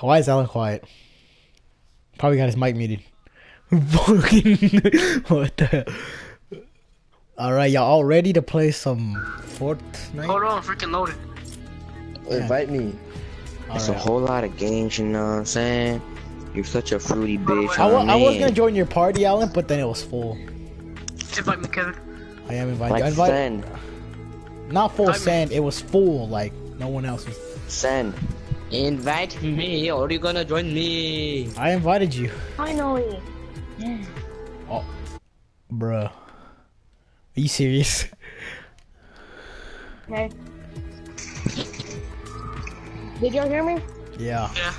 Why is Alan quiet? Probably got his mic muted. Fucking what the hell? Alright, y'all all ready to play some Fortnite? Hold on, freaking loaded. Invite me. It's a whole lot of games, you know what I'm saying? You're such a fruity bitch. I, I was gonna join your party, Alan, but then it was full. Invite me, Kevin. I am invited. Like I invite- send, not full send, it was full, like no one else was. send. Invite me, or you gonna join me? I invited you, Finally. Oh. bruh. Are you serious? Okay. Did y'all hear me? Yeah. Yeah.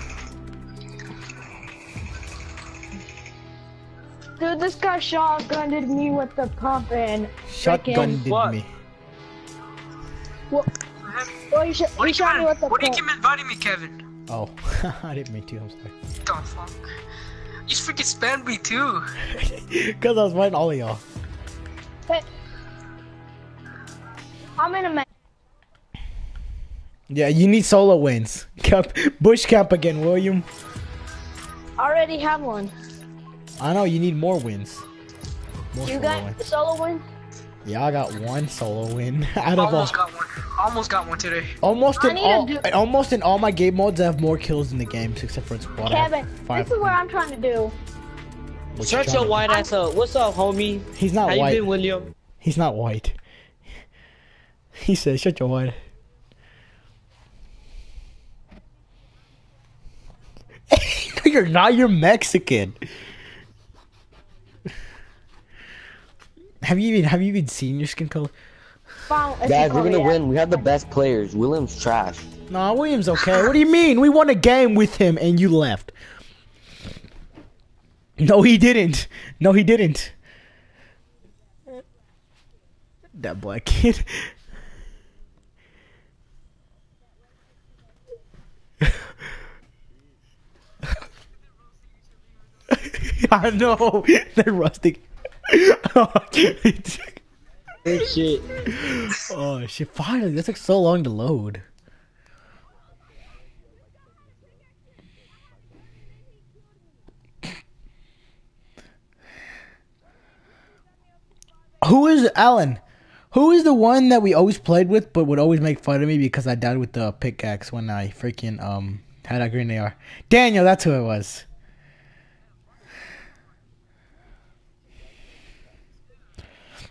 Dude, this guy shotgunned me with the pump and Shotgun did What? Me. well, he, sh- What do he you shot me keep, with the what do you keep inviting me, Kevin? Oh, I didn't mean to. I'm sorry. The fuck? You freaking spammed me too. Cause I was inviting all of y'all. Hey. I'm in a man. Yeah, you need solo wins. Camp, bush camp again, William. I already have one. I know you need more wins. More You solo got wins. solo win? Yeah, I got one solo win out of all. Almost got one. Almost got one today. Almost I in all, do- almost in all my game modes, I have more kills in the games except for squad. I Kevin, this is what I'm trying to do. What you Shut your white ass up. What's up, homie? He's not How you white. been, William? He's not white. He says, "Shut your white." no, you're not. You're Mexican. Have you even have you even seen your skin color? Fine, Guys, we're gonna that. win. We have the best players. William's trash. Nah, William's okay. What do you mean? We won a game with him and you left. No, he didn't. No, he didn't. That black kid. I know. They're rusting. Good shit. oh shit! Finally, that took so long to load. Who is Alan? Who is the one that we always played with, but would always make fun of me because I died with the pickaxe when I freaking um had a green AR? Daniel, that's who it was.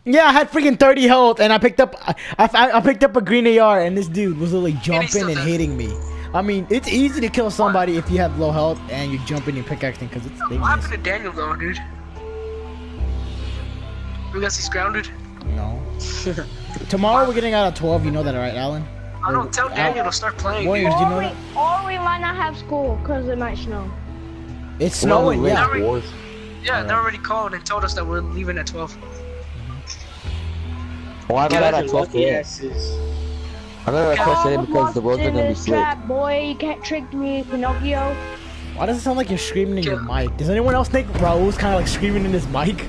Yeah, I had freaking 30 health, and I picked up I, I, I picked up a green AR, and this dude was literally jumping still and hitting me. I mean, it's easy to kill somebody if you have low health and you're jumping and pickaxing because it's What dangerous. happened to Daniel though, dude? We got he's grounded. No. Tomorrow we're getting out at 12. You know that, right, Alan? I don't tell Daniel to start playing. Warriors, dude. do you know Or we, or we might not have school because it might snow. It's snowing. the Yeah. list, boys. Yeah, they already called and told us that we're leaving at 12. Oh, I got out at 12 lucky today. asses. I got out at 12 today Oh, because the roads are in gonna be this slick. trap, boy. You can't trick me, Pinocchio. Why does it sound like you're screaming in your mic? Does anyone else think Raul's kind of like screaming in his mic?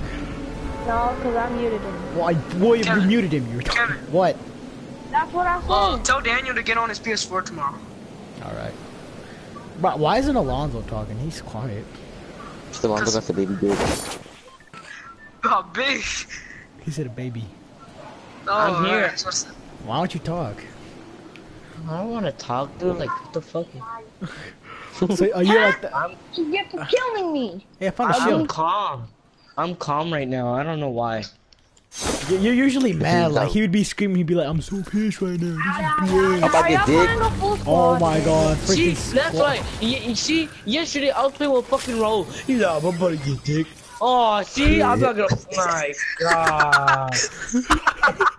No, because I muted him. Why? Boy, you Kevin. muted him. You were talking. What? That's what I oh, said. Well, tell Daniel to get on his PS4 tomorrow. All right. Bro, why isn't Alonzo talking? He's quiet. Still on got the baby dude. Oh, big. He said a baby. Oh, I'm here. alright, Why don't you talk? I don't want to talk, dude. Like, what the fuck? So are you like that? You get for killing me. Hey, I found a I'm shield. calm. I'm calm right now. I don't know why. You- You're usually mad. Like out. he would be screaming. He'd be like, "I'm so pissed right now." This is BS." How about Are your dick? playing a full Oh my god! See, that's squad. why. Y- y- see, yesterday I was playing with fucking Raul. He's like, "I'm about to get dick." Oh, see, I'm not gonna. Oh my God.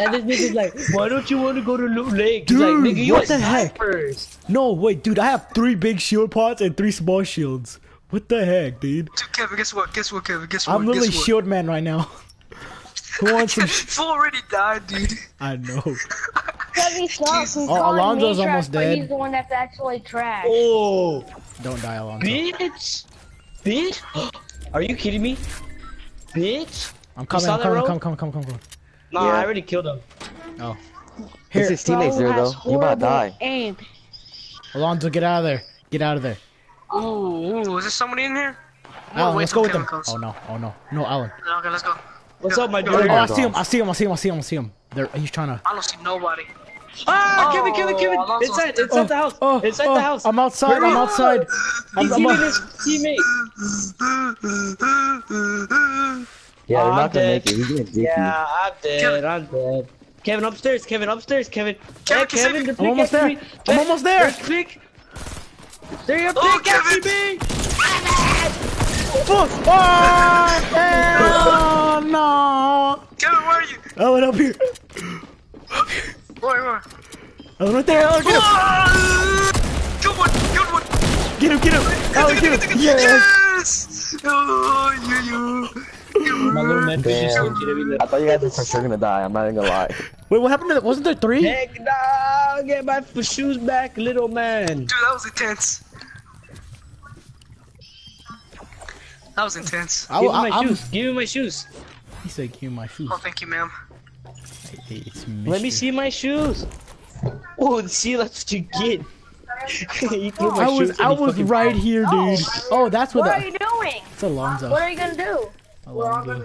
and this nigga's like, why don't you want to go to Loot Lake? He's like, Dude, nigga, you what the heck? snipers. No, wait, dude. I have three big shield pots and three small shields. What the heck, dude? Dude, Kevin, guess what? Guess what, Kevin? Guess what? I'm literally guess what? shield man right now. Who wants some? sh- Fool already died, dude. I know. Heavy sucks. Oh, Alonzo's me trash, almost but dead. He's the one that's actually trash. Oh, Don't die, Alonzo. bitch. Bitch. Are you kidding me? Bitch. I'm coming. saw I'm that, coming. Ro? Come, come, come, come, come. Nah, Yeah. I already killed him. There's Here, his teammates there though. You about to die. Aim. Alonzo, get out of there. Get out of there. Ooh, ooh, is there somebody in here? I'm Alan, wait let's go with them. Kevin. Oh no, oh no, no, Alan. Okay, let's go. What's up, my Go. dude? Oh, I see him, I see him, I see him, I see him, I see him, I see him. There, he's trying to. I don't see nobody. Ah, Oh, Kevin, Kevin, Kevin! Alonso's Inside, dead. inside the house. Oh, inside oh, the house. I'm outside, I'm outside. I'm, He's I'm, healing uh, his teammate. Yeah, Oh, they're I'm not gonna dead. make it. He's gonna dick Yeah, I'm dead. Kevin. I'm dead. Kevin upstairs. Kevin upstairs. Kevin. Kevin, Hey, can Kevin, save the me. pick I'm almost there. me. I'm almost there. there's pick. There you Oh, Kevin. me. Fuck! Oh, hell no! Kevin, where are you? Alan, up here. Where, where? Alan, right there. Alan, get him. Good one, good one. Get him, get him. Alan, get him. Yes. Yes. Oh, you, you. My little man fish is Damn. so cute. I thought you guys were for sure gonna die. I'm not even gonna lie. Wait, what happened to that? Wasn't there three? Heck no! Get my shoes back, little man. Dude, that was intense. That was intense. I, Give me my I'm, shoes. Give me my shoes. he said, give me my shoes. Oh, thank you, ma'am. Hey, Let me see my shoes. Oh, see, that's what you get. you threw my I was, I was right here, oh. dude. Oh, that's what What are you doing? It's Alonzo. What are you gonna do? Alonzo.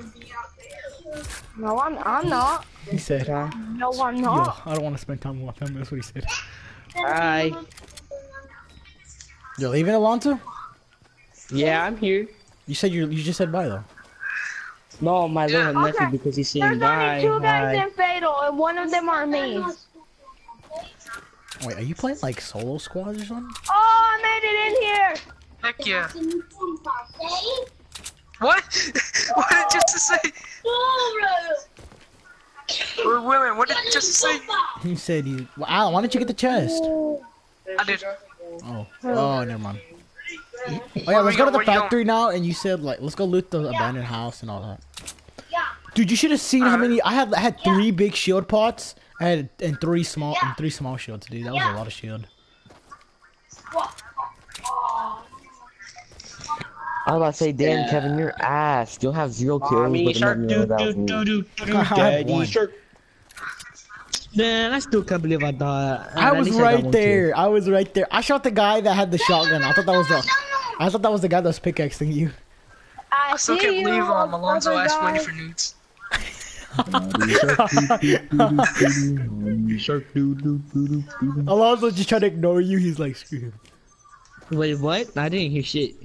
No, I'm, I'm not. He said, "Yo, No, I'm not. I don't want to spend time with my family." That's what he said. Hi. You're leaving, Alonzo? Yeah, I'm here. You said you you just said bye though. No, my little Okay. nephew because he's saying There's bye. only two guys bye. in Fatal, and one of them are me. Wait, are you playing like solo squads or something? Oh, I made it in here. Heck yeah. What? what did Justice say? Or women, what did Justice say? He said he. Well, Alan, why didn't you get the chest? I did. Oh, oh, never mind. Oh yeah, let's go to the Where you going? factory now. And you said like, let's go loot the abandoned house and all that. Yeah. Dude, you should have seen how uh-huh. many. I had I had three big shield pots. I had and three small and three small shields, dude. That was a lot of shield. I was about to say, damn, Kevin, you're ass. You'll have zero kills. Mommy but shark then doo you know doo that doo was doo doo doo I have daddy one. shark. Man, I still can't believe I thought. I was right there. I was right there. I shot the guy that had the shotgun. I thought that was the. I thought that was the guy that was pickaxing you. I I still can't you, believe um, Alonzo other asked. Wendy for nudes. Shark doo doo doo doo doo. Alonzo just trying to ignore you. He's like, screw him. Wait, what? I didn't hear shit.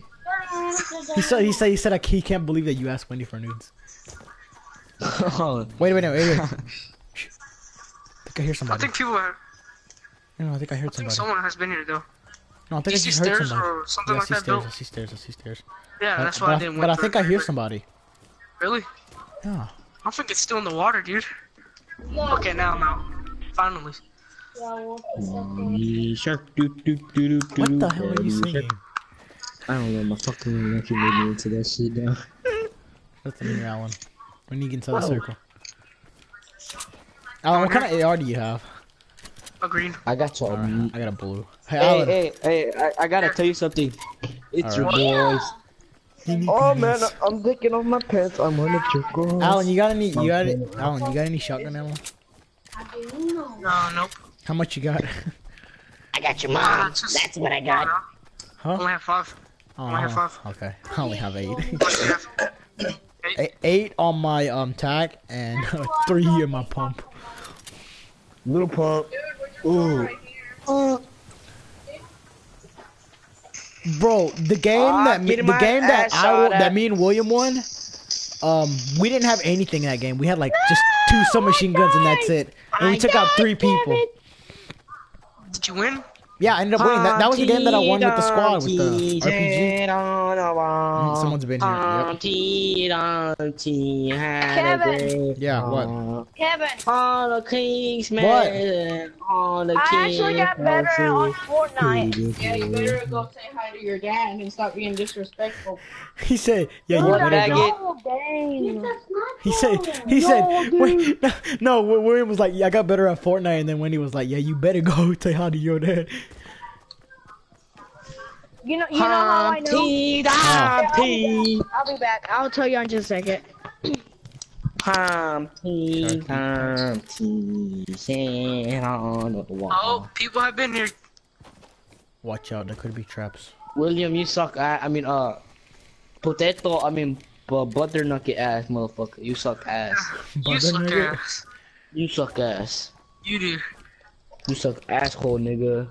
He said he said he said like, he can't believe that you asked Wendy for nudes. Oh, Wait, wait, wait, wait. wait. Shh. I think I hear somebody. I think people are. No, I think I heard I think someone has been here though. No, I think You I see just heard stairs somebody. or something Yeah, I like see that stairs. though? I see stairs. I see stairs. Yeah, But- that's but, why I I, didn't. but I think. I hear somebody. Really? Yeah. I think it's still in the water, dude. Okay, now, now. Finally. shark doo doo doo doo doo. What the hell are you singing? Shark. I don't know. My fucking nephew made me into that shit now. That's in here, Alan. We need to get inside the circle. Alan, what kind of AR do you have? A green. I got you. Alright, I got a blue. Hey, Hey, Alan. hey, hey! I, I gotta tell you something. It's your boys. Oh man, I'm taking off my pants. I'm on a trickle. Alan, you got any? You got it? Alan, you got any shotgun ammo? No, nope. How much you got? I got your mom. That's what I got. I only huh? have five. Oh, only have five. okay. I only have eight. What have? A- eight on my um tack and three in my pump. Little pump. Ooh. Uh. Bro, the game Ah, that me, the game that I shot that me and William won. Um, we didn't have anything in that game. We had like just two submachine guns and that's it. And we took out three people. Did you win? Yeah, I ended up winning. That, that was the game that I won with the squad with the RPG. RPG. Someone's been here. Kevin. Yeah, what? Kevin, All the kings, What? man. All the I actually got better on Fortnite. Yeah, you better go say hi to your dad and stop being disrespectful. He said, "Yeah, you better go." it? Dang. He said, "He said, wait, no, no." William was like, "Yeah, I got better at Fortnite," and then Wendy was like, "Yeah, you better go say hi to your dad." You know, you know how I know? Humpty I'll be back. I'll be back. I'll tell you in just a second. Humpty Dumpty sat on the wall. Oh, people have been here. Watch out, there could be traps. William, you suck. I, I mean, uh, potato. I mean, bu- butternut your ass, motherfucker. You suck ass. You suck nugget? ass. You suck ass. You do. You suck asshole, nigga.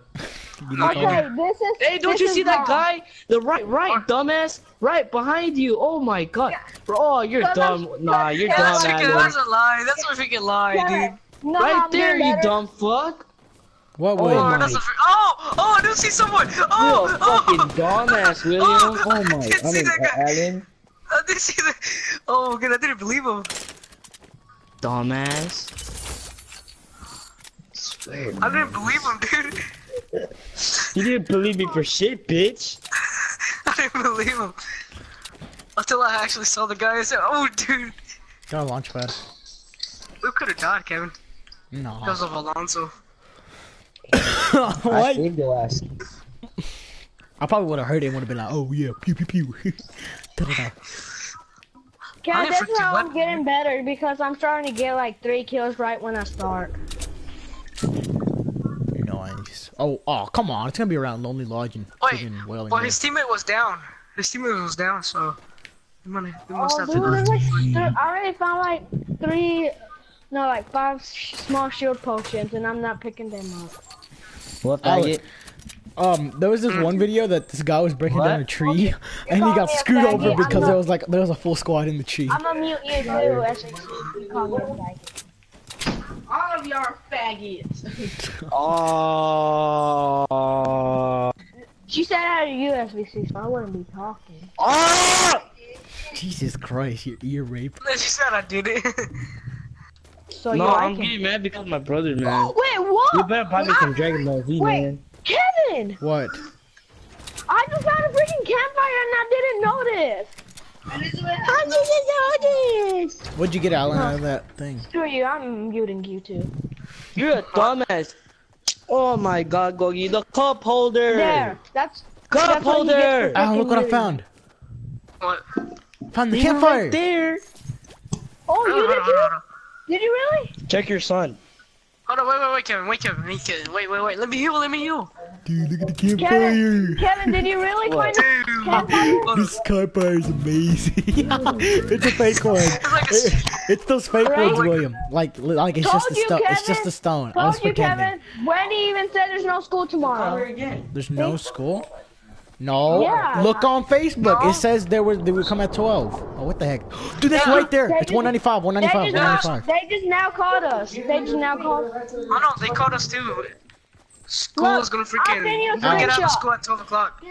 Okay, this is. Hey, don't this you is see that guy? The right, right, dumbass, right behind you. Oh my god, bro. Oh, you're So dumb. that's- Nah, you're Yeah, that's, freaking, man. that's a lie. That's a freaking lie, Yeah, dude. you know how Right I'm there, you better? dumb fuck. What Oh way? Oh, my- that's a fr- oh, oh, I do see someone. Oh, you're Oh, fucking oh, dumbass, William. Oh, Oh I my, didn't I see mean, that guy. Alan. I didn't see that. Oh, good. I didn't believe him. Dumbass. Swear. I didn't believe him, dude. You didn't believe me for shit, bitch. I didn't believe him. Until I actually saw the guy. I said, "Oh, dude, Got a launch pad. we could have died, Kevin, No. because of Alonso." I what? saved your ass. I probably would have heard it and would have been like, oh yeah, pew pew pew. Da-da-da. Yeah, I that's freaking how I'm getting better because I'm starting to get like three kills right when I start. Nice. Oh, oh, come on. It's gonna be around Lonely Lodge and Wait, freaking Wailing. Well, his teammate was down. His teammate was down, so we must, we must Oh, have dude, to like I already found like three, no, like five sh- small shield potions, and I'm not picking them up. What Alex. faggot? Um, there was this one video that this guy was breaking down a What? tree, and he got screwed over because not- there was like there was a full squad in the tree. I'm gonna mute you too, SAC. You call me a faggot. All of y'all are faggots. Oh. She said I had a USBC, so I wouldn't be talking. Oh. Jesus Christ, your ear rape. She said I did it. So No, you like I'm him. getting mad because of my brother, man. Oh, Wait, what? You better buy me some Dragon Ball Z, Wait. man. Kevin! What? I just found a freaking campfire and I didn't notice. I didn't notice. What'd you get, Alan, out of that thing? Screw you, I'm muting you too. You're a dumbass. Oh my god, Gogi, the cup holder. There, that's Cup that's what you get holder. for Alan, look what I found. what? Found the They campfire. right there. Oh, you did on, too? Uh. Did you really? Check your son. Hold on, wait, wait, wait, Kevin, wait, Kevin, wait, Kevin, wait, wait, wait. Let me heal, let me heal. Dude, look at the campfire. Kevin, did you really find a Dude, campfire? This campfire is amazing. it's a fake one. It's like a s- It's those fake Right? ones, William. Like, like it's Told just a you, stone. It's just a stone. I was Told you, pretending. Kevin. Wendy even said there's no school tomorrow. There's no school. No. Yeah. Look on Facebook. No. It says they were they would come at 12. Oh, what the heck? Dude, that's right there. They It's one ninety five. One ninety five. One ninety five. they just now called us. They just now called. Oh no, they called us too. School Look, is gonna I'll send you a freaking. Get out of school at 12 o'clock.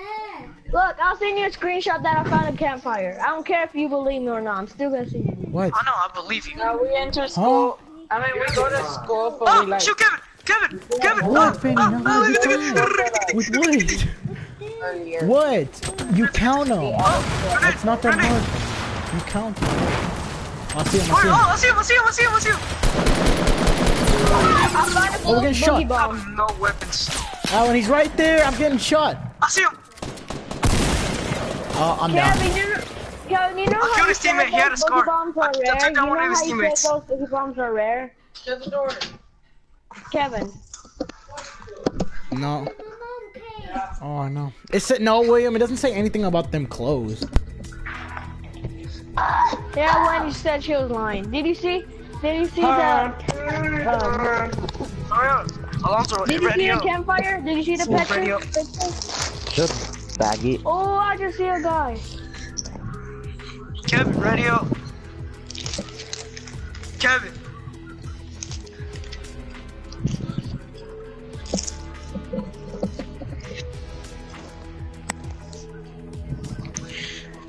Look, I'll send you a screenshot that I found a campfire. I don't care if you believe me or not. I'm still gonna send you. What? I know, I believe you. No, we enter Huh? school. I mean, we go to school, but we Oh, like. shoot, Kevin! Kevin! Kevin! What, oh, Benny? oh, No, oh, you look at can't. it. With what? Earlier. What? You count them. Grenade, It's not that grenade. hard. You count them. I see him. Oh, I see oh, him. oh, I see him, I see him, I see him, I see him. I found a Oh, we're getting shot. boogie I bomb. have no weapons. Alan, he's right there. I'm getting shot. I see him. Oh, I'm down. Kevin, you know, Kevin, you know I'll how kill you his teammate, he had a scar. boogie bombs I- are I took rare? down You know one of his how you teammates. said those boogie bombs are rare? Shut the door. Kevin. No. Oh no. It said no, William. It doesn't say anything about them closed. Yeah, when you said she was lying. Did you see? Did you see the? Um, Hurry. Alonso, did you see radio. the campfire? Did you see the picture? Shut faggot. Oh, I just see a guy. Kevin, radio. Kevin.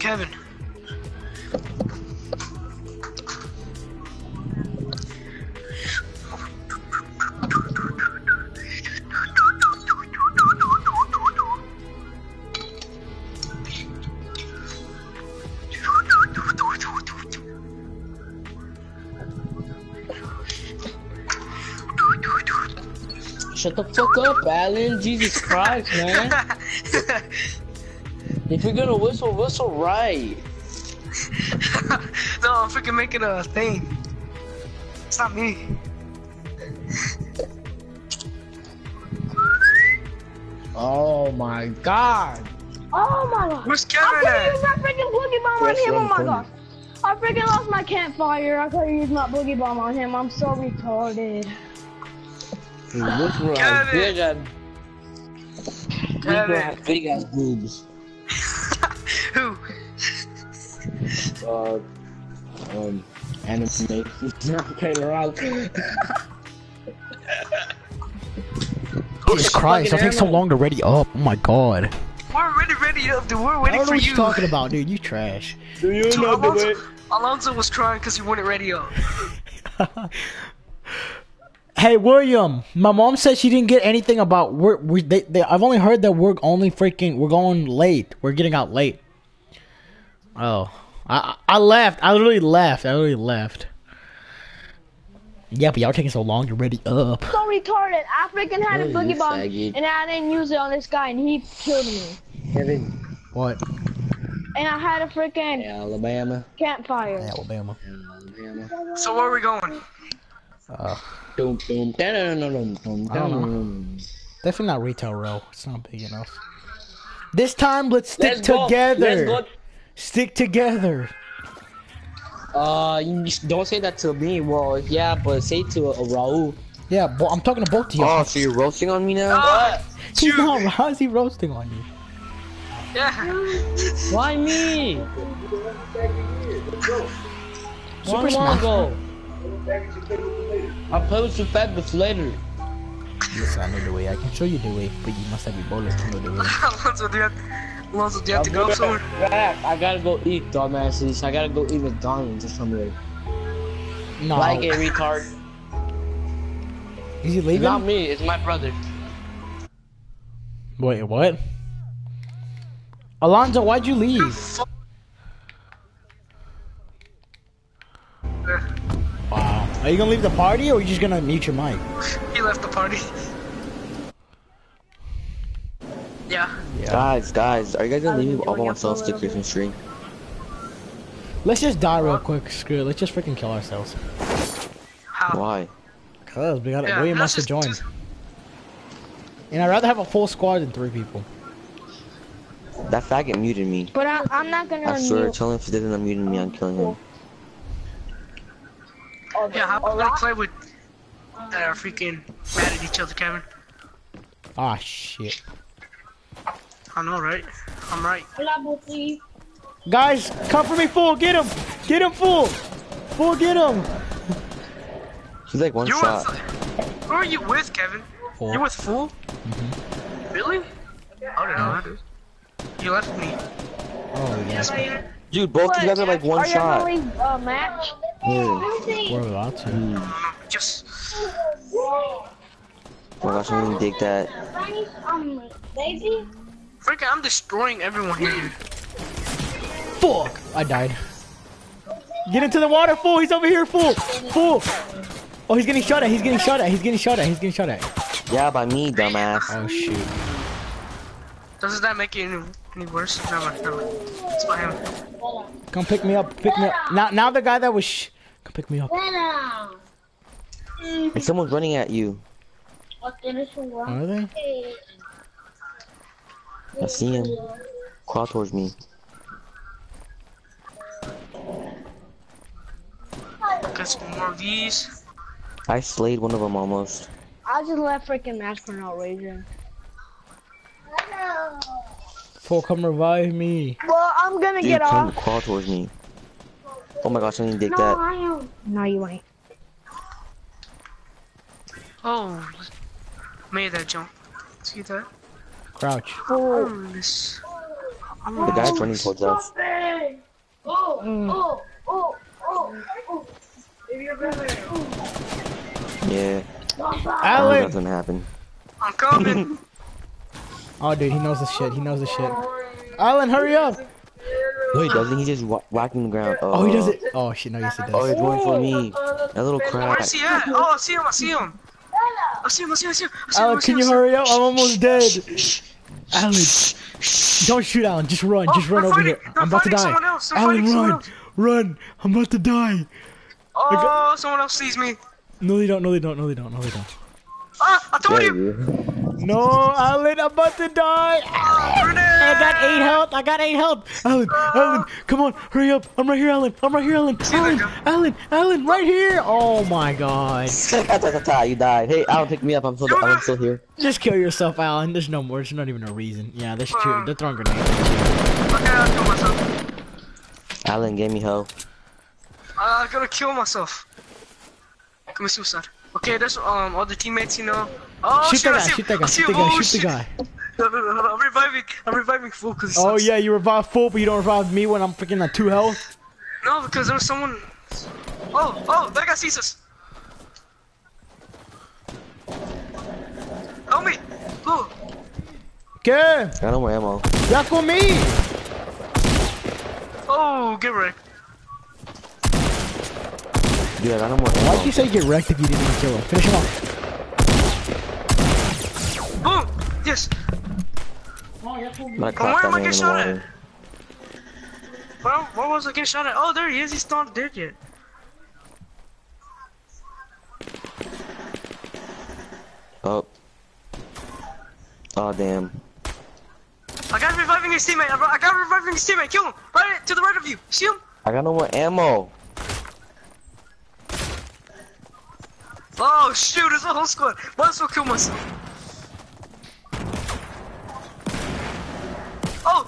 Kevin. Shut the fuck up, Alan. Jesus Christ, man. if you're gonna whistle, whistle right. no, I'm freaking making a thing. It's not me. Oh my god. Oh my god. Where's I Kevin couldn't use at? my freaking boogie bomb on Press him. Oh one my button. gosh. I freaking lost my campfire. I couldn't use my boogie bomb on him. I'm so retarded. Dude, this one Got has it. big ass, this one Kevin. has big ass boobs. Who? Uh, um, animation. okay, around. Jesus Christ, it takes so long to ready up. Oh my god. We're already ready up, dude. We're I waiting don't know what you. you're talking about, dude. You trash. Do you Dude, know the way? Alonso, Alonso was crying because he wasn't ready up. Hey William, my mom said she didn't get anything about we're we they, they I've only heard that we're only freaking we're going late. We're getting out late. Oh. I I I left. I literally left. I literally left. Yeah, but y'all taking so long to ready up. So retarded. I freaking had a boogie bomb and I didn't use it on this guy and he killed me. Kevin, What? And I had a freaking Alabama. campfire. Alabama. Alabama. So where are we going? Uh Dum, dum, dum, dum, dum, dum, I don't know. definitely not retail row. It's not big enough. This time let's stick Let's go. together. Let's Stick together. Uh, you don't say that to me. Well, yeah, but say it to uh, Raul. Yeah, bo- I'm talking to both of y'all. Oh, so you're roasting on me now? Ah, He's not. How is he roasting on you? Yeah. Why me? Super One Smash. go. I'll play with you fabulous later. Yes, I know the way. I can show you the way, but you must have your bullets to know the way. Alonso, do you have, Alonso, do to go somewhere? Back. I gotta go eat, dumbasses. I gotta go eat with McDonald's or something. No, Like a retard. is he leaving? Not me. It's my brother. Wait, what? Alonzo, why'd you leave? Wow. Are you gonna leave the party, or are you just gonna mute your mic? He left the party. Yeah. Guys, guys, are you guys gonna leave me all by myself to Christmas tree? Let's just die real quick. Screw it. Let's just freaking kill ourselves. How? Why? Cause we got Yeah, William let's wants to join, just- and I'd rather have a full squad than three people. That faggot muted me. But I, I'm not gonna I swear, unmute. tell him if he doesn't unmute me, I'm killing him. Yeah, how about we play with that are freaking mad at each other, Kevin? Ah shit. I know, right? I'm right. Guys, come for me, fool. Get him. Get him, fool. Fool, get him. He's like one You shot. with? Who are you with, Kevin? Fool. You with Fool? Really? I don't know. that. You left me. Oh yes, Dude, both you guys are like one Are you shot. gonna leave uh, match? Yeah. we're about to. I. Just Oh my gosh, I'm gonna dig that. Um, baby. Freaking, I'm destroying everyone here. Fuck! I died. Get into the water, fool! He's over here, fool! Fool! Oh, he's getting shot at, he's getting shot at, he's getting shot at, he's getting shot at. Yeah, by me, dumbass. Oh, shoot. Doesn't that make it any, any worse? Never mind, never mind. It's by him. Come pick me up, pick me up. Now, now the guy that was sh- Come pick me up. And someone's running at you. Are they? I see him. Crawl towards me. Get some more of these. I slayed one of them almost. I just left freaking match for no reason. Fool, come revive me. Well, I'm gonna Dude, get come off. crawl towards me. Oh my gosh, I didn't dig No, that. I am. No, you ain't. Oh, made that jump. See that? Crouch. Oh. The guy's running towards us. Yeah, I knew Alan! that's gonna happen. I'm coming. Oh, dude, he knows the shit, he knows the shit. Alan, hurry up! No, he doesn't. He's just wha- whacking the ground. Oh, Oh, he does it. Oh, shit, no, yes, he does. Oh, he's going for me. That little Where crack. is he at? Oh, I see him. I see him. I see him. I see him. I see him. I see him. I see can you him. hurry up? I'm almost dead. Alan, don't shoot Alan. Just run. Just Oh, run they're over fighting- here. they're I'm about to die. else, they're Alan, run. else. Run. I'm about to die. Oh, someone else sees me. No, they don't. No, they don't. No, they don't. No, they don't. Ah, I told Yeah, you. No, Alan, I'm about to die. Alan, I got eight health. I got eight health. Alan, Alan, come on, hurry up. I'm right here, Alan. I'm right here, Alan. Alan, Alan, Alan, right here. Oh my god. Ta, ta, ta, ta, you died. Hey, Alan, pick me up. I'm still, I'm still here. Just kill yourself, Alan. There's no more. There's not even a reason. Yeah, there's two. They're throwing grenades. Okay, I'll kill myself. Alan gave me hoe. I'm gonna kill myself. Commit suicide. Okay, there's um all the teammates, you know. Oh, Shoot shit, that guy. see Shoot him. that guy. I see Shoot the guy. Oh, Shoot the guy. No, no, no, no, I'm reviving. I'm reviving full because Oh yeah, you revive full, but you don't revive me when I'm freaking at two health. No, because there's someone. Oh, oh, that guy sees us. Help me. Oh, Okay, Got no more ammo. that's for me. oh, get wrecked. Dude, I got no more Why'd you say you get wrecked if you didn't even kill him? Finish him off. Boom. Yes. I'm gonna From where clap am I man getting shot at? water. Where, where was I getting shot at? Oh, there he is. He's not dead yet. Oh. Oh, damn. I got reviving his teammate. I I got reviving his teammate. Kill him. Right to the right of you. See him? I got no more ammo. Oh shoot! There's a whole squad. Might as well kill myself. Oh,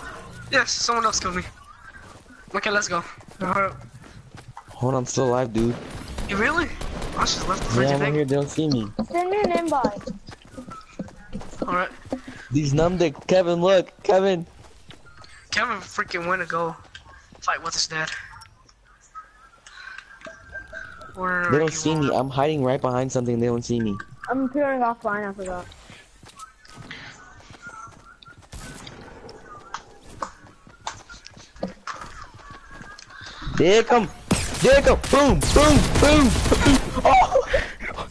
yes. Someone else killed me. Okay, let's go. Alright. Hold on, I'm still alive, dude. You really? I just left the Yeah, freaking I'm here. They don't see me. Send me an invite. Alright. These numbdick. Kevin, look. Kevin. Kevin freaking went to go fight with his dad. Where They don't see me. I'm hiding right behind something. They don't see me. I'm appearing offline, I forgot. There come. There come. Boom. Boom. Boom. boom. Oh.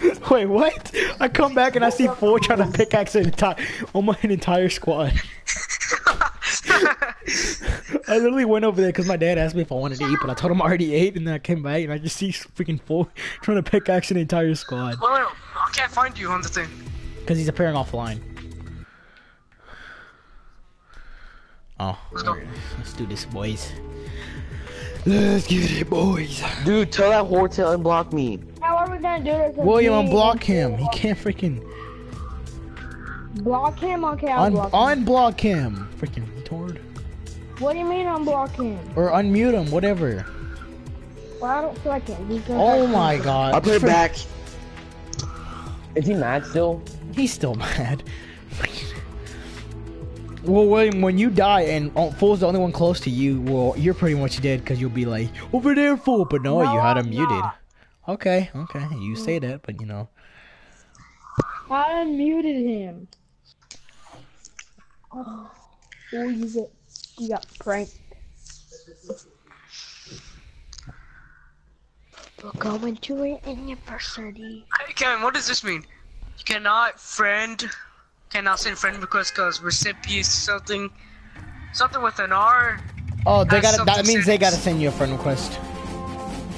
Wait, what? I come back and I see four trying to pickaxe an entire, almost an entire squad. I literally went over there because my dad asked me if I wanted to eat, but I told him I already ate, and then I came back and I just see freaking four trying to pickaxe an entire squad Wait, wait, I can't find you on the thing. because he's appearing offline. Oh, Let's go. let's do this, boys. Let's get it, boys. Dude, tell that whore to unblock me. How are we gonna do this? William, If we- unblock him. He can't freaking Block him? Okay, I'll un- block him. unblock him. Freaking retard. What do you mean unblock him? Or unmute him, whatever. Well, I don't feel like it. He's gonna Oh start- my god. I'll put it back. Is he mad still? He's still mad. well, William, when you die and oh, Fool's the only one close to you, well, you're pretty much dead because you'll be like, over there, Fool. But no, No, you had I'm him muted. Okay, okay. You say that, but you know. I unmuted him. Oh, you get, you got pranked. We're going to an anniversary. Hey, Kevin, what does this mean? You cannot friend, cannot send friend request because recipient something, something with an R. Oh, they got to That something means they got to send you a friend request.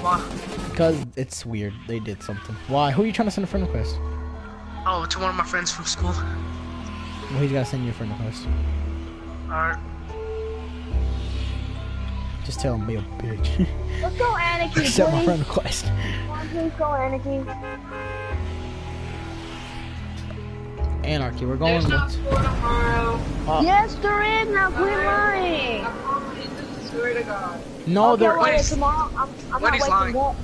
Why? Because it's weird. They did something. Why? Who are you trying to send a friend request? Oh, to one of my friends from school. Well, he's got to send you a friend request. Alright. Just tell him be a bitch. Let's go Anarchy, Accept my friend request. Come on, please go Anarchy. Anarchy. We're going There's no with. school tomorrow. Uh, Yes, there is. Now quit lying. I promise. I swear to God. No, okay, there. wait, Wendy's- tomorrow I'm, I'm not waking lying. up.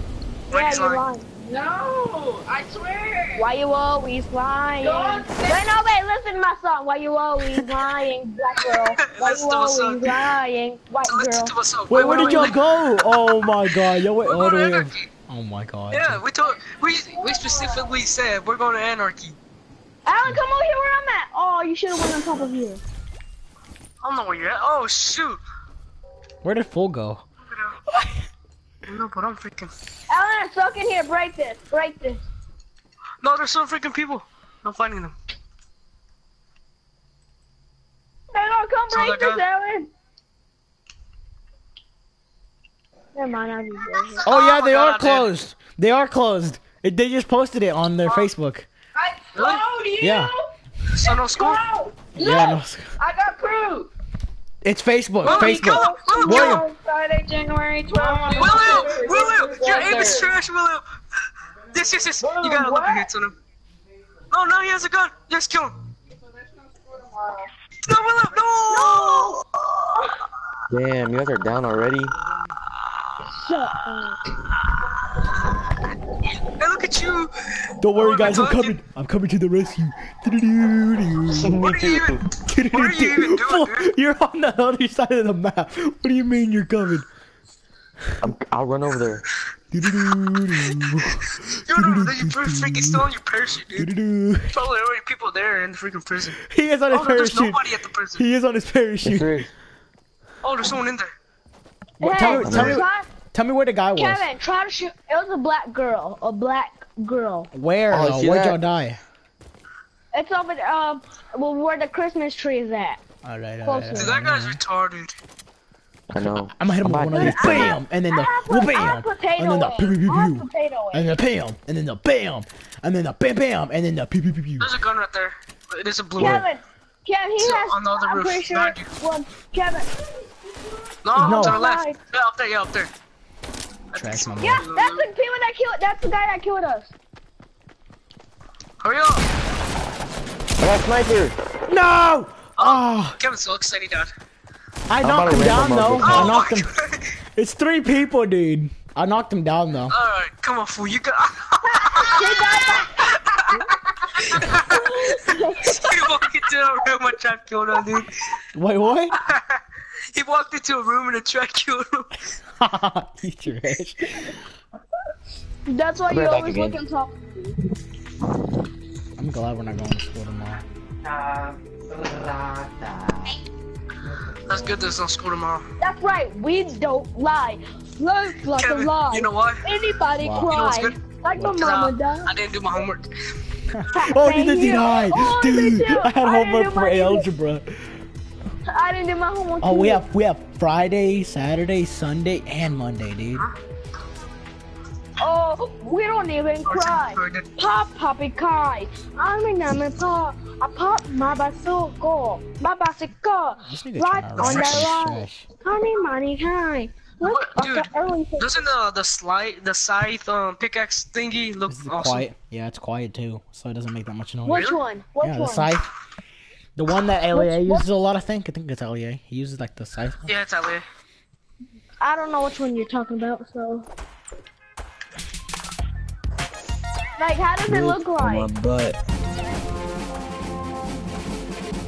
Yeah, you're lying. lying. No, I swear. Why you always lying? Don't say- Wait, no, wait, listen to my song. Why you always lying, black girl? Why Listen you always lying, white girl? to. Wait, where did y'all go? Oh my god, y'all went We're all going the to way. anarchy. Oh my god. Yeah, we told we we specifically said we're going to anarchy. Alan, come over here where I'm at. Oh, you should have went on top of you. I don't know where you're at. Oh shoot. Where did Full go? No, but I'm freaking. Alan, I'm stuck in here. Break this. Break this. No, there's some freaking people. I'm finding them. No, no, come So break they're this, Alan. Never mind, I'll just break. Oh yeah, oh they God, are dude. closed. They are closed. It, they just posted it on their Facebook. I told you. Yeah. So no school? Bro, Yeah, no. I got proof. It's Facebook. William, Facebook. go! William, William. Friday, January 12th. William! William! Your aim is trash, William! Yes, yes, yes! You gotta look what? hits on him. Oh, no, he has a gun! Yes, kill him! No, William! No! Damn, you guys are down already. Shut up. Hey, look at you! Don't worry, Oh, guys. I'm my God, coming. I'm coming to the rescue. What are you even... What are you even doing, dude? You're on the other side of the map. What do you mean you're coming? I'm, I'll run over there. You're over there, you're freaking still on your parachute, dude. Probably already people there in the freaking prison. He is on his Oh, no, there's parachute. nobody at the prison. He is on his parachute. Oh, there's someone in there. What- Hey, tell me, tell me, try, tell me where the guy was. Kevin, try to shoot. It was a black girl. A black girl. Where? Oh, though? see Where'd y'all die? It's over there, um, well, where the Christmas tree is at. All right, all Closer. right. Dude, that guy's retarded. I know. I'm gonna hit him with I'm one of these. Bam! And then the well, bam! And then the pew pew pew pew. And then the bam! And then the bam! And then the bam bam! And then the pew pew pew pew. There's a gun right there. It is a blue one. Kevin, Kevin, he So, has. on the other I'm roof, pretty sure. One, Kevin. No, No. to the left. Yeah, up there, yeah, up there. I think Trash someone- my Yeah, that's the people that killed. That's the guy that killed us. Hurry up! I got sniper. No! Oh, Kevin's so excited, Dad. I knocked him down though. over. I Oh knocked him. It's three people, dude. I knocked him down though. Alright, come on, fool, you got. he walked into a room and track killed him, dude. Wait, what? He walked into a room and a track killed him. you trash. That's why I'll you always again. look on top. I'm glad we're not going to school tomorrow. That's good there's no school tomorrow. That's right. We don't lie. Life like a Kevin, lie. you know why? Anybody Wow. You know what's cry. good? Like my 'Cause mama I, does. I didn't do my homework. Oh, Same neither did here. Oh, I. Oh, me Dude. I had I homework for mine either. algebra. I didn't do my homework. Oh, we have we have Friday, Saturday, Sunday, and Monday, dude. Oh, we don't even cry. Pop, poppy cry. I'm in a pop. I pop my bicycle. My bicycle. This Right on rap the line. Honey, money, high. Look What, up dude, the early. Doesn't the the slide the scythe um pickaxe thingy look This is awesome? quiet. Yeah, it's quiet too, so it doesn't make that much noise. Which one? Which yeah, the scythe. The one that LEA what- uses a lot, I think. I think it's LEA. He uses like the scythe. Yeah, it's LA. I don't know which one you're talking about, so. Like, how does it look like? My butt.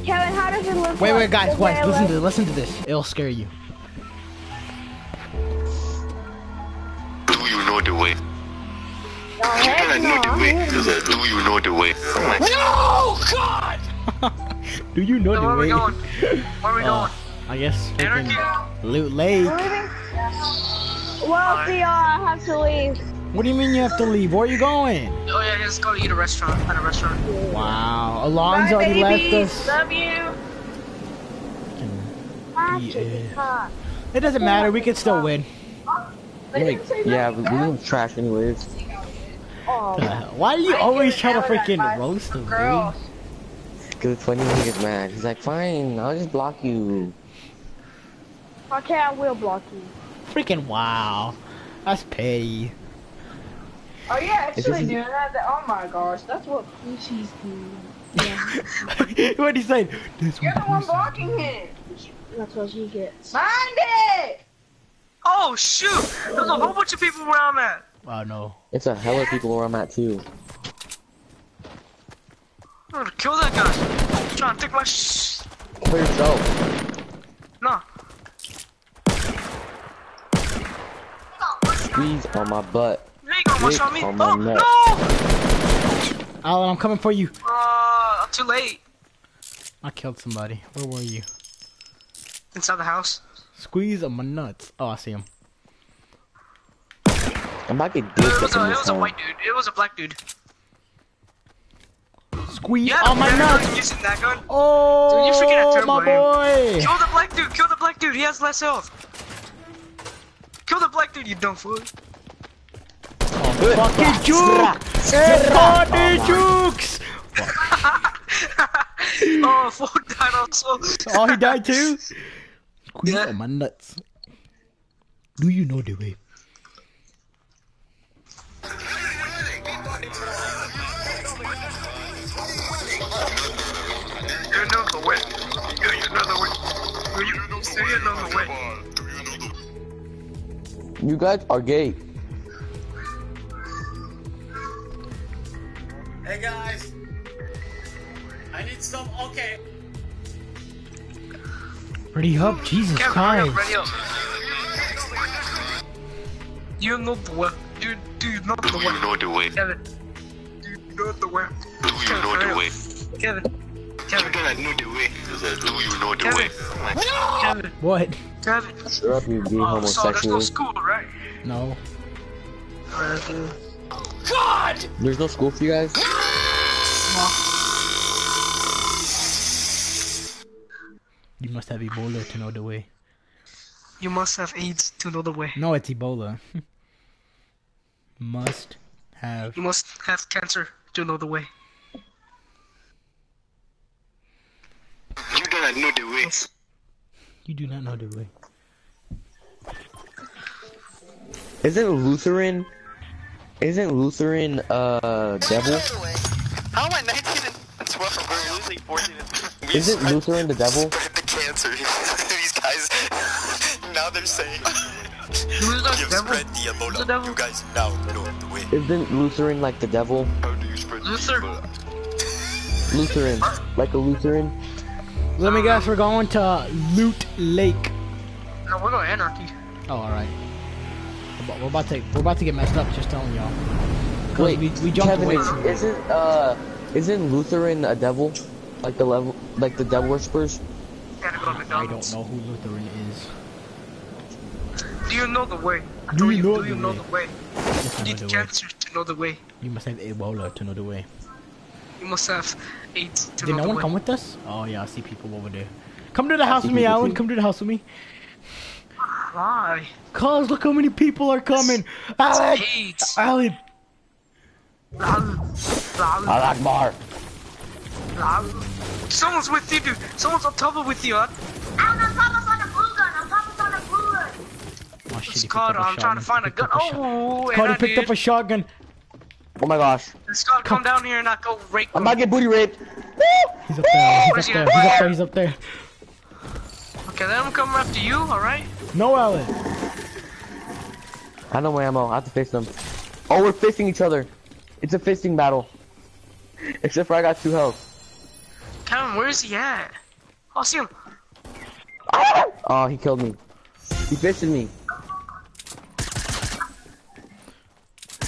Kevin, how does it look Wait, like? wait, guys, The way wait. Listen looks- to listen to this. It'll scare you. Do you know the way? No, heck I know no. the way. Do you know the way? Do you know So where are the we way? going? Where are we Uh, going? I guess Anarchy? freaking Loot Lake. Well, see, uh, I have to leave. What do you mean you have to leave? Where are you going? Oh yeah, let's go eat a restaurant. At a restaurant. Wow, Alon's already left us. Love you. Ah, Yeah. It doesn't matter. We can still win. Yeah, we, yeah, we, we was trash anyways. Oh, Uh, Why do you always try to now freaking buy roast him, dude? Girls. Cause it's funny when he gets mad. He's like, fine, I'll just block you. okay, I will block you. Freaking wow. That's petty. Are you actually just- doing that? Oh my gosh, that's what Pussy's doing. what he say? This You're the one. one blocking him. That's what she gets. Mind it! Oh shoot! There's a whole bunch of people where I'm at. Oh no. It's a hell of people where I'm at too. I'm gonna kill that guy. He's trying to take my sh. Kill yourself. No. Squeeze on my butt. You ain't gonna Dick one shot me. on my Oh neck. no! Alan, I'm coming for you. Uh, I'm too late. I killed somebody. Where were you? Inside the house. Squeeze on my nuts. Oh, I see him. I'm about to get It dicked was up a, it was a white dude. It was a black dude. Squeeze Yeah, on my yeah, nuts. Using that gun. Oh, Dude, you freaking have turbo my boy. Kill the black dude. Kill the black dude. He has less health. Kill the black dude. You dumb fool. Oh, fucking juke. Everybody jukes. Oh, four died also. Oh, he died too. Queen Yeah. of my nuts. Do you know the way? You, you, say you know the way. You guys are gay. Hey guys, I need some. Okay. Ready up, Jesus Kevin, hurry Christ! up, ready up. You know the way. You do you know Do the you way. know the way? Kevin. Do you know the way? Do you know the way? Kevin. You Kevin. gotta know the way. Do you know the way? Kevin. What? Kevin. Shut up, you gay Oh, so there's no school, right? No. God! There's no school for you guys? You must have Ebola to know the way. You must have AIDS to know the way. No, it's Ebola. must have. You must have cancer to know the way. You know the way. You do not know the way. Isn't Lutheran? Isn't Lutheran uh devil? How am I 19 and 12 and we're losing 14 and Isn't Lutheran the devil? spread the cancer. These guys, now they're saying, Who's the you've devil? spread the Ebola. the devil? You guys now know the way. Isn't Lutheran like the devil? How do you spread the Ebola? Lutheran, like a Lutheran? Let me guess, we're going to Loot Lake. No, we're going anarchy. Oh, all right. We're about- to we're about to get messed up. Just telling y'all. 'Cause Wait, we, we jumped Kevin, away. is, from- isn't uh isn't Lutheran a devil? Like the level, like the devil worshippers? Go I don't know who Lutheran is. Do you know the way? I Do you you, know do you the know way? the way? Yes, You know need the way. cancer to know the way. You must have Ebola to know the way. You must have AIDS to Did know no one way. come with us? Oh yeah, I see people over there. Come to the house with me, Alan. too. Come to the house with me. Why? Cause look how many people are coming. Alan, AIDS. Alan. Lal. Lal. Allah Akbar. Lal. Someone's with you, dude. Someone's on top of with you, huh? Oh shit, It's he picked called, up a I'm trying to shotgun. find a He gun. picked up a shot- Oh, and Cody I picked up a shotgun. Oh my gosh. Scott, come down here and I go rape I'm them. about to get booty raped. He's up there. He's up there. He's up there. He's up there. Okay, then I'm coming after you, alright? No, Alan. I know my ammo. I have to face them. Oh, we're fisting each other. It's a fisting battle. Except for I got two health. Kevin, where is he at? Oh, I see him. Ah! Oh, he killed me. He fisted me.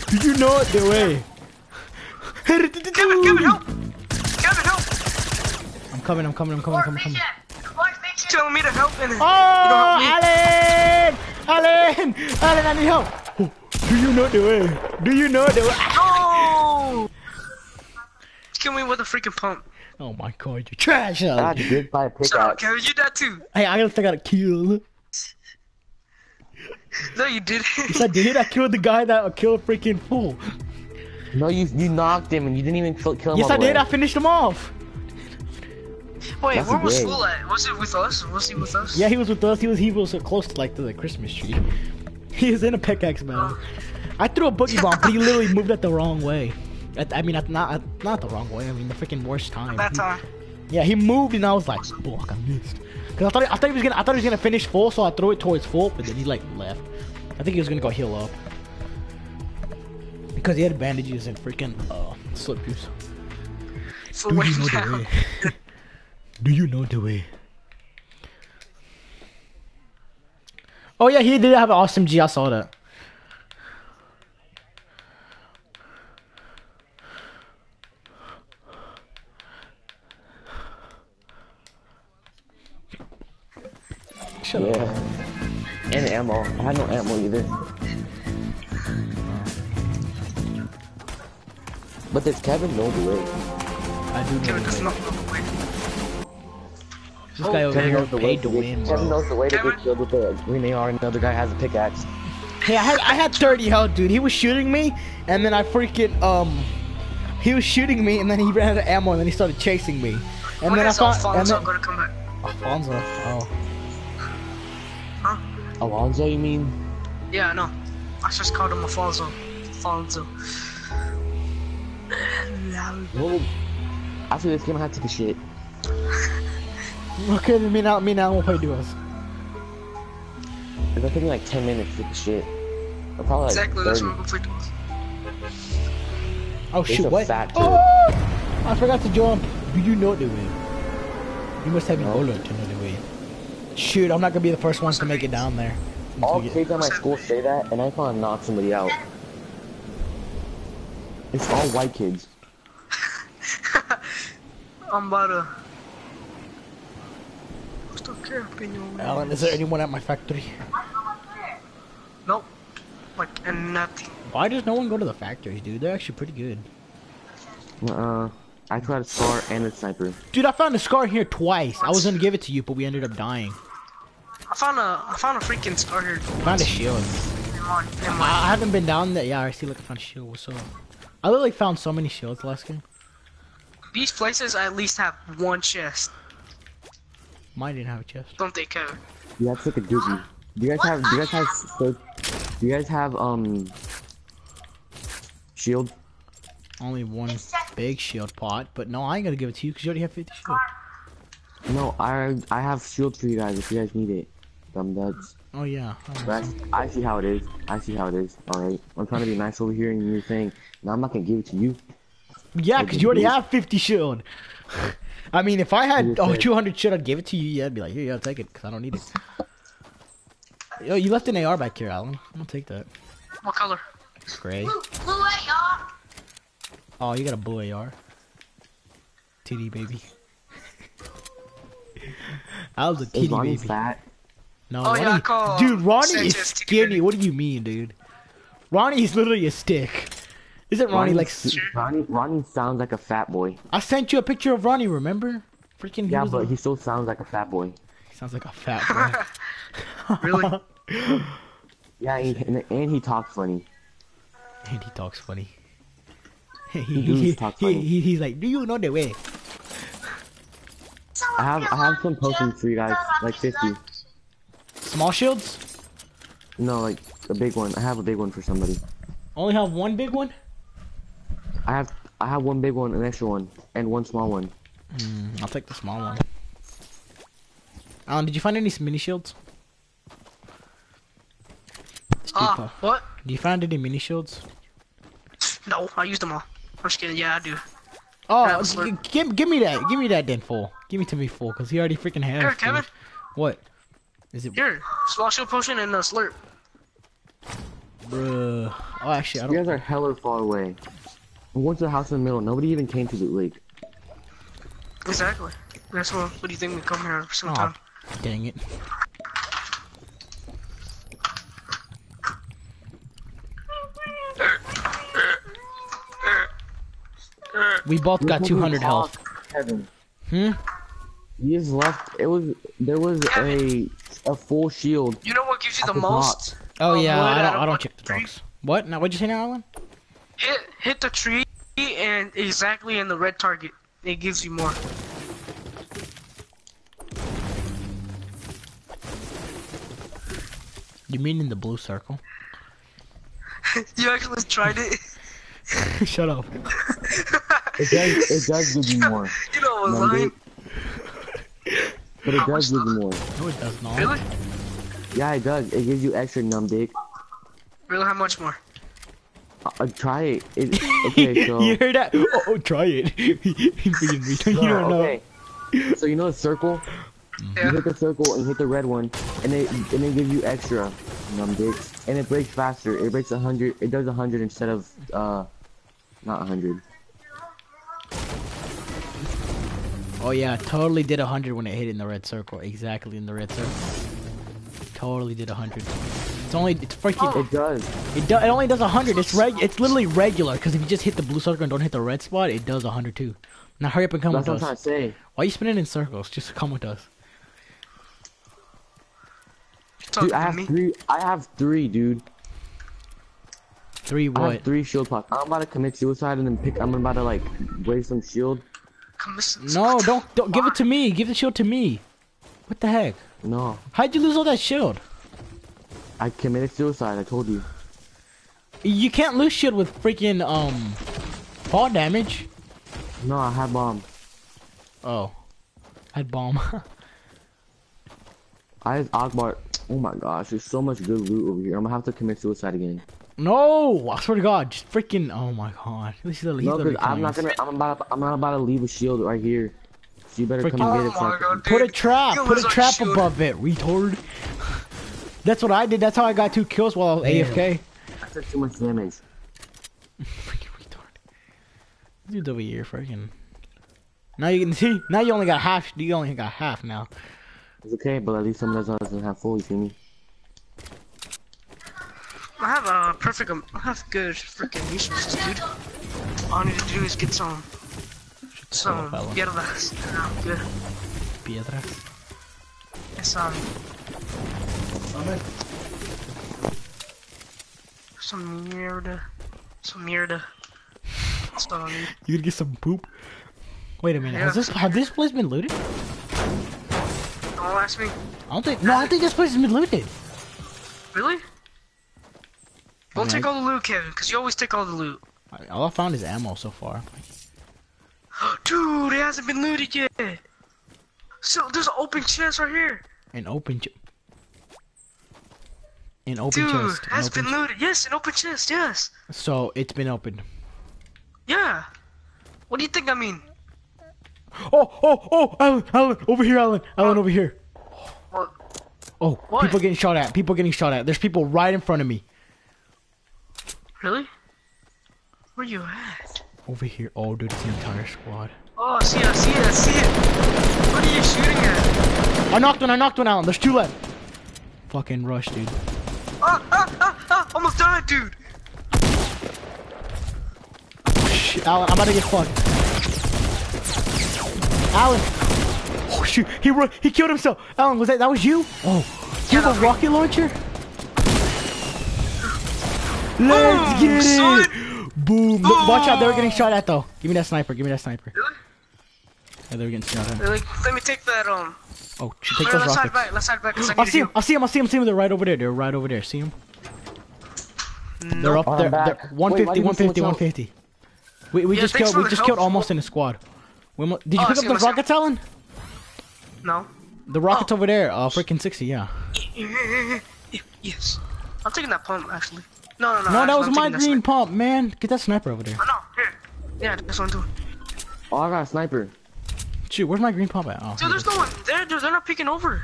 Did you know it the way? Kevin, Kevin, help! Kevin, help! I'm coming. I'm coming. I'm coming. I'm coming. I'm. He's telling me to help and Oh, you don't help. Alan! Alan! Alan, I need help. Oh, do you know the way? Do you know the way? No! Kill me with a freaking pump. Oh my god, ah, you trash! I Alan. did buy a Shut up. Kevin, you that too. Hey, I gotta think I got a kill. No, you did. Yes, I did. I killed the guy that killed freaking fool. No, you you knocked him and you didn't even kill, kill him Yes, all I the did. way. I finished him off. Wait, That's where was gay. Fool at? Was it with us? Was he with us? Yeah, he was with us. He was he was so close to like to the Christmas tree. He was in a pickaxe battle. I threw a boogie bomb, but he literally moved it the wrong way. At, I mean, at, not at, not the wrong way. I mean, the freaking worst time. That time. Yeah, he moved and I was like, "Fuck, I missed." Cause I thought I thought he was gonna I thought he was gonna finish full, so I threw it towards full, but then he like left. I think he was gonna go heal up because he had bandages and freaking uh slurp juice. So Do you know the way? Do you know the way? Oh yeah, he did have an awesome G. I saw that. Shut up. Yeah. And ammo. I had no ammo either. But does Kevin know the way? I do know Kevin the does not know the way. This guy over Kevin here knows the way paid to to get, win, Kevin bro. knows the way to Kevin? get killed with a green AR and another guy has a pickaxe. Hey, I had I had 30 health, dude. He was shooting me, and then I freaking um, he was shooting me, and then he ran out of ammo, and then he started chasing me. And when then I is found and Alfonso then, gonna come back? Alfonso. Oh, Alonzo, you mean? Yeah, no. I just called him Alfonso. Alfonso. Well, after this game, I have to take a shit. okay. Then me now, me now, we'll play duos. It's gonna take me like 10 minutes to take a shit. Or probably like Exactly, that's what we're gonna play. Oh It's shoot! a What? fat Oh! I forgot to jump. Do you know the way? You must have No. Ebola to know the way. Shoot! I'm not gonna be the first ones to make it down there. All Until kids at my school say that, and I want to knock somebody out. It's all white kids. I'm about to. Still camping, yo. Alan, is there anyone at my factory? Nope. Like, and nothing. Why does no one go to the factories, dude? They're actually pretty good. Uh, I tried a scar and a sniper. Dude, I found a scar here twice. I was gonna give it to you, but we ended up dying. I found a, I found a freaking star here. Found a shield. In my, in my, I I haven't been down there. Yeah, I see. Like I found a shield. So? I literally found so many shields last game. these places I at least have one chest. Mine didn't have a chest. Don't they, Kevin? Yeah, that's like a doozy. Do you guys have? Do you guys have? So, do you guys have um? Shield. Only one big shield pot, but no, I ain't gonna give it to you because you already have 50 shield. No, I I have shield for you guys if you guys need it. Dumb duds. Oh yeah. But I see how it is. I see how it is. All right. I'm trying to be nice over here, and you're saying, "No, I'm not gonna give it to you." Yeah, because you already have 50 shield. I mean, if I had oh, 200 shield, I'd give it to you. Yeah, I'd be like, here, yeah, I'll take it, because I don't need it. Yo, you left an AR back here, Alan. I'm gonna take that. What color? Gray. Blue, blue AR. Oh, you got a blue AR. TD baby. I was a Is TD Ronnie baby. fat? No, Oh, yeah, Ronnie, call dude, Ronnie is Sanchez TD skinny. What do you mean, dude? Ronnie is literally a stick. Isn't Ronnie like? Ronnie? Ronnie sounds like a fat boy. I sent you a picture of Ronnie. Remember? Freaking. he Yeah, was but a- he still sounds like a fat boy. he sounds like a fat boy. Really? Yeah, he, and, and he talks funny. and he talks funny. he, He he, does talk he, funny. he- he's like, do you know the way? I have I have some potions for you guys, like 50. Small shields? No, like a big one. I have a big one for somebody. Only have one big one? I have I have one big one, an extra one, and one small one. Mm, I'll take the small one. Alan, did you find any mini shields? Steve, uh, Ah, what? do you find any mini shields? No, I used them all. I'm just kidding. Yeah, I do. Oh, Yeah, let's g- look. give, give me that. Give me that then full. Give me to me full, because he already freaking has. Here, two. Kevin. What? Is it? Here, small shield potion and a slurp. Bruh. Oh, actually, I You don't. You guys are hella far away. We went to the house in the middle. Nobody even came to the lake. Exactly. That's what. What do you think we come here Oh, sometime? dang it. We both got 200 health. Kevin. Hmm? You just left. It was there was a a full shield. You know what gives you At the the top. most? Oh Um, yeah, I don't. I don't check the tree? dogs. What? Now, what'd you say now, Alan? Hit hit the tree and exactly in the red target. It gives you more. You mean in the blue circle? you actually tried it. Shut up. It does it does give you more, You know what I was No, lying. But it does give more. No, it does not. Really? Yeah, it does. It gives you extra numb dick. Really? How much more? Uh, uh try it. it okay, so... you heard that? Oh, oh try it. you don't know. Okay. So you know the circle? Yeah. You hit the circle and hit the red one, and it and it gives you extra numb dicks, and it breaks faster. It breaks 100. It does 100 instead of uh, not 100. Oh yeah, totally did a hundred when it hit in the red circle. Exactly in the red circle. Totally did a hundred. It's only it's freaking. Oh. It does. It, do, it only does a hundred. It's reg. It's literally regular. Because if you just hit the blue circle and don't hit the red spot, it does a hundred too. Now hurry up and come That's what I'm with trying us. to say. Why you spinning in circles? Just come with us. Dude, I have me. three. I have three, dude. Three I what? have three shield pots. I'm about to commit suicide and then pick. I'm about to like raise some shield Commission. No, don't don't give it to me. Give the shield to me. What the heck? No, How'd you lose all that shield? I committed suicide. I told you. You can't lose shield with freaking um fall damage. No, I had bomb. Oh, I had bomb. I have Akbar. Oh my gosh, there's so much good loot over here. I'm gonna have to commit suicide again. No, I swear to God, just freaking. Oh my God. He's literally, he's No, literally because I'm not gonna. I'm about. I'm not about to leave a shield right here. So you better come and get it. Oh so I god. Put a trap. You Put a trap shield. above it, retard. That's what I did. That's how I got two kills while I was AFK. I took too much damage. Freaking retard. Dude's over here, freaking. Now you can see. Now you only got half. You only got half now. It's okay, but at least someone else doesn't have full. You see me? I have a perfect. um, I have good freaking resources, dude. All I need to do is get some. Some fella. piedras. and I'm good. Piedras. And some. Some mierda. Some mierda. That's all I need. You gonna get some poop? Wait a minute. Has this have this place been looted? Don't ask me. I don't think. No, I think this place has been looted. Really? Don't Yeah. take all the loot, Kevin, because you always take all the loot. All I found is ammo so far. Dude, it hasn't been looted yet. So there's an open chest right here. An open. chest. an open Dude, chest. it has been looted. Yes, an open chest. Yes. So it's been opened. Yeah. What do you think I mean? Oh, oh, oh, Alan, Alan, over here, Alan, Alan, over here. What? Oh, What? people getting shot at. People getting shot at. There's people right in front of me. Really? Where you at? Over here. Oh, dude, it's the entire squad. Oh, I see it. I see it. I see it. What are you shooting at? I knocked one. I knocked one, Alan. There's two left. Fucking rush, dude. Ah, ah, ah, ah! Almost died, dude. Shit, Alan, I'm about to get fucked. Alan. Oh shoot, he he killed himself. Alan, was that that was you? Oh, you Yeah, have a rocket launcher? Let's Boom, get son. it. Boom. Look, Watch out, they were getting shot at though. Give me that sniper. Give me that sniper. Really? Yeah, they were getting shot at. Really? Let me take that. Um. Oh, shoot, take Wait, those let's hide back. Let's hide back. 'cause I I need see him. I see him. I see him. See him. They're right over there. They're right over there. See him? They're up Oh, there. They're 150, why did you 150, switch out? 150. We, we Yeah, just killed. We just help. killed almost in a squad. We did you Oh, pick up the see him. rockets, Alan? No. The rockets Oh. over there. Uh, freaking 60. Yeah. Yes. I'm taking that pump actually. No, no, no. No, that was I'm my green pump, man. Get that sniper over there. Oh, no, here. Yeah, this one too. Oh, I got a sniper. Shoot, where's my green pump at? Oh, Dude, there's no one there. Dude, they're not peeking over.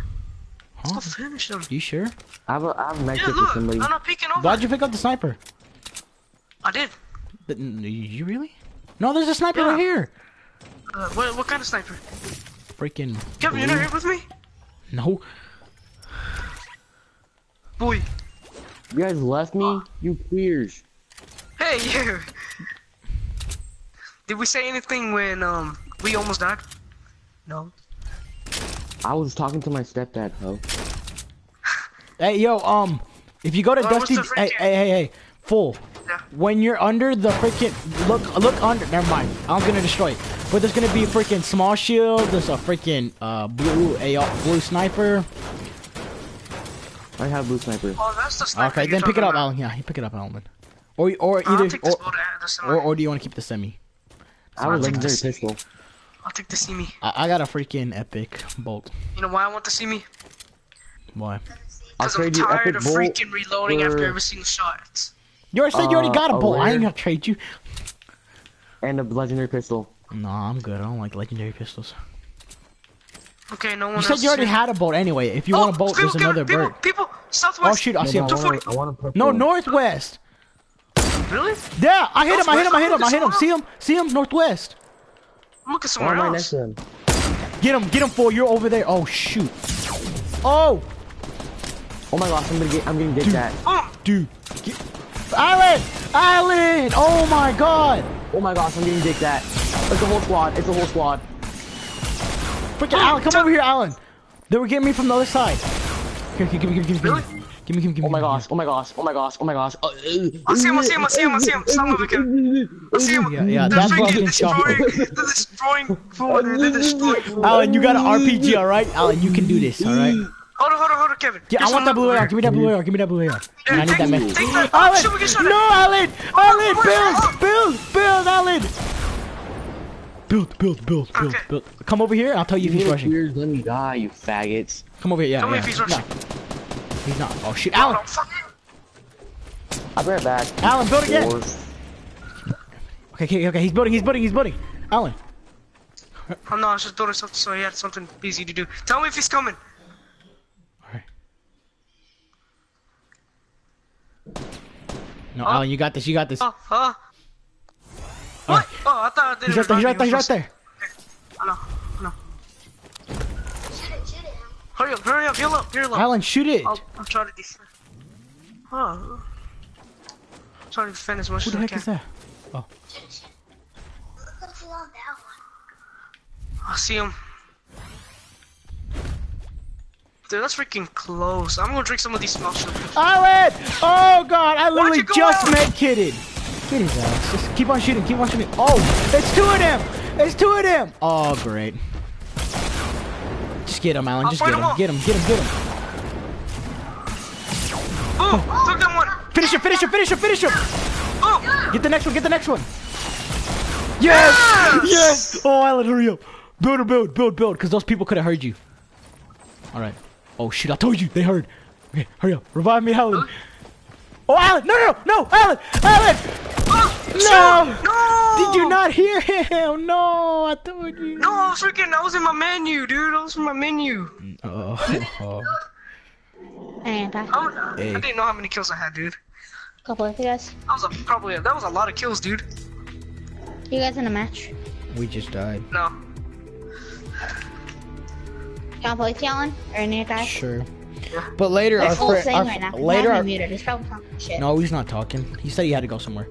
is. Let's go finish them. You sure? I have a, I have a med Yeah, kit for look. somebody. They're not peeking over. Why'd you pick up the sniper? I did. The- n- You really? No, there's a sniper Yeah. right here. Uh, what, what kind of sniper? Freaking. Kevin, you're not here with me? No. Boy. You guys left me? You queers. Hey, you. Did we say anything when um we almost died? No. I was talking to my stepdad, ho. Hey, yo, um, if you go to what's Dusty, hey, hey, hey, hey, full. Yeah. When you're under the freaking look, look under. Never mind. I'm gonna destroy it. But there's gonna be a freaking small shield. There's a freaking uh blue AR, blue sniper. I have blue sniper. Oh, that's the sniper. Okay, then pick it up, about. Alan. Yeah, you pick it up, Alan. Or or I'll either take or, boat at the semi. or or do you want to keep the semi? I have a I'll take legendary this. pistol. I'll take the semi. I, I got a freaking epic bolt. You know why I want to see me? Why? I'll Because I'm trade tired epic of freaking reloading for- after every single shot. You already said you already Uh, got a a bolt. I ain't gonna trade you. and a legendary pistol. Nah, I'm good. I don't like legendary pistols. Okay, no one You said you already had a bolt anyway. If you oh, want a oh, bolt, people, there's another people, bird. People, people, southwest. Oh shoot, I see him. No, I want, 240. I want a purple. No, northwest. Really? Yeah, I hit him. I hit him. I hit him. I hit him. See him? See him? Northwest. I'm looking Why somewhere am I else. next to him? Get him. Get him. For you're over there. Oh shoot. Oh, Oh my gosh, I'm gonna get, I'm getting dicked at. Boom. Oh. dude. Get... Alan, Alan. Oh my God. Oh my gosh, I'm getting dicked that. It's a whole squad. It's a whole squad. Freaking Alan, come over here, Alan. They were getting me from the other side. Here, here, give me, give me, give me. Really? Give me, give me, give me. Oh my give me. gosh, oh my gosh, oh my gosh, oh my gosh. Uh, I see him, I see him, I see him, I see him. Stop moving, Kevin. I see him. Yeah, yeah, They're that's freaking fucking shot. destroying, they're destroying food. They're destroying food. Alan, you got an RPG, all right? Alan, you can do this, all right? Hold on, hold on, hold on, Kevin. Yeah, I want that blue over AR. Give me that blue AR. Give me that blue AR. And I need that Take- message. take that- oh, shit, we get shot Alan, no, Alan, Alan, build, build, build, Alan. Build, build, build, build, Okay. build. Come over here. I'll tell you if he's rushing. queers, let me die, you faggots. Come over here. Yeah, Tell me if he's No, rushing. he's not. Oh shit, Oh, Alan, no, fuck you. I'll be right back. Alan, build again. Okay, okay, okay. He's building. He's building. He's building. Alan. Oh no, I was just doing something so he had something easy to do. Tell me if he's coming. Alright. No, Alan, you got this. You got this. Oh, uh. What? Oh, I thought I did He's it. right there. He's right there. He's right there. I know, I know. Hurry up, hurry up, heal up, heal up. Alan, shoot it. I'll, I'll try to defend. Oh. Try to defend as much Who as the heck is that? Oh. I see him. Dude, that's freaking close. I'm gonna drink some of these small sugars. Alan! Oh god, I literally go just out? med kitted. Get his ass. Just keep on shooting. Keep on shooting. Oh, it's two of them. It's two of them. Oh great. Just get him, Alan. Just get him him. Get him. Get him. Get him. Boom! Took that one! Finish him. Finish him. Finish him. Finish him. Get the next one. Get the next one. Yes! Yes! Oh, Alan, hurry up. Build, build, build, build, because those people could have heard you. All right. Oh shit! I told you they heard. Okay, hurry up. Revive me, Alan. Oh, Alan! No, no, no, Alan! Alan! No! No! Did you not hear him? No, I told you. No, I was freaking. I was in my menu, dude. I was in my menu. Oh, oh. And I I, I didn't know how many kills I had, dude. couple of you guys. That was a, probably that was a lot of kills, dude. You guys in a match? we just died. No. Can I play with you, Alan? Or any of you guys? Sure. But later, They're our full friend, right now. later, Later, our, muted. He's probably talking shit. no, he's not talking. He said he had to go somewhere.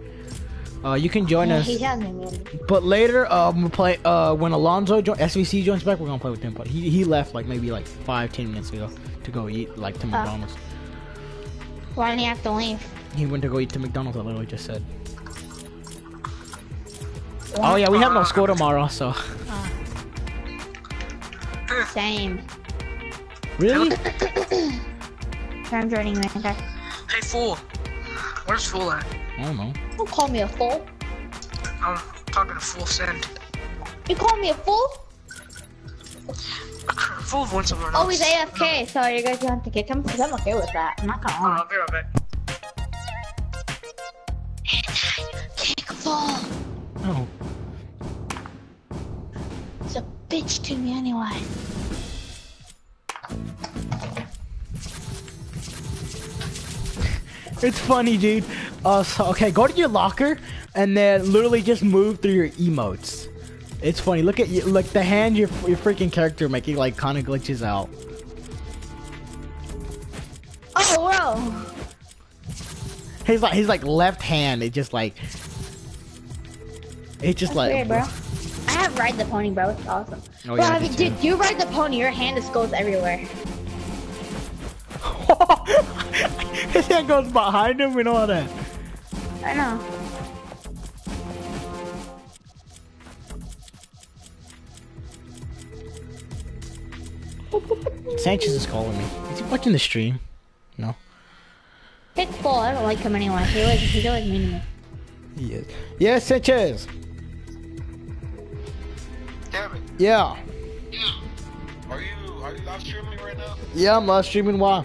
Uh, you can join Yeah, us. he has me muted. But later, um, we'll play. Uh, when Alonzo jo- SVC joins back, we're gonna play with him. But he he left like maybe like five ten minutes ago to go eat like to McDonald's. Why didn't he have to leave? He went to go eat to McDonald's. I literally just said. Oh yeah, we have no school tomorrow, so Same. really. I'm joining you. Hey, fool. Where's fool at? I don't know. Don't call me a fool. I'm talking to full send. You call me a fool? Fool went somewhere else. Oh, he's AFK, so you guys want to kick him? Because I'm okay with that. I'm not gonna Hold on, lie. I'll be right back. Kick fool. No. He's a bitch to me anyway. It's funny, dude. Uh, so, okay, go to your locker and then literally just move through your emotes. It's funny. Look at you. Like the hand your your freaking character making like kind of glitches out. Oh, bro. He's like his like left hand. It just like. It just That's like. weird, bro. I have ride the pony, bro. It's awesome. Oh, bro, yeah, I mean, dude, you ride the pony, your hand just goes everywhere. his hand goes behind him and all that. I know. Sanchez is calling me. Is he watching the stream? No. Kick fool. I don't like him anyway. He always, he's always mean to me. He is. Yes, Sanchez. Damn it. Yeah. Yeah. Are you are you live streaming right now? Yeah, I'm live streaming. Why?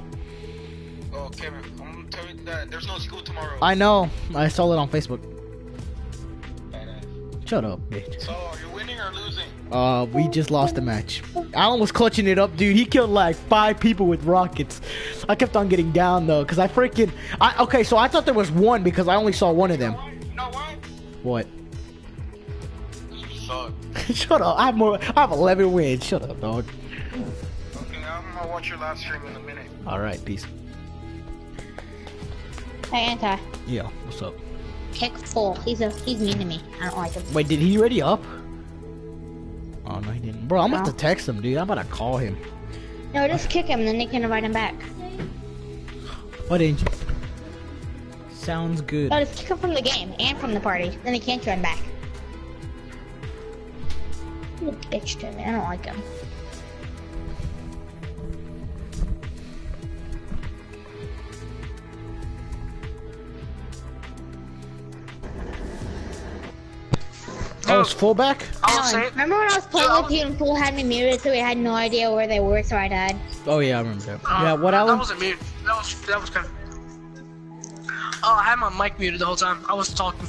Kevin, I'm gonna tell you that there's no school tomorrow. I know. I saw it on Facebook. Shut up, bitch. So, are you winning or losing? Uh, we just lost the match. Alan was clutching it up, dude. He killed like five people with rockets. I kept on getting down though, cause I freaking. I okay, so I thought there was one because I only saw one of them. You know why? What? You suck. Shut up. I have more. I have 11 wins. Shut up, dog. Okay, I'm gonna watch your live stream in a minute. All right, peace. Hey, Anti. Yeah. What's up? Kick fool. He's a he's mean to me. I don't like him. Wait, did he ready up? Oh no, he didn't. Bro, I'm about No. to oh. text him, dude. I'm about to call him. No, just kick him, then they can invite him back. What engine? Sounds good. No, just kick him from the game and from the party. Then he can't join back. He's a bitch to me. I don't like him. Oh, it's fullback? I will Alan, say, remember when I was playing with you and Fool had me muted so we had no idea where they were so I died? Oh yeah, I remember that. uh, Yeah, what Alan? That Alan? wasn't me. That was that was kind of. Oh, I had my mic muted the whole time. I was talking.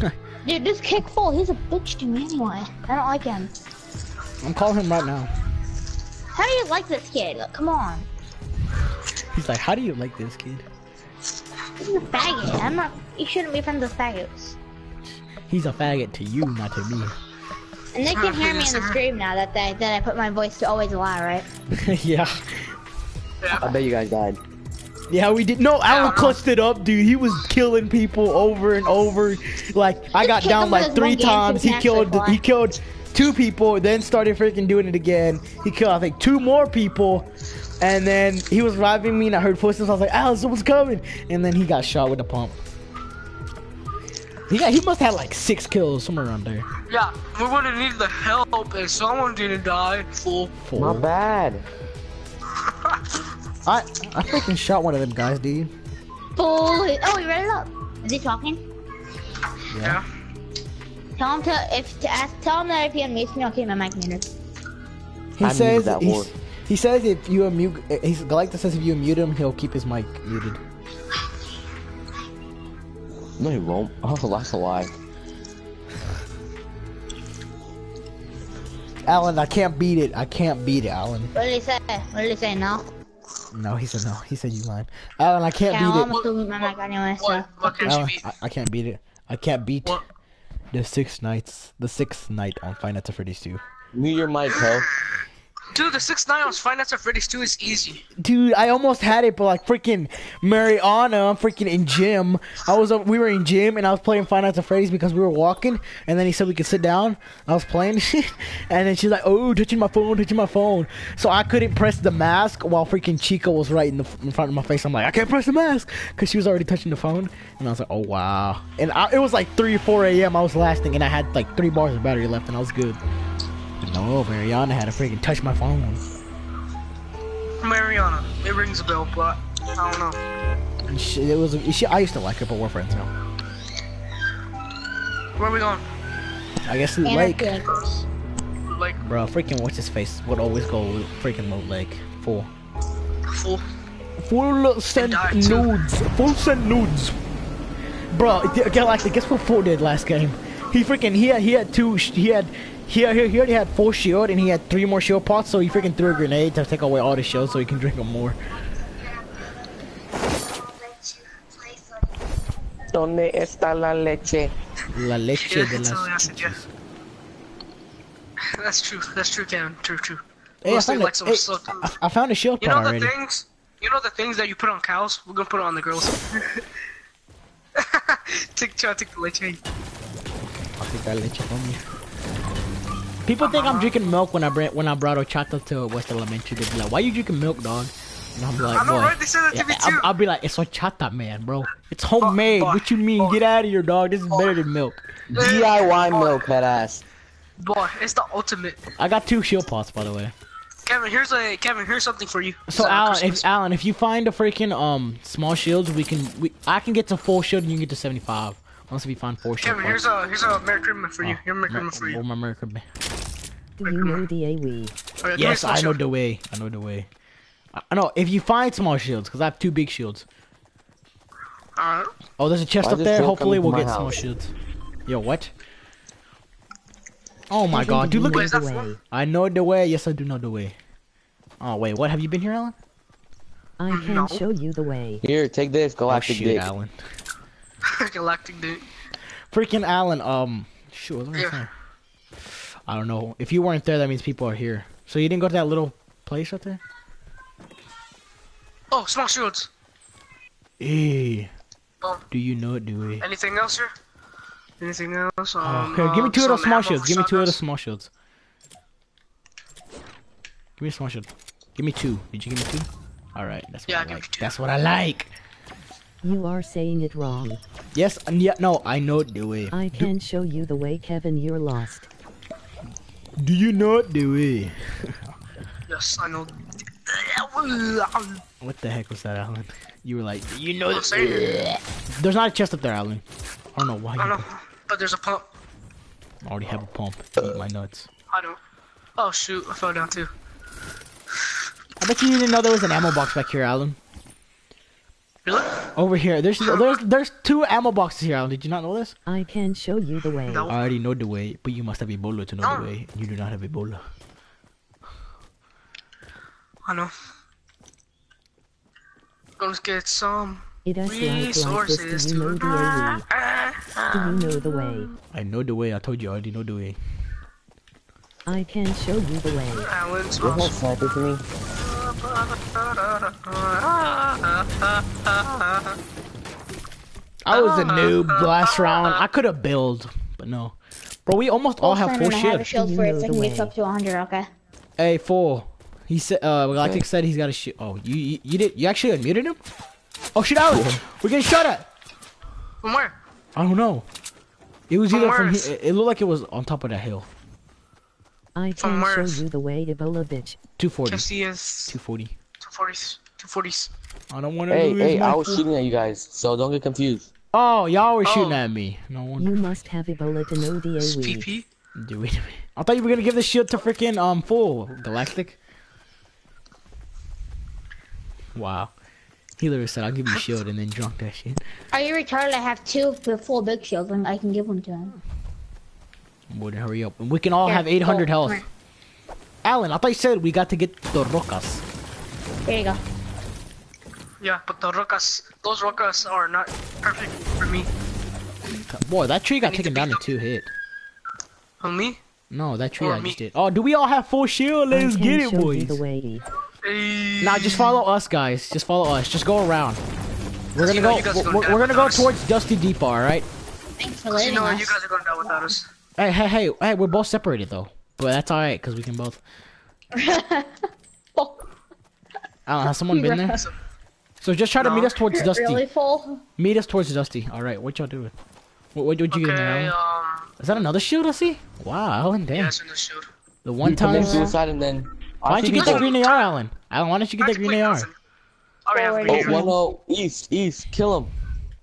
Dude, just kick full. He's a bitch to me anyway. I don't like him. I'm calling him right now. How do you like this kid? Look, come on. He's like, how do you like this kid? He's a faggot. I'm not. You shouldn't be friends with faggots. He's a faggot to you, not to me. And they can hear me in the stream now that they, that I put my voice to always lie, right? yeah. yeah. I bet you guys died. Yeah, we did. No, Alan clutched it up, dude. He was killing people over and over. Like I got down like three one game so times. he He can actually killed. fly. He killed two people, then started freaking doing it again. He killed I think two more people, and then he was reviving me, and I heard footsteps. I was like, Alan, someone's coming, and then he got shot with a pump. He got, he must have like six kills somewhere around there. Yeah, we would have needed the help, and someone didn't die. Fool. Four. Not bad. I I freaking shot one of them guys, dude. Fool. Oh, he read it up. Is he talking? Yeah. Tell him to if to ask. Tell him that if he unmutes me, I'll keep my mic muted. He I muted says that he's, he says if you unmute eh, he's Galactus says if you unmute him he'll keep his mic muted. No, he won't. Oh, that's a lie. Alan, I can't beat it. I can't beat it, Alan. What did he say? What did he say? No. No, he said no. He said you lying. Alan, I can't Yeah, I'll beat almost still my mic anyway. So. What? What can you Alan, beat? I, I can't beat it. I can't beat What? the six nights. The sixth night on Five Nights at Freddy's 2. Mute your mic, ho. Dude, the six nine on Five Nights at Freddy's 2 is easy. Dude, I almost had it, but like freaking Mariana, I'm freaking in gym. I was we were in gym, and I was playing Five Nights Freddy's because we were walking, and then he said we could sit down. I was playing shit, and then she's like, "Oh, touching my phone, touching my phone." So I couldn't press the mask while freaking Chica was right in the in front of my face. I'm like, I can't press the mask because she was already touching the phone, and I was like, "Oh wow!" And I, it was like three four a.m. I was lasting, and I had like three bars of battery left, and I was good. But no, Mariana had to freaking touch my phone. Mariana. It rings a bell, but I don't know. And she, it was she, I used to like her, but we're friends now. Where are we going? I guess Loot And Lake, I feel like- Like, bro. Freaking what's his face would always go freaking Loot Lake. Full, fool. full send nudes, full send nudes, bro. g- Get like guess what Full did last game? He freaking he had he had two he had. He, he, he already had full shield and he had three more shield pots, so he freaking threw a grenade to take away all the shields so he can drink them more. ¿Dónde está la leche? La leche Yeah, de that's las. That's true. That's true, Kevin. True, true. Hey, I found, like it. some Hey, stuff. I, I found a shield You pot know the already. things? You know the things that you put on cows? We're gonna put it on the girls. take, try to take the leche. I'll take that leche from you. People think I'm drinking milk when I bring when I brought horchata to West Elementary. They be like, "Why you drinking milk, dog?" And I'm like, I know, "Boy." right? They said that to me too. I'll, I'll be like, "It's horchata, man, bro. It's homemade. boy, what you mean? boy. Get out of here, dog. This is better than milk." DIY milk, head ass. Boy, it's the ultimate. I got two shield pots, by the way. Kevin, here's a Kevin. Here's something for you. So Alan, Christmas. if Alan, if you find a freaking um small shields, we can we I can get to full shield and you can get to 75. Once we find four shield Kevin, here's a here's a Merry Christmas for you. Here's a Merry Christmas for you. Oh, my American man. Do you know the AWE? Oh, yeah, give me Yes, I know the way. I know the way. I I know if you find small shields, because I have two big shields. Alright. Oh, there's a chest Why up there. Hopefully, we'll get my small shields. Yo, what? Oh my god, dude, look at is that? I know the way. Yes, I do know the way. Oh wait, what? Have you been here, Alan? I can No. show you the way. Here, take this, Oh galactic shoot, dick. Alan. Galactic dude. Freaking Alan. Um, shoot, I Yeah. I don't know. If you weren't there, that means people are here. So you didn't go to that little place right there? Oh, small shields. Hey, Oh, do you know it, do we? anything else here? Anything else? Um, Okay, give me uh, two of those small shields. Give me two of those shotguns. small shields. Give me a small shield. Give me two. Did you give me two? All right, that's what Yeah, I give like. That's what I like. You are saying it wrong. Yes, and yeah, no, I know the way. I can show you the way, Kevin. You're lost. Do you know the way? Yes, I know. What the heck was that, Alan? You were like, you know. I'm. There's not a chest up there, Alan. I don't know why. I don't know, but there's a pump. I already have a pump. to Eat my nuts. I don't. Oh shoot, I fell down too. I bet you didn't know there was an ammo box back here, Alan. Really? Over here, there's there's there's two ammo boxes here, Alan. Did you not know this? I can show you the way. No. I already know the way, but you must have Ebola to know No. the way. You do not have Ebola. I know. Gonna get some It is like like this. resources Do you know to. the way? Do you know the way? I know the way. I told you I already know the way. I can show you the way. Alan's You have sniper for me? I was a noob last round. I could have built, but no. Bro, we almost all have full I have a shield. shield for it know so I can get up to 100, okay? Hey, full. He said, uh, Galactic said he's got a shield. Oh, you, you you did you actually unmuted him? Oh shit, Alan, we're getting shot at. From where? I don't know. It was either from where? here. It looked like it was on top of that hill. I From can show you the way, Ebola bitch. 240. Jesse 240. 240s. 240s. I don't want to Hey, lose hey, my I was full- shooting at you guys, so don't get confused. Oh, y'all were shooting Oh. at me. No one. You must have Ebola to know the It's AoE. PP. Do it. I thought you were gonna give the shield to freaking um full Galactic. Wow. He literally said, "I'll give you shield," and then drunk that shit. Are you retarded? I have two full big shields and I can give one to him. Boy, then hurry up. And we can all Here, have 800 go, health. come Alan, I thought you said we got to get the rocas. Here you go. Yeah, but the rocas, those rocas are not perfect for me. Boy, that tree got need taken to down in two hit. On me? No, that tree Or I me. just did. Oh, do we all have full shield? Let's get it, show boys. the way. Hey. Now just follow us, guys. Just follow us. Just go around. We're gonna go. you guys are We're, gonna we're, gonna go towards Dusty Depot. All right. Thanks for letting You letting know us. you guys are gonna die without us. Hey, hey, hey, hey. We're both separated though, but that's all right because we can both. Alan, has someone been there? So just try to meet us towards Dusty. really full? Meet us towards Dusty. All right. What y'all doing? What what would you get in there? Okay, um, Is that another shield I see? Wow, Alan, damn. yeah, it's in the shield. The one Commit time. suicide and then. Why don't you get the that green AR, Alan? Alan, why don't you get that green AR? I already have Forward. green Oh, AR. one oh, east, east, kill him.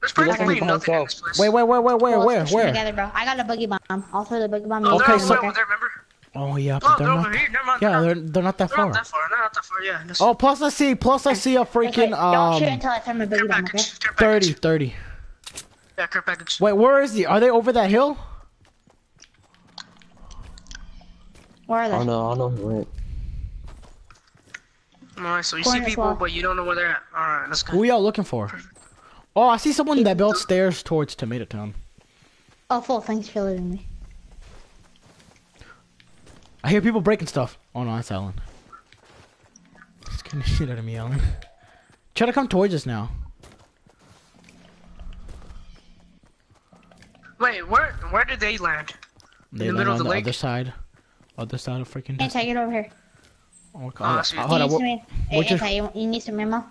There's practically nothing in this place. Wait, wait, wait, wait, where, Well, where, let's where? Together, bro. I got a boogie bomb. I'll throw the boogie bomb. Oh, Okay, they're so- it over over there, remember? Oh yeah, Oh, they're they're not. over here. Never mind. Yeah, they're, they're they're not that they're far. not that far. They're not that far. Yeah. Just Oh, plus I see, plus I see a Okay, freaking don't shoot um until I throw my boogie bomb, okay? 30, 30. Yeah, care package. Wait, where is he? Are they over that hill? Where are I they? don't know, I don't know who went. Alright, so you see people, wall. but you don't know where they're at. Alright, let's go. Who y'all looking for? Oh, I see someone that built stairs towards Tomato Town. Oh, full. Thanks for leaving me. I hear people breaking stuff. Oh no, that's Alan. Scaring the shit out of me, Alan. Try to come towards us now. Wait, where where did they land? They the land middle on of the the lake? other side. Other side of freaking. Anti, get over here. Oh, okay. Hold on. sweet. Uh, You hold on. need some, what- hey, what's you, you need some ammo?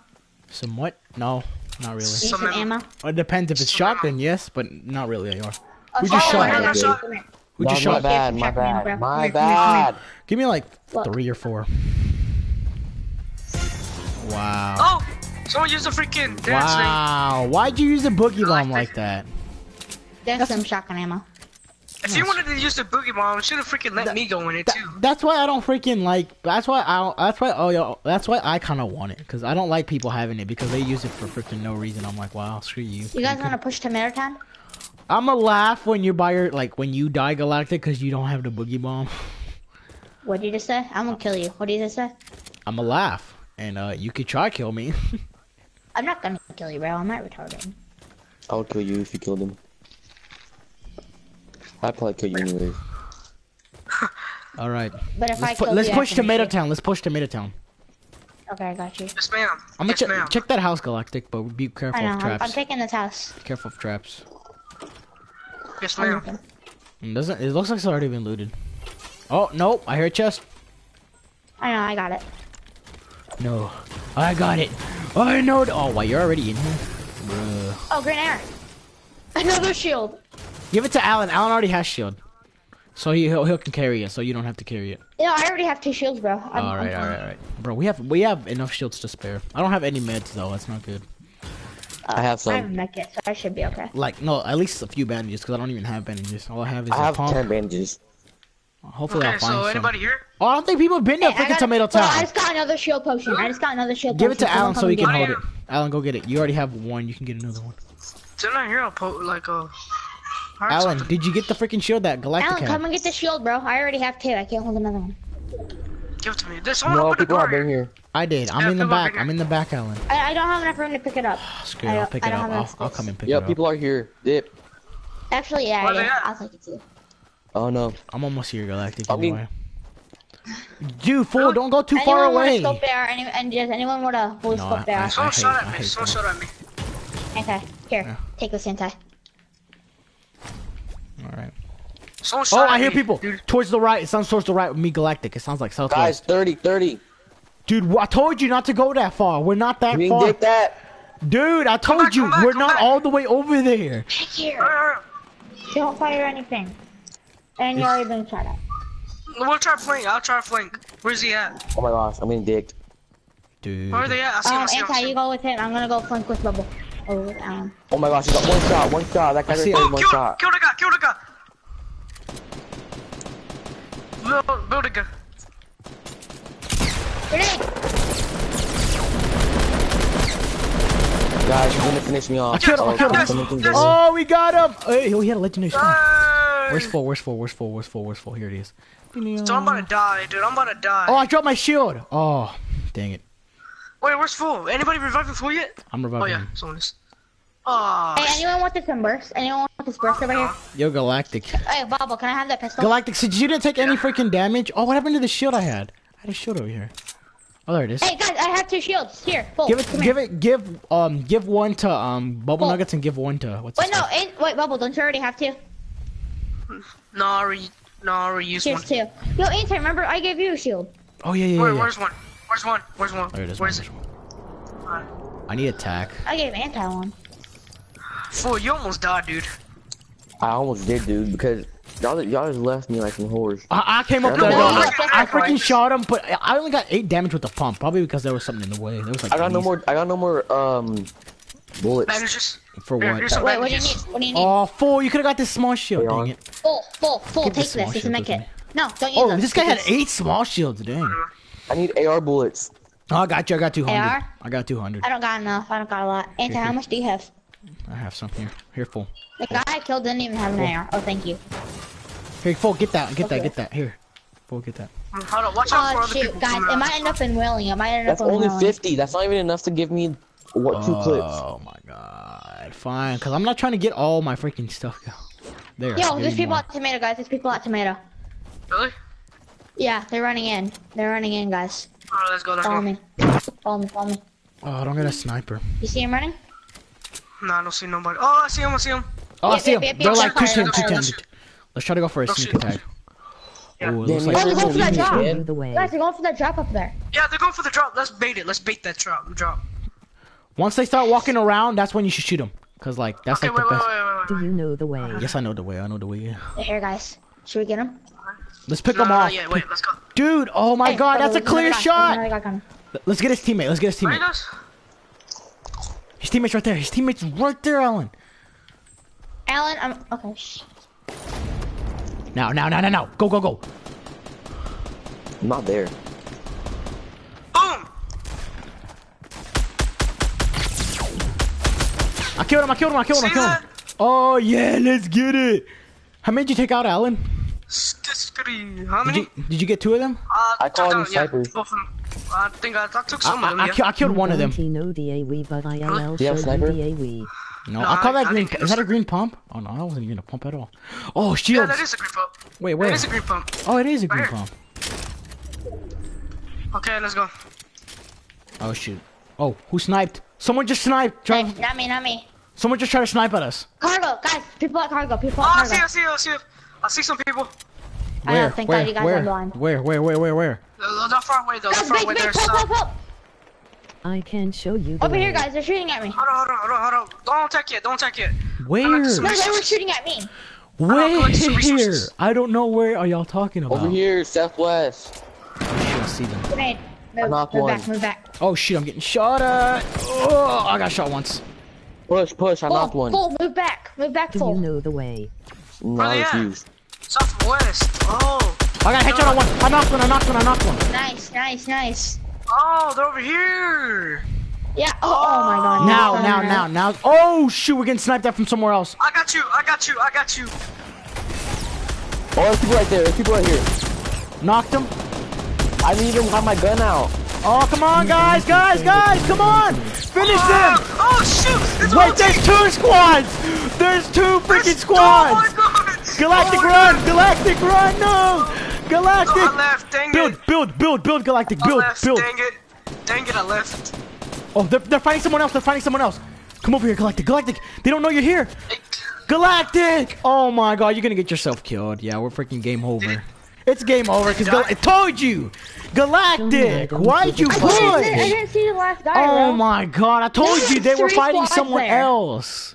Some what? No, not really. Some some ammo. ammo? It depends if it's Some shotgun, yes, but not really. AR. Oh, Who just shit, shot I you? got Shot. Come here. Who No, just my shot? bad, my Check me out, bad, my Come here, come here, come bad. Give me like Look. three or four. Wow. Oh, someone used a freaking dance thing. Wow. Why'd you use a boogie bomb like that? There's some shotgun ammo. If you wanted to use the boogie bomb, should have freaking let me go in it too. That's why I don't freaking like. That's why I. Don't, that's why. Oh, yo. That's why I kind of want it because I don't like people having it because they use it for freaking no reason. I'm like, wow, screw you. You guys want to push Tomato Town? I'ma laugh when you buy your like when you die Galactic because you don't have the boogie bomb. What did you just say? I'm gonna kill you. What did you just say? I'ma laugh and uh you could try kill me. I'm not gonna kill you, bro. I'm not retarded. I'll kill you if you kill him. I'd probably kill you anyways. All right. But if I Let's, pu- kill let's push can Tomato shoot. Town. Let's push Tomato Town. Okay, I got you. Yes, ma'am. I'm gonna yes, check ma'am. check that house Galactic, but be careful I know. of I'm, I'm taking this house. Be Careful of traps. Yes, ma'am. It mm, doesn't. It looks like it's already been looted. Oh nope! I hear a chest. I know. I got it. No. I got it. I know. it. Oh, why you're already in here? Bruh. Oh, green air. Another shield. Give it to Alan. Alan already has shield. So he he'll, he'll can carry it, so you don't have to carry it. Yeah, I already have two shields, bro. I'm, all right, I'm all right, all right, bro. We have we have enough shields to spare. I don't have any meds though. That's not good. I uh, have some. I have a some. med kit, so I should be okay. Like no, at least a few bandages because I don't even have bandages. All I have is I a have pump. ten bandages. Hopefully Okay, I'll find so some. anybody here? Oh, I don't think people have been there. Hey, I Freaking got- tomato well, I just got another shield potion. I just got another shield potion. Give it to Alan so he can hold it. Alan, go get it. You already have one. You can get another one. Didn't I hear a po like a? Heard Alan, did you get the freaking shield that Galactic Alan, had? come and get the shield, bro. I already have two. I can't hold another one. Give it to me. There's someone No, open people are have here. here. I did. I'm Yeah, in the back. I'm in the back, Alan. I, I don't have enough room to pick it up. Screw I it. I'll pick it up. I'll, I'll come and pick Yeah, it up. Yeah, people are here. Dip. Actually, yeah, Where yeah. I'll take it too. Oh no. I'm almost here, Galactic. I mean- Anyway. Dude, fool, don't go too anyone far want away. to scope there? Any, and does anyone want to fully No, scope I- there? I- Someone hate- shot at me. hate Someone shot at me. Okay, here, Yeah. take this anti. All right. Someone Oh, I hear people Dude. towards the right. It sounds towards the right with me, Galactic. It sounds like Guys, southwest. 30, 30. Dude, I told you not to go that far. We're not that We far. didn't get that. Dude, I told back, you come back, we're not back. all the way over there. Take here. Alright, alright. Don't fire anything. And you're already been shot at. We'll try flank. I'll try flank. Where's he at? Oh my gosh, I'm being dicked. Dude. Where are they at? I see him. I um, see Anti, him. you go with him. I'm gonna go flank with Bubble. Or with Alan. Oh my gosh, he got one shot, one shot. That guy I right see there, Oh, one kill, shot. kill the guy. Kill the guy. Build, build a guy. Grenade! Guys, he's gonna finish me off. I killed him, I killed him. Yes, yes. Oh, we got him. Hey, oh, he had a legendary skin. Hey! Where's full? Where's full? Where's full? Where's full? Where's full? Here it is. So I'm about to die, dude. I'm about to die. Oh, I dropped my shield. Oh, dang it. Wait, where's full? Anybody reviving full yet? I'm Oh yeah, him. someone is. Oh, Hey, anyone want this in burst? Anyone want this burst over here? Yo, Galactic. Hey, Bubble, can I have that pistol? Galactic, since you didn't take any freaking damage. Oh, what happened to the shield I had? I had a shield over here. Oh, there it is. Hey, guys, I have two shields. Here, full. Give it, Come give here. it, give, um, give one to um Bubble Oh. Nuggets and give one to what's Wait, no, name? in, wait, Bubble, don't you already have two? no, I re, no, I reused Here's one. two. Yo, Anti, remember I gave you a shield. Oh yeah, yeah, Where, yeah. yeah. where's one? Where's one? Where's one? There it is. Where's Where's it? one? I need attack. I gave Anti one. Fool, you almost died, dude. I almost did, dude, because y'all y'all just left me like some whores. I, I came up No, there. no, though. no, I no, freaking shot him, but I only got eight damage with the pump. Probably because there was something in the way. There was like I got no enemies. more. I got no more um bullets. Bandages. For Here, what? here's Wait, what do you need? bandages. What do you need? Oh, fool! You could have got this small shield. Hey, Dang on. it. Full, full, full. Keep the Take this. It's a shield med kit. No, don't use Oh, those. this guy had eight small shields. Dang. I need AR bullets. Oh, I got you. I got 200. AR? I got 200. I don't got enough. I don't got a lot. Anti, Here, how here. much do you have? I have some here. Here, full. The guy I killed didn't even have an AR. Oh, thank you. Here, full. Get that. Get that. Get that. Here. Full. Get that. Mm, hold on, watch out oh, for Oh, other shoot, guys. coming It out. might end up in Wailing. It might end That's up in only Wailing. 50. That's not even enough to give me what two clips. Oh my god. Fine. Cause I'm not trying to get all my freaking stuff. There. Yo, there's people more. at Tomato, guys. There's people at Tomato. Really? Yeah, they're running in. They're running in, guys. Alright, let's go, let's Follow go. me. Follow me, follow me. Oh, I don't get a sniper. You see him running? No, I don't see nobody. Oh, I see him, I see him. Oh, I see yep, him. yep, They're yep, like yep, 210, yep, 210. Let's try to go for a Don't sneak shoot. attack. Yeah. Oh, it looks you like they're going for that drop. man. The way. Guys, they're going for that drop up there. Yeah, they're going for the drop. Let's bait it. Let's bait that drop. Drop. once they start walking around, that's when you should shoot them. Cause like that's Okay, like wait, the wait, best. wait, wait, wait. Do you know the way? Yes, I know the way. I know the way. They're here, guys. Should we get him? Let's pick No, them no, off. yeah, wait, let's go. Dude, oh my Hey, god, that's a clear shot. another guy coming. Let's get his teammate. Let's get his teammate. His teammate's right there. His teammate's right there, Alan. Alan, I'm okay. Now, now, now, now, now. Go, go, go. I'm not there. Boom! I killed him. I killed him. I killed him. I See killed that? him. Oh yeah, let's get it. How many did you take out, Alan? Skitty. How Did you did you get two of them? Uh, I call took them out- yeah, snipers. both of them. I think I, I took I, some of them, I, I, yeah. ki- I killed one of them. No DAW, but ILL Do you have show sniper? DAW. No, No, I call that I green. didn't Is that a a- green pump? Oh no, that wasn't even a pump at all. Oh, shield. Yeah, shields. that is a green pump. Wait, That where? is a green pump. Oh, it is a green Right here. pump. Okay, let's go. Oh shoot. Oh, who sniped? Someone just sniped. Try, Hey, not me, not me. someone just tried to snipe at us. Cargo, guys. People at cargo. People Oh, at I cargo. see, I see, I see. I see some people. I know, Where? thank where? God you guys where? are blind. Where? Where? Where? Where? Where? They're they're not far away though. They're Guys, far bait, away. bait, They're pull, pull, south. pull. I can show you the Over here, guys. They're shooting at me. Hold on, hold on, hold on, hold on. Don't attack yet. Don't attack yet. Where? I'm at some- No, they were shooting at me. Where? collect some. I don't know where are y'all talking about. Over here, southwest. I don't see them. Grenade. Move, move one. back, move back. Oh shit, I'm getting shot at. Oh, I got shot once. Push, push. I Full, knocked one. full, move back, move back, Do you know the way? No, Where I they at? Southwest. Oh. I got a headshot on one. I knocked one. I knocked one. I knocked one. Nice, nice, nice. Oh, they're over here. Yeah. Oh, oh my god. Now, no, now, now, now. Oh shoot, we're getting sniped at from somewhere else. I got you. I got you. I got you. Oh, there's people right there. There's people right here. Knocked him. I didn't even have my gun out. Oh, come on, guys, guys, guys, come on. Finish them. Oh, oh shoot! It's Wait, there's two squads. There's two freaking squads. God! Galactic oh, run! Galactic run! No! Galactic! Oh, I left. Dang build, it. build, build, build, Galactic, build, left. build. Dang it. Dang it, I left. Oh, they're, they're fighting someone else. They're fighting someone else. Come over here, Galactic. Galactic. They don't know you're here. Galactic! Oh my god, you're gonna get yourself killed. Yeah, we're freaking game over. It's game over because I told you, Galactic. Why'd you I I didn't, see, I push? didn't see the last guy, Oh bro. my god, I told you they were fighting someone there. else.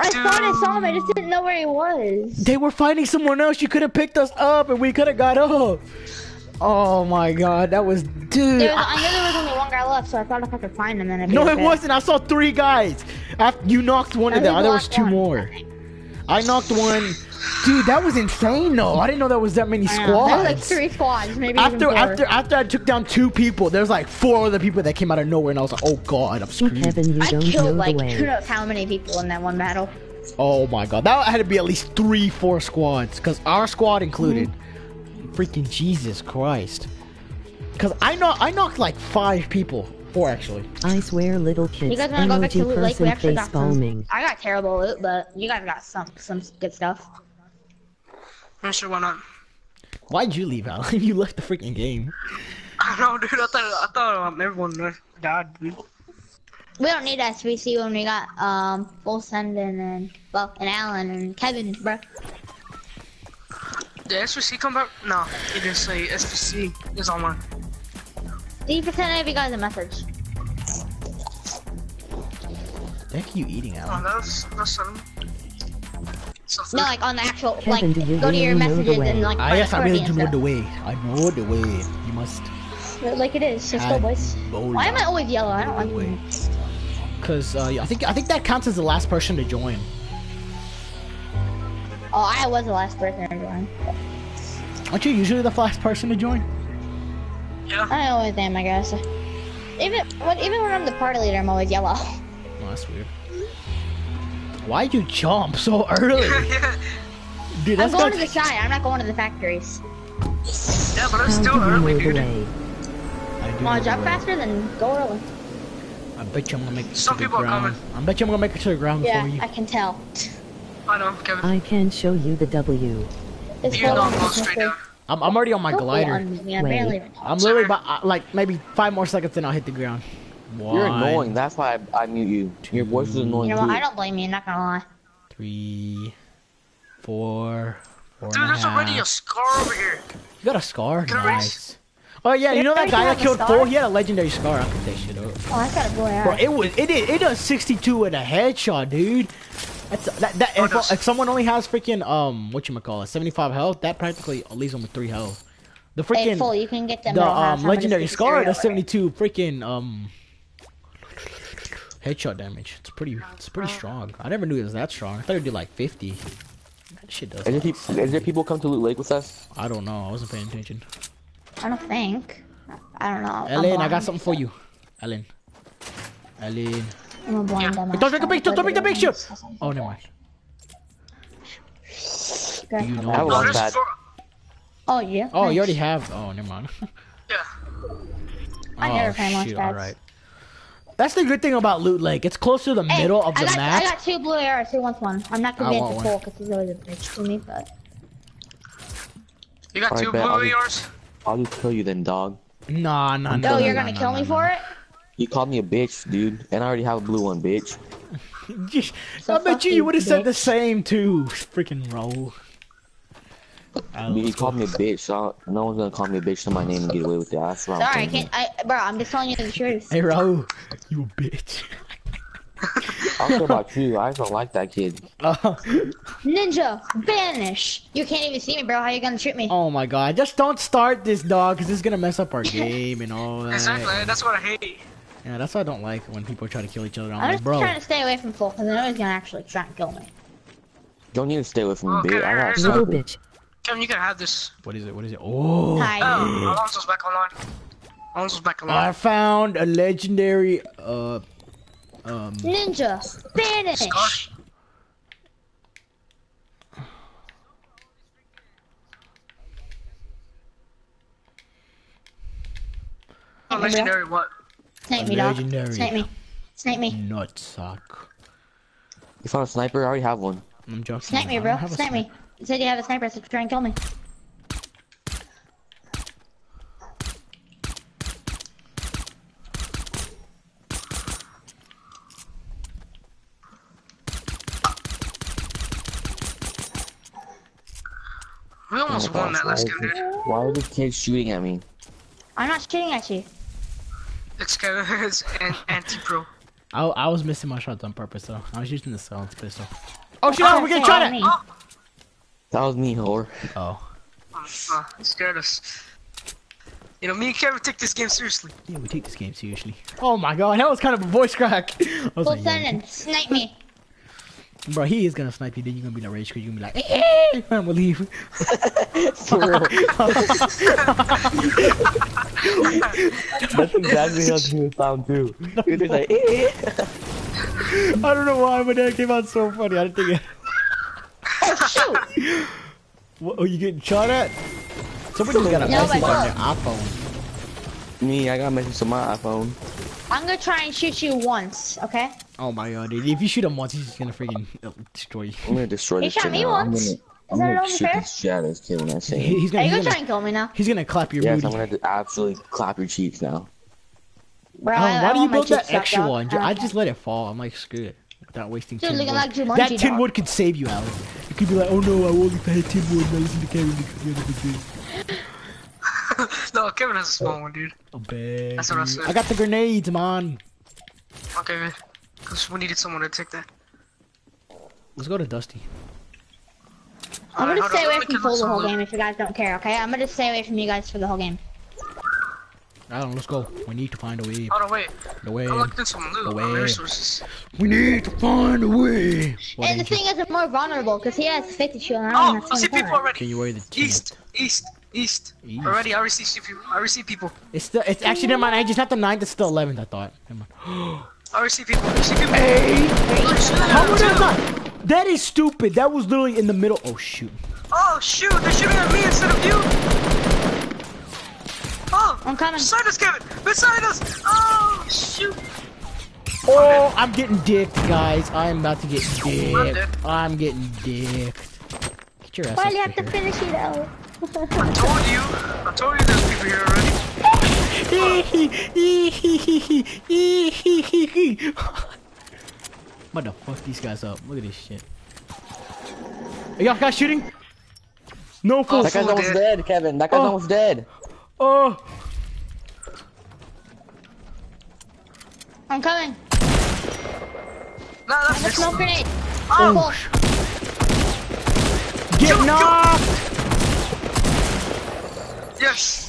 I thought I saw him. I just didn't know where he was. They were fighting someone else. You could have picked us up and we could have got up. Oh my god, that was dude. Was, I knew there was only one guy left, so I thought if I could find him, then I'd be No, it wasn't. I saw three guys. After you knocked one I of them. There was two one, more. I knocked one. Dude, that was insane though. I didn't know there was that many I know. squads. There was like three squads, maybe after even four. after after I took down two people, there's like four other people that came out of nowhere, and I was like, oh god, I'm screwed. Kevin, you I don't know killed the like who knows how many people in that one battle. Oh my god, that had to be at least three, four squads, cause our squad included. Mm-hmm. Freaking Jesus Christ. Cause I know I knocked like five people, four actually. I swear, little kids. You guys wanna go back to Loot Lake? We actually got some. I got terrible loot, but you guys got some some good stuff. I'm sure why not. Why'd you leave, Alan? you left the freaking game. I don't know, dude. I thought I thought um, everyone died. Dude. We don't need SVC when we got um Bull Sendin and well and Alan and Kevin, bro. Did SVC come back? No, it didn't say SVC. It's online. Do you pretend I give you guys a message? The heck are you eating, Oh, Alan? that's that's something. Something. No, like on the actual Kevin, do you like go to your really know messages and like find yes, I really do accordion know the way. I know the way. You must. Like it is. Let's go, boys. Why am I always yellow? I don't like Wait. them. Cause uh, I think I think that counts as the last person to join. Oh, I was the last person to join. Aren't you usually the last person to join? Yeah. I always am, I guess. Even when even when I'm the party leader, I'm always yellow. Oh, that's weird. Why'd you jump so early? yeah. Dude, I'm going to the side. I'm not going to the factories. Yeah, but it's How still early, dude. I do. Wanna jump faster than go early. I bet you I'm gonna make it Some to the people are ground. coming. I bet you I'm gonna make it to the ground Yeah, for you. I can tell. I know, Kevin. I can show you the W. It's You know I'm going straight down. I'm, I'm already on my Don't glider. on me, I'm, barely I'm literally about uh, like maybe five more seconds, and I'll hit the ground. You're annoying. That's why I, I mute you. Your voice is annoying You know what? I don't blame you. Not gonna lie. three, four, four Dude, and a there's already a scar over here. You got a scar? Can I raise- Nice. Oh yeah, you know that guy have that killed four? He had a legendary scar. I picked that shit up. Oh, I got a blue Bro, it was it did it does 62 and a headshot, dude. That's that, that Oh, if, does- if someone only has freaking um what you call it 75 health, that practically leaves them with three health. The Hey, freaking full. You can get them. the um legendary scar cereal does over 72 freaking um headshot damage. It's pretty it's pretty strong. I never knew it was that strong. I thought it'd do like 50. That shit does. Is there, peop- is there people come to Loot Lake with us? I don't know. I wasn't paying attention. I don't think. I don't know. I'm Ellen, I got something for you. Ellen. Ellen. I'm a blind Yeah. dumbass. Don't take a picture, don't take a picture! Oh, never mind. Do you know? I No, love there's that. four. Oh yeah. Oh, nice. you already have. Oh, never mind. Yeah. I oh, never play launch shit, pads. alright. That's the good thing about Loot Lake. It's close to the Hey, middle of I the got, map. I got two blue arrows. Who wants one? I'm not I convinced want to one. pull because he's always a bitch to me, but You got Alright, two bet, I'll blue be- ARs? I'll just kill you then, dog. Nah, nah, nah. oh, nah, you're nah, gonna nah, kill nah, me nah. for it? You called me a bitch, dude, and I already have a blue one, bitch. I bet you you would have said the same too. Freaking roll. He called me a bitch, so no one's gonna call me a bitch to my name and get away with it. That's what I'm Sorry, I can't. I, bro, I'm just telling you the truth. Hey Raul, you a bitch. I don't care about you. I don't like that kid. Uh, Ninja, vanish. You can't even see me, bro. How you gonna shoot me? oh my god, just don't start this dog, cause this is gonna mess up our game and all that. Exactly. That's what I hate. Yeah, that's what I don't like when people try to kill each other. I'm, I'm like, just bro. trying to stay away from full because I know he's gonna actually try and kill me. Don't need to stay away from me, Okay, bitch. I got here's Little something. bitch. Kevin, you can have this. What is it? What is it? Oh, Hi. Oh, Alonso's back online. Alonso's back online. I found a legendary. Uh, um, Ninja, vanish. Gosh. Oh, legendary what? Snake A me, dog. legendary. Snake me. Snake me. nutsack. You found a sniper? I already have one. I'm joking. Snake me, bro. don't Snake me. You said you have a sniper, so try and kill me. We almost Oh, won that last why game, dude. Why are these kids shooting at me? I'm not shooting at you. It's Kevin's an anti-pro. I, I was missing my shots on purpose, though. I was using the silence pistol. Oh shit! Oh, we're getting shot at. me. That was me, whore. Oh. Uh, it scared us. You know, me and Kevin take this game seriously. Yeah, we take this game seriously. Oh my god, that was kind of a voice crack. I was Full like, yeah. sending. Snipe me. Bro, he is gonna snipe you. Then you're gonna be like rage because you're gonna be like, eh, I'm gonna leave. For real. That's exactly how it's gonna sound too. You're just like, eh. I don't know why, but that came out so funny. I didn't think it. Shoot. What, oh, you getting shot at? Somebody's got a No, message on look. their iPhone. Me, I got a message on my iPhone. I'm gonna try and shoot you once, okay? Oh my god, dude. If you shoot him once, he's just gonna freaking uh, destroy you. I'm gonna destroy He this shot me now. I'm once. gonna, Is I'm that gonna shoot fair? the shit out of this kid when I say He- He's gonna, you he's gonna try gonna, and kill me now? he's gonna clap your Yes, booty. I'm gonna absolutely clap your cheeks now. Bro, I- I why do you want build that cheeks up, extra dog. one? I I just let it fall. I'm like, screw it. Without wasting Dude, tin wood. like Jumanji, that tin dog. wood could save you, Alex. You could be like, oh no, I only had tin wood and I listen to Kevin because he has a big dick. no, Kevin has a small one, dude. Oh, bad. That's what I said. I got the grenades, man. Okay, man. Because we needed someone to take that. Let's go to Dusty. I'm gonna hold stay away from get full this the whole game if you guys don't care, okay? I'm gonna stay away from you guys for the whole game. I don't know, let's go. We need to find a way. Hold on, wait. The way. I looked in some loot on Away. the resources. We need to find a way. What and the ain't you? thing is, I'm more vulnerable because he has 50 shield and I Oh, only have I see people already. Can you wear the? East, east, east. East. Already, I already see people. I already see people. It's the. It's actually never mind. I just not the ninth. It's the eleventh. I thought. Never mind. I already see people. I see people. Hey, Oh, how was two. that not? That is stupid. That was literally in the middle. Oh shoot. Oh shoot! They're shooting at me instead of you. Oh, I'm coming. beside us, Kevin. Beside us. Oh shoot! Oh, I'm getting dicked, guys. I'm about to get dicked. I'm getting dicked. Get your ass Why up do you have to here. finish it out? I told you. I told you there's people here already. I'm about to fuck these guys up. Look at this shit. Are y'all guys shooting? No fool. That guy's full almost dead. dead, Kevin. That guy's Oh. almost dead. Oh, I'm coming. No, that's I'm a just. smoke grenade. Oh, Full. get knocked! yes.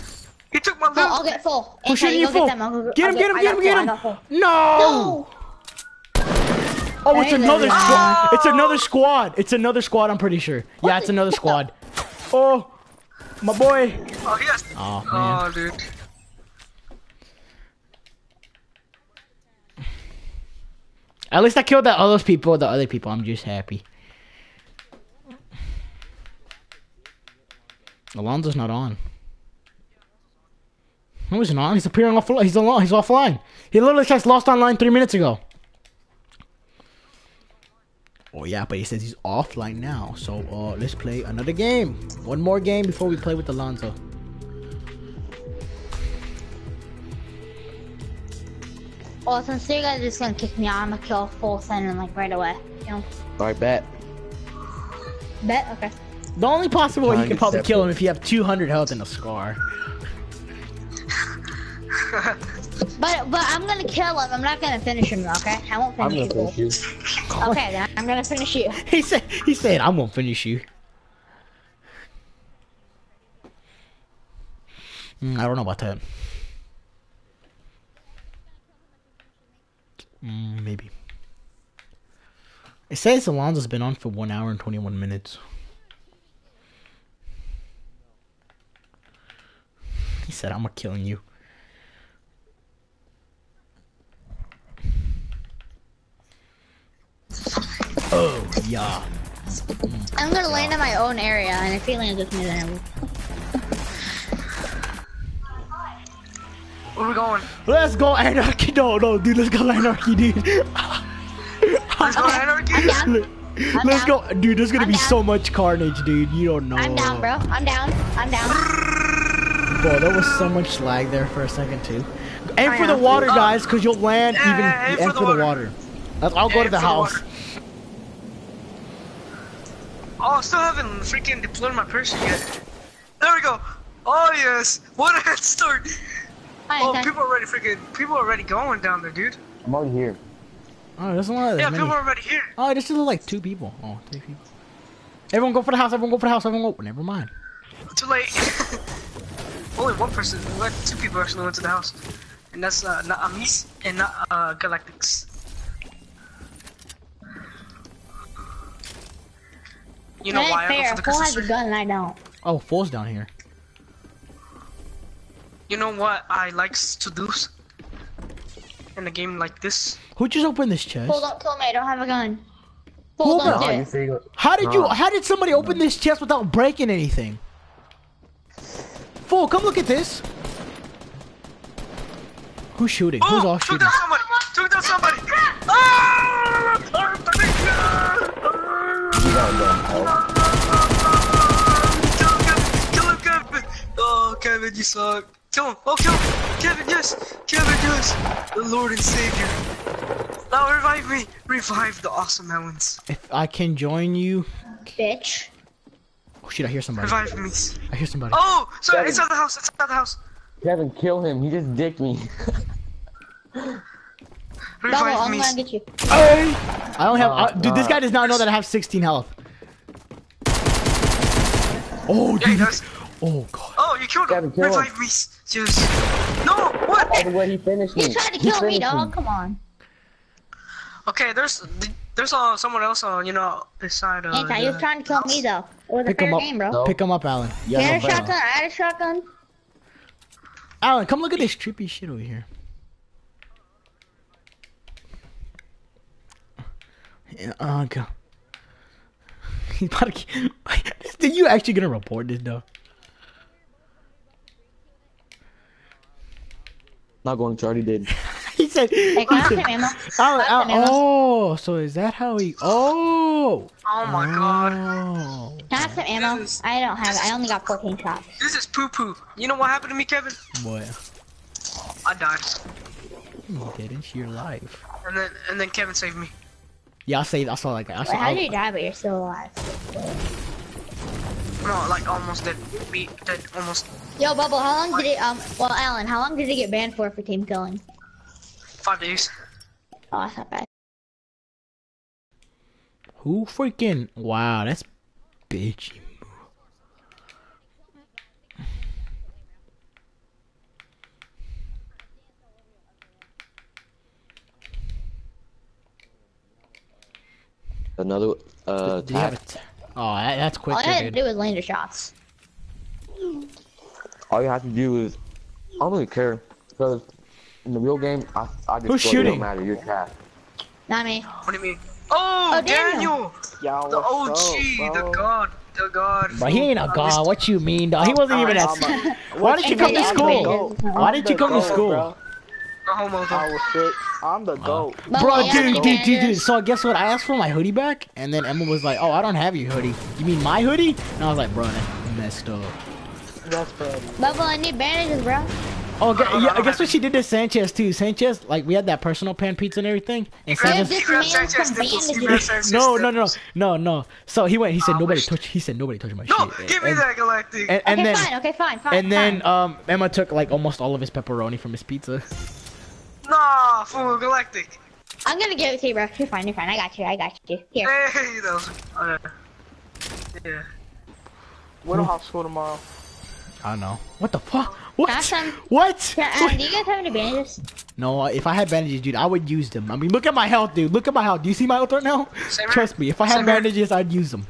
He took my Full, I'll get full. Who's Anthony, shooting you go full? Get, them. I'll Get I'll him, get him, get got him, get full, him! No! No! Oh, it's Hey, another Lily. squad. Ah! It's another squad. It's another squad, I'm pretty sure. Yeah, it's another squad. Oh, my boy. Oh, he has. Oh, man. Oh, dude. At least I killed the other people, the other people. I'm just happy. Alonzo's not on. No, he's not. He's appearing off. He's alone. He's offline. He literally just lost online three minutes ago. Oh yeah, but he says he's offline now. So uh, let's play another game. One more game before we play with Alonzo. Well, since you guys are just gonna kick me out, I'm gonna kill full send like right away. You know? Alright, bet. Bet? Okay. The only possible way you can to probably kill him if you have 200 health and a scar. But but I'm gonna kill him. I'm not gonna finish him. Okay, I won't I'm finish gonna you. finish you. Okay, then I'm gonna finish you. He said, he said, I'm gonna finish you. Mm, I don't know about that. Mm, maybe. It says Alonzo's been on for one hour and 21 minutes. He said, I'm gonna killing you. Oh, yeah. I'm gonna land in my own area, and if he lands with me, then I will. Where we going? Let's go anarchy. No, no, dude, let's go anarchy, dude. Let's go anarchy. I'm down. Let- I'm Let's down. go, dude. There's gonna I'm be down. so much carnage, dude. You don't know. I'm down, bro. I'm down. I'm down. Bro, there was so much lag there for a second too. Aim for the water, oh. guys, because you'll land Yeah, even. yeah, aim aim for for the the water. water. Let's- I'll go to the for the house. Oh, I still haven't freaking deployed my person yet. There we go. Oh yes, what a head start. Hi, Oh, people are already freaking. People are already going down there, dude. I'm already here. Oh, there's not Yeah, many. people are already here. Oh, there's still like two people. Oh, three people. Everyone go for the house. Everyone go for the house. Everyone go. Never mind. Too late. Only one person. What? Two people actually went to the house, and that's uh, not Amis and not uh, Galactics. You know That why ain't I fair. go for the Cole has a gun and I don't. Oh, Fool's down here. You know what I likes to do in a game like this? Who just opened this chest? Cole, don't kill me. I don't have a gun. Cole, Hold don't on. do Nah, you it. say you- How did you? How did somebody open this chest without breaking anything? Fool, come look at this. Who's shooting? Who's oh, all took shooting? down somebody! Took down somebody! Ah! You got done. Kill him, Kevin! Kill him, Kevin! Oh, Kevin, you suck. Kill him! Oh, kill him! Kevin, yes! Kevin, yes! The Lord and Savior. Now revive me! Revive the awesome Owens. If I can join you. Bitch. Oh shit! I hear somebody. Revive me. I hear somebody. Oh! Sorry, Kevin. inside the house, It's inside the house. Kevin, kill him. He just dicked me. Double, Revive I'm me. gonna get you. I don't have. Nah, uh, dude, this guy does not know that I have 16 health. Oh, Yeah, he dude. does. Oh god. Oh, you killed Kevin, him. kill him. Revive me. Yes. No, what? All the he finished me. You tried to He kill me, finished dog. Come on. Okay, there's there's uh, someone else on you know beside uh. Anti, you was trying to kill me though. It was a Pick him fair up. game, bro. No. Pick him up, Alan. Yeah, You no had a shotgun. I had a shotgun. Alan, come look at this trippy shit over here. Yeah, uh, go. He's about to. Get... Are you actually gonna report this though? Not going to. Already did. He said. Hey, can I have some ammo? Alan, Can I have Alan, some ammo? oh, so is that how he? Oh. Oh my god. Oh. Can I have some ammo? Is- I don't have it. I only got 14 shots. This is poo poo. You know what happened to me, Kevin? What? I died, you didn't your life. and then and then Kevin saved me. Yeah, I say I saw like I Wait, saw. how did you die but you're still alive? No, like almost dead. Beat dead. Almost Yo, Bubble, how long did it, um, well, Alan, how long did he get banned for for team killing? five days. Oh, that's not bad. Who freaking? Wow, that's bitchy. Another uh Do you have attack. Oh, that, that's quick, All I had to do was land the shots. All you have to do is I don't really care because in the real game I I just Who's It shooting? don't matter. You're trash. Not me. What do you mean? Oh, Oh, Daniel. Daniel, Yo, the OG, up, the god, the god. But he ain't a god. What you mean, dog? He wasn't even at. A- Why did you come to school? Why did you come to Goat, school? bro. No homo though. I was sick. I'm the goat. Bubble, Bro, you have any dude, dude, dude, dude. bandages? So guess what? I asked for my hoodie back, and then Emma was like, "Oh, I don't have your hoodie. You mean my hoodie?" And I was like, "Bro, that's messed up." That's funny. Bubble, I need bandages, bro. Oh, gu- yeah, I guess what she did to Sanchez too. Sanchez, like we had that personal pan pizza and everything, and Sanchez. this You grabbed man Sanchez from nipples, you bandages. grabbed Sanchez No, no, no, no, no. So he went. He said Oh, nobody wish- touch. He said nobody touch my No, shit. give me and, that galactic. And, and okay, then fine. Okay, fine, fine. and then fine. um Emma took like almost all of his pepperoni from his pizza. Nah, fool, galactic. I'm gonna give it to you, bro. You're fine. You're fine. I got you. I got you. Here. Hey, that was. Uh, yeah. What a school tomorrow? I don't know. What the fuck? What? Last time- What? Yeah, uh, do you guys have any bandages? No, if I had bandages, dude, I would use them. I mean, look at my health, dude. Look at my health. Do you see my health right now? Same here. Trust me, if I had Same here. bandages, I'd use them.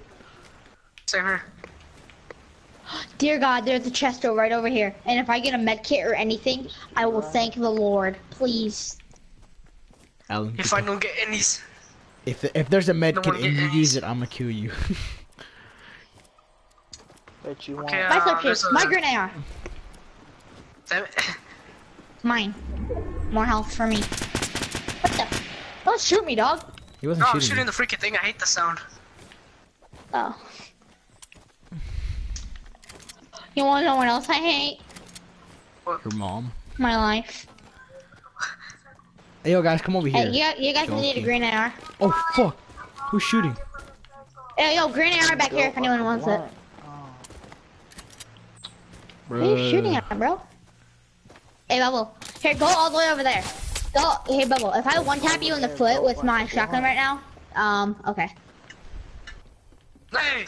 Same here. Dear God, there's a chest door right over here. And if I get a med kit or anything, I will thank the Lord. Please. Alan, If I don't get any. if if there's a med kit and you use it, I'm gonna kill you. Bet you won't. Okay, My uh, slip there's a- My grenade are. Damn it. Mine. More health for me. What the? Don't shoot me, dog. He wasn't No, I'm shooting. shooting you. the freaking thing. I hate the sound. Oh. You wanna know what else I hate? Your mom. My life. Hey, yo, guys, come over here. Hey, you, you guys need a green AR. Oh fuck! Who's shooting? Hey, yo, green AR back here if anyone wants it. What are you shooting at, bro? Hey, Bubble. Here, go all the way over there. Go. Hey, Bubble. If I one tap you in the foot with my shotgun right now, um, okay. Hey,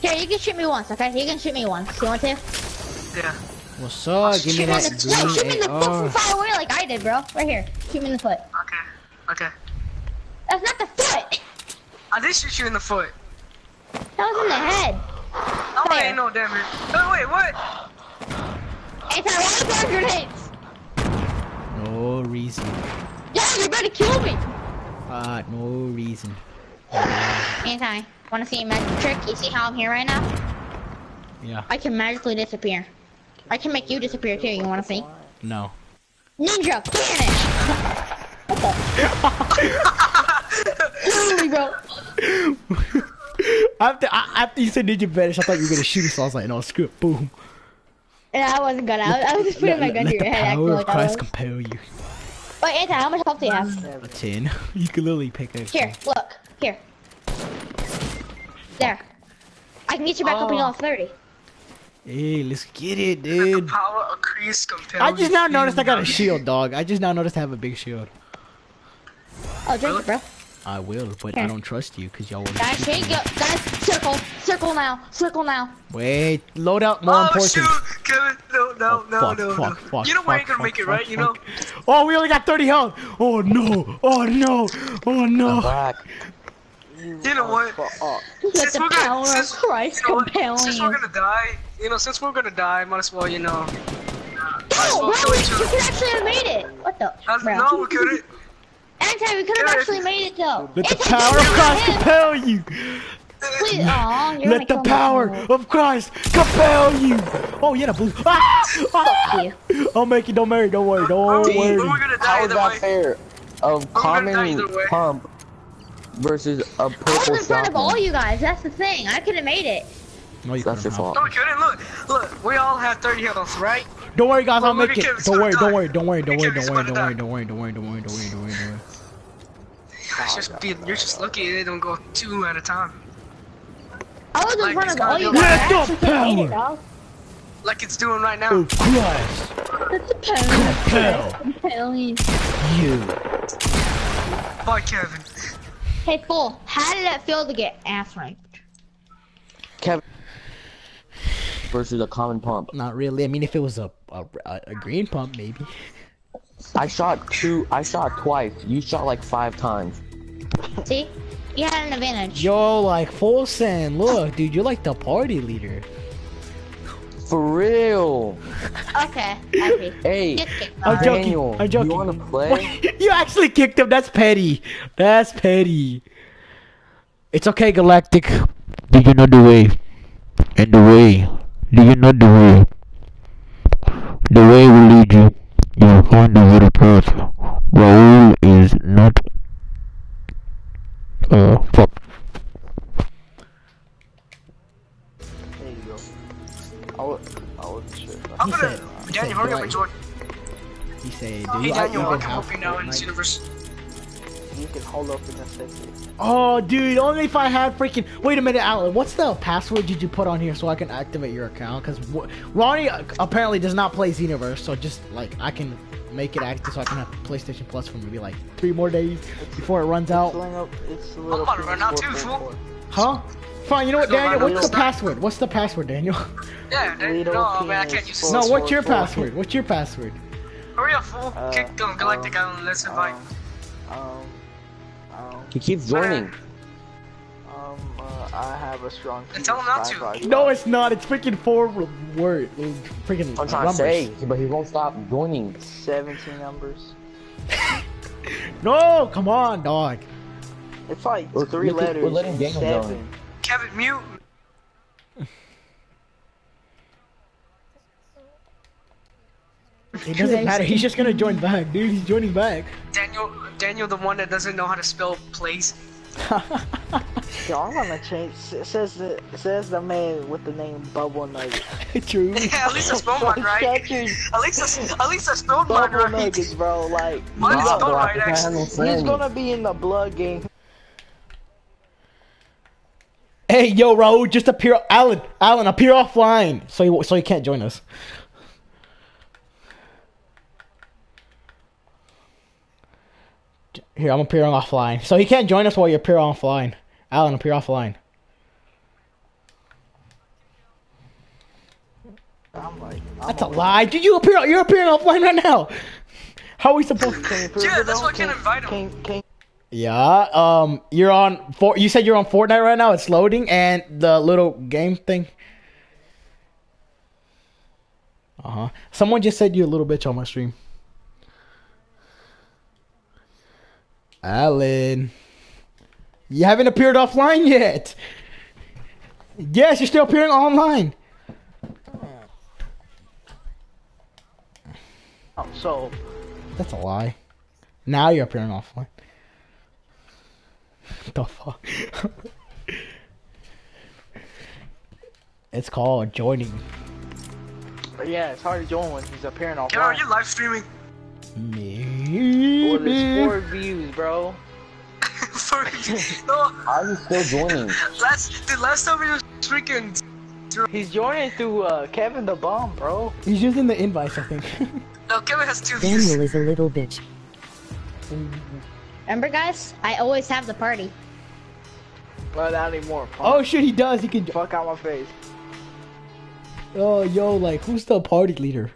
Here, you can shoot me once, okay? You can shoot me once. You want to? yeah. What's up? Give me Shoot me that the, no, shoot me in the foot from far away like I did, bro. Right here. Shoot me in the foot. Okay. Okay. That's not the foot. I did shoot you in the foot. That was in the head. Oh, There. ain't no damage. Oh, wait, what? Hey, Ty, why are you throwing grenades? No reason. Yeah, you better kill me. Uh, no reason. Anti, wanna see a magic trick? You see how I'm here right now? Yeah. I can magically disappear. I can make you disappear too, you wanna see? No. Ninja, vanish! What the? Literally, bro. after I, after you said ninja vanish, I thought you were gonna shoot me, so I was like, no, screw it, boom. And I wasn't gonna. I was, I was just putting my gun to Let your the head, power of like I Christ compel you. Wait, Anti, how much health do you have? A ten. You can literally pick a. Here, look. Here. There. I can get you back up to Oh. all 30. Hey, let's get it, The dude. power of Christ I just now noticed I got a shield, dog. I just now noticed I have a big shield. Oh, drink it, bro. I will, but I don't trust you because y'all will. Guys, here you go. Guys, circle. Circle now. Circle now. Wait, load out more Oh, important. shoot! Kevin, no, no, oh, no, fuck, no, fuck, no. fuck, you know we ain't fuck, gonna make fuck, it, right? fuck, You know? fuck. Oh, we only got 30 health. Oh no. Oh no. Oh no. Back. You know what? Let Since the we're gonna- power of since- Christ You know what? compel Since you. we're gonna die, you know, since we're gonna die, might as well, you know. Might No, well bro, we, each we other. could actually have made it. What the? Uh, Bro. No, we couldn't. Anti, we could have Yeah. actually made it though. Let the power of Christ compel you. Please, aw, you're Let the gonna me. power of Christ compel you. Oh yeah, the blue. Ah! Ah! you. I'll make it. Don't worry. Don't worry. Don't But worry. we're gonna die How is either that way. fair? A gonna common pump versus a I was in front of all you guys. That's the thing. I could have made it. No, you That's your fault. No, we couldn't. Look, look, we all have 30 health, right? Don't worry, guys. I'll make it. Don't worry. Don't worry. Don't worry. Don't worry. Don't worry. Don't worry. Don't worry. Don't worry. Don't worry. Don't worry. Don't worry. Don't worry. It's just being, you're just lucky they don't go two at a time. I was in Like, front it's of gotta all be you like- guys. I Let the actually could have made it, power. dog. Like it's doing right now. Of Christ That's the power. compel Compel you. you. Bye, Kevin. Hey, fool. How did it feel to get ass raped? Kevin versus a common pump. Not really. I mean, if it was a a, a, a green pump, maybe. I shot two. I shot twice. You shot like five times. See? You had an advantage. Yo, like full send. Look, dude, you're like the party leader. For real. Okay, okay. Hey, I'm Alright. joking. Daniel, I'm joking. you wanna play? you actually kicked him. That's petty. That's petty. It's okay, Galactic. Do you know the way? And the way. Do you know the way? The way will lead you. You will find the very path. Raul is not. Uh, fuck. I wa- I wasn't. I'm He gonna. said- Daniel, hurry up "Do and join. He said, "Do Hey Daniel, even I can have help you now in this universe. You can hold up in a second. Oh, dude, only if I had freaking. Wait a minute, Alan. What's the password did you put on here so I can activate your account? Because Ronnie uh, apparently does not play Xenoverse, so just like I can make it active so I can have PlayStation Plus for maybe like three more days before it runs out. Sling up, it's a I'm little about to run out too, fool. Huh? Fine. You know what, Daniel? What's the password? What's the password, Daniel? Yeah, Dan- Little no, man, I can't use. No, what's your four, four. password? What's your password? Hurry up, fool. Uh, Kick um, Galactic um, Island. Let's invite. Um, um, um, He keeps joining. um, uh, I have a strong. And tell him not to. PS5. No, it's not. It's freaking four word. Freaking I'm trying numbers. to say, but he won't stop joining. 17 numbers. No, come on, dog. It's like We're- 3 we're- we're letting Daniel seven. join. Kevin, mute. It doesn't matter. He's just gonna join back, dude. He's joining back. Daniel, Daniel, the one that doesn't know how to spell place. Yo, I'm gonna change. It says the, says the man with the name Bubble Nugget. True. Yeah, at least I spelled mine right. At least I, at least I spelled mine Bubble right. Nuggets, bro. Like, Mine is spelled right, think I have actually. he's gonna be in the blood game. Hey, yo, Raul, just appear. Alan, Alan, appear offline, so you so you can't join us. Here, I'm appearing offline, so he can't join us while you appear offline. Alan, appear offline. I'm like, I'm That's a lie. Did you appear? You're appearing offline right now. How are we supposed? Can you prove Yeah, that's why I can't invite him. Can, can, Yeah. Um, you're on. For, you said you're on Fortnite right now. It's loading, and the little game thing. Uh huh. Someone just said you a little bitch on my stream. Alan, you haven't appeared offline yet. Yes, you're still appearing online. oh, so That's a lie. Now you're appearing offline. The fuck? it's called joining. yeah, it's hard to join when he's appearing Kevin, are offline. you live streaming? Well, there's Me. four views, bro. For no, How are you still joining? last the last time we was freaking. He's joining through uh, Kevin the Bomb, bro. He's using the invites, I think. No, Kevin has two views. Daniel is a little bitch. Remember, guys? I always have the party. Well, not anymore. oh shit, he does. He can. fuck out my face. Oh yo, like who's the party leader?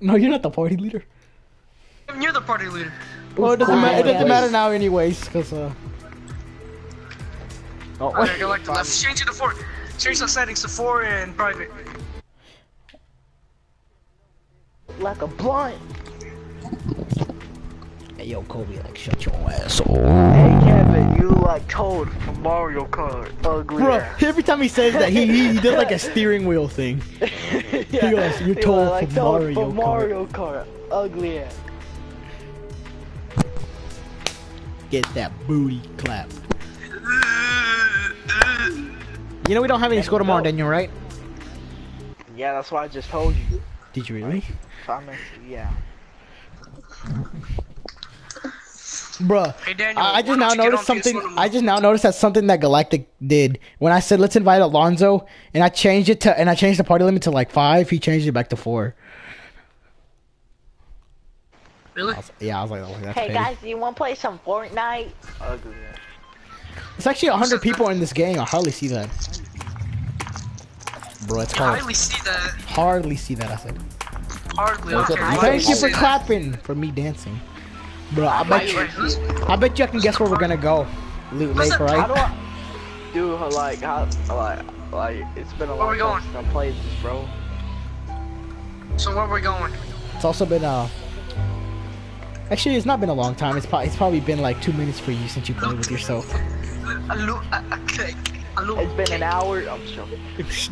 no, you're not the party leader. Kevin, You're the party leader. Well, it doesn't course. matter. It doesn't matter now, anyways, because uh. Oh, Okay, go like the left. Change it to four. Change the settings to four and private. Like a blunt. Hey, yo, Kobe, like shut your ass up. Hey, Kevin, you like Toad from Mario Kart. Ugly ass. Bro, ass. every time he says that, he he, he does like a steering wheel thing. yeah. He goes, "You're He Toad like from Mario from Kart." Mario Kart. Ugly ass. Get that booty clap. You know we don't have any score tomorrow, Daniel, right? Yeah, that's why I just told you. Did you really? If I meant to, yeah. Bruh, Hey Daniel, I, I just now noticed something. I just now noticed that something that Galactic did when I said let's invite Alonzo, and I changed it to and I changed the party limit to like five. He changed it back to four. Really? I was- yeah, I was like, oh, that's Hey petty. guys, do you want to play some Fortnite? Ugly ass. It's actually hundred people in this game. I hardly see that. Bro, it's hard. hardly see that. Hardly see that. I said. Hardly. What's Okay. up, why Thank you say for that? clapping for me dancing. Bro, I bet you. I bet you I can guess where we're gonna go. Loot Lake, Listen, How do right? I do like how like like it's been a Where we long going? time since I played this, bro. So where are we going? It's also been uh. Actually, it's not been a long time. It's probably it's probably been like two minutes for you since you played with yourself. A a, a cake. A It's been an hour. I'm joking.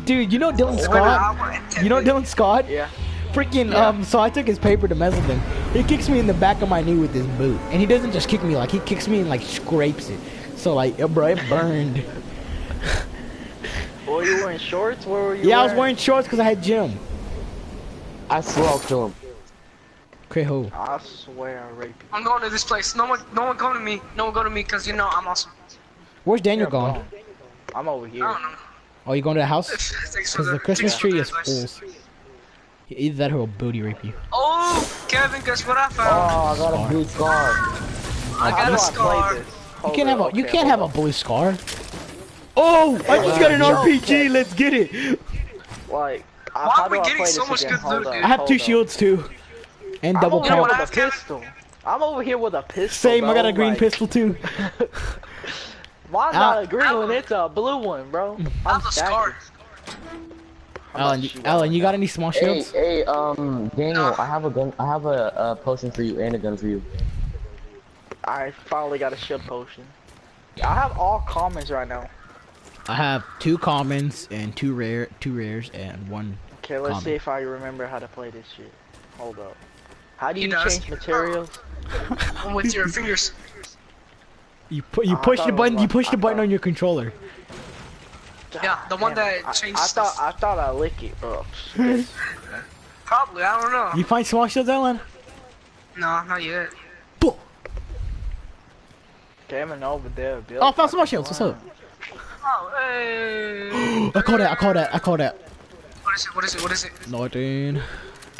Dude, you know Dylan It's been an Scott? hour and ten You know minutes. Dylan Scott? Yeah. Freaking um. So I took his paper to mess with him. He kicks me in the back of my knee with his boot, and he doesn't just kick me like he kicks me and like scrapes it. So like, uh, bro, it burned. Were you wearing shorts? Where were you? Yeah, I was wearing shorts because I had gym. I swear I'll him. Okay, who? I swear I raped you. I'm going to this place. No one, no one come to me. No one go to me because you know I'm awesome. Where's Daniel You're going? I'm over I here. don't know. Oh, you going to the house? Because the Christmas tree is advice. full. Either that or he'll booty rape you. Oh, Kevin, guess what I found? Oh. I got a blue scar. I got a a I scar. play this? You can't have a you okay, can't have a blue scar. Oh, I just got an Yo, RPG. Let's get it. Like, uh, Why are we getting so much again? good loot, dude? I have two shields too, and I'm double over here what with I a have, Kevin? pistol. I'm over here with a pistol. Same. I got a green like, pistol too. Mine's Al- not a green one, it's a blue one, bro. I I'm have a scar. I'm Alan, you, Alan, you got any small Hey, shields? hey, um, Daniel, I have a gun. I have a, a potion for you and a gun for you. I finally got a shield potion. I have all commons right now. I have two commons and two rare, two rares and one. Okay, let's Common. see if I remember how to play this shit. Hold up. How do He you change materials? With your fingers. You put you I push the it was button. You push the button on your controller. Yeah, the one Damn that changed I, thought. I thought I lick it, bro. Probably, I don't know. You find small shields, Alan? No, not yet. Boom. Kevin over there, Bill. Oh, I found small shields. What's up? Oh, hey. I call that. I call that. I call that. What is it? What is it? What is it? Nothing.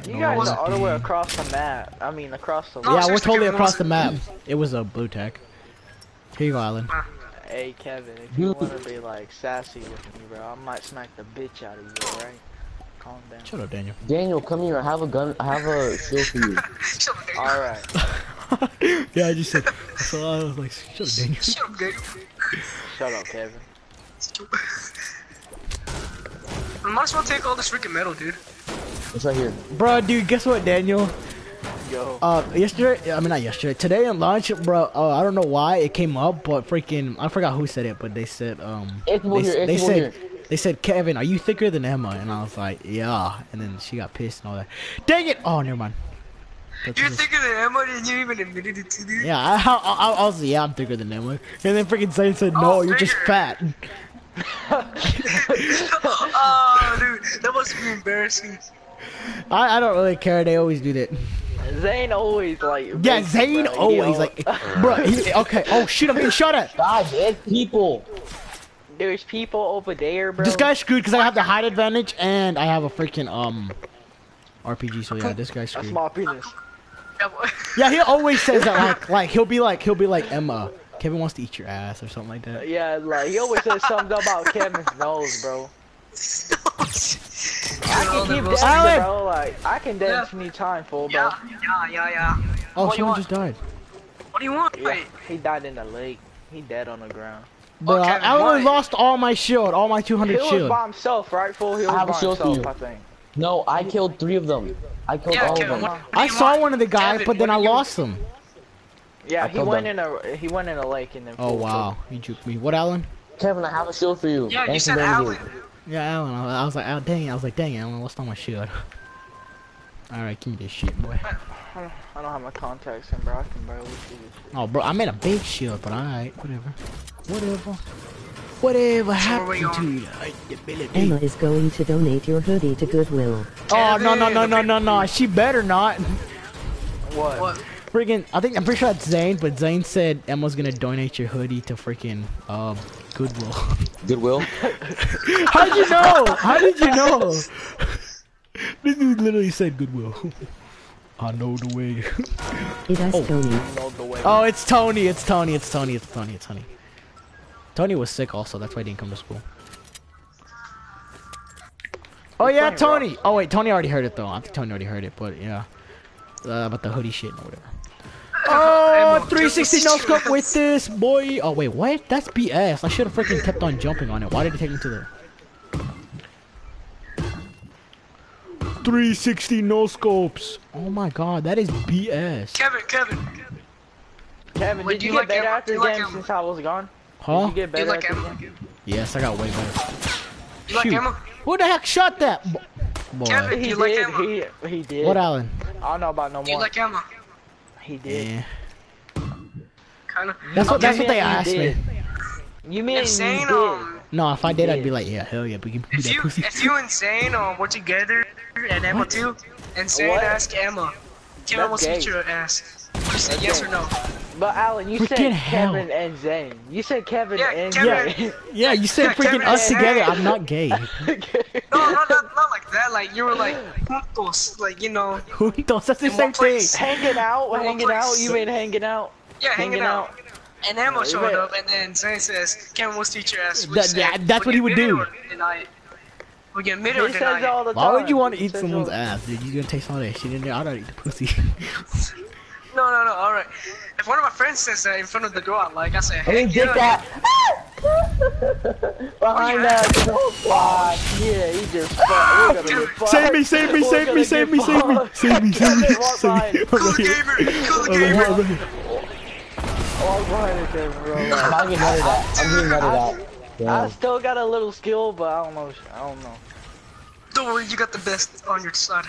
You guys are all the way across the map. I mean, across the. No, Yeah, we're totally across the map. It was a blue tech. Here you go, Alan. Ah. Hey, Kevin, if you wanna be like sassy with me, bro, I might smack the bitch out of you, alright? Calm down. Shut up, Daniel. Daniel, come here. I have a gun. I have a shield for you. Shut up, Daniel. Alright. yeah, I just said. So I was like, shut up, Daniel. Shut up, Daniel. Shut up, Kevin. I might as well take all this freaking metal, dude. It's right here. Bro, dude, guess what, Daniel? Yo. Uh, yesterday, I mean not yesterday, today in lunch, bro. Uh, I don't know why it came up, but freaking, I forgot who said it, but they said, um, they, here, s- it's they here. said, they said, Kevin, are you thicker than Emma? And I was like, yeah. And then she got pissed and all that. Dang it! Oh, never mind. But You're thicker than Emma and you even admitted it to dude. yeah, I, I, I, I was, yeah, I'm thicker than Emma. And then freaking Zane said, no, Oh, you're just fat. oh, dude, that must be embarrassing. I, I don't really care. They always do that. Zane always like. Yeah, makes it, Zane bro. Always like, bro. He, okay. Oh shit, I'm getting shot at. Guys, it's people. There's people over there, bro. This guy's screwed because I have the height advantage and I have a freaking um RPG. So yeah, this guy's A screwed. small penis. Yeah. Yeah, he always says that. Like, like he'll be like, he'll be like Emma. Kevin wants to eat your ass or something like that. Yeah, like he always says something about Kevin's nose, bro. I can keep dancing, Alan! bro. Like I can dance anytime, fool, bro. Yeah, yeah, yeah, yeah. Oh, What someone just died. What do you want? Yeah, he died in the lake. He dead on the ground. Bro, I, I only lost all my shield, all my He 200 was shield. by himself, right, fool? He was I have a by shield for you. I think. No, I killed three of them. I killed Yeah, all Kevin, of them. what, what I saw want? one of the guys, Kevin, but then I lost him. Yeah, I he killed went in a he went in a lake and then. Oh wow, he juked me. What, Alan? Kevin, I have a shield for you. Yeah, you said bandages. Alan. Yeah, Alan. I I was like, oh, dang it. I was like, dang it, Alan, lost all my shield. All right, give me this shit, boy. I don't, I don't have my contacts in, bro. I can barely see this shit. Oh, bro, I made a big shield, but alright, whatever. Whatever. Whatever happened to on? the ability? Emma is going to donate your hoodie to Goodwill. Oh, no, no, no, no, no, no. She better not. What? What? Freaking, I think, I'm pretty sure that's Zane, but Zane said Emma's gonna donate your hoodie to freaking, um, Goodwill. Goodwill. How did you know? How did you know? this dude literally said Goodwill. I know the way. It is Oh. Tony. Know the way. Oh, it's Tony. It's Tony. It's Tony. It's Tony. It's Tony. Tony was sick also. That's why he didn't come to school. Oh yeah, Tony. Oh wait, Tony already heard it though. I think Tony already heard it, but yeah. Uh, about the hoodie shit or whatever. Oh, 360 no scope with this boy. Oh wait, what? That's BS. I should have freaking kept on jumping on it. Why did it take me to the? 360 no scopes. Oh my god, that is BS. Kevin, Kevin. Kevin, Wait, did you, you get like better Emma? at Do like game since I was gone? Huh? Did you get You better like at this game? Yes, I got way better. You like Shoot. Emma? Who the heck shot that? Boy. Kevin. He You like did. Emma? He he did. What, Alan? I don't know about no more. You more. like Emma? He did. Yeah. Kinda. That's what. That's what they asked did. me. You mean If you did? um, No, if I did, I'd be like, yeah, hell yeah, but give me If that you pussy. if you and Zane um, were together and Emma too, and Zane What? asked Emma, Kevin That's will gay. teach your ass. You say yes or no? But Alan, you Freaking said hell. Kevin and Zane. You said Kevin Yeah, and Kevin. Zane. Yeah, you said Yeah, freaking Kevin us together. Zane. I'm not gay. No, not, not, not like that. Like you were like juntos, like you know, Juntos, that's the same one thing. hanging out, One hanging out. You mean hanging out? yeah, hanging, Hanging out. out. And Emma Yeah, you showed up, and then Zane says, "Kevin will teach your ass." We That- said, yeah, that's what he would do. or deny. We get admit or deny says it. all the time. Why would you want to eat someone's ass, dude? You gonna taste all that shit in there? I don't eat the pussy. No, no, no. All right. If one of my friends says that in front of the door, I like, I say, I "Hey, mean, get yeah." that behind that wow, Yeah, he just fucked. We're gonna get fucked. Save me, save me, We're save gonna me, get save me, save me, fucked. save me, save me, Kevin, walk save behind. me. Cool I'm right here. gamer, cool I'm right gamer. here, I'm right here. Walk behind it, Kevin, bro. I'm not getting none of that. I'm getting none of that. I Yeah. still got a little skill, but I don't know. I don't know. Don't worry, you got the best on your side.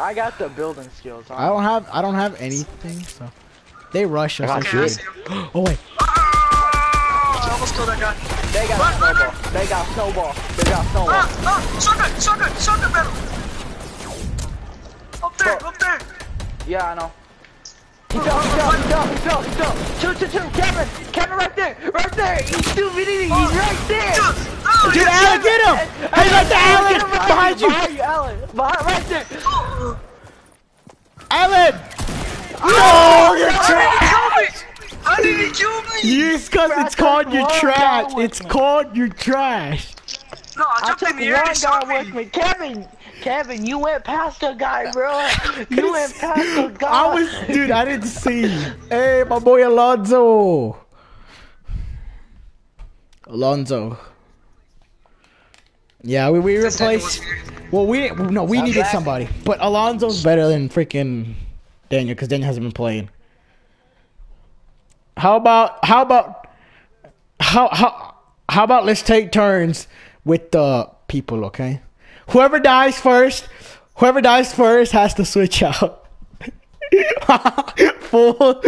I got the building skills. I don't have, I don't have anything, so they rush us. I like got Okay, I see him. Oh wait, Ah, I almost killed that guy. They got Run, run, snowball. They got snowball. They got snowball. Ah, ah, shotgun, shotgun, shotgun battle. Up there, up there. Yeah, I know. He's up, he's up, he's up, he's up, he's up. Shoot, shoot, shoot, Kevin! Kevin right there! Right there! He's stupid idiot! He's oh. right there! Oh, dude, Alan, get him! Hey, right there, Alan, Get him behind you, Behind you, Alan! Behind, right there! Alan. Oh, no, you're trash. How did he kill me? Yes, cause it's called your trash. It's called your trash. No, I jumped took in the air and one guy with me. Kevin! Kevin, you went past the guy, bro! You went past the guy! I was, dude, I didn't see. Hey, my boy Alonzo. Alonzo. Yeah, we, we This second was replaced. Well, we no, we needed somebody, but Alonzo's better than freaking Daniel because Daniel hasn't been playing. How about how about how how how about let's take turns with the people, okay? Whoever dies first, whoever dies first has to switch out. Full.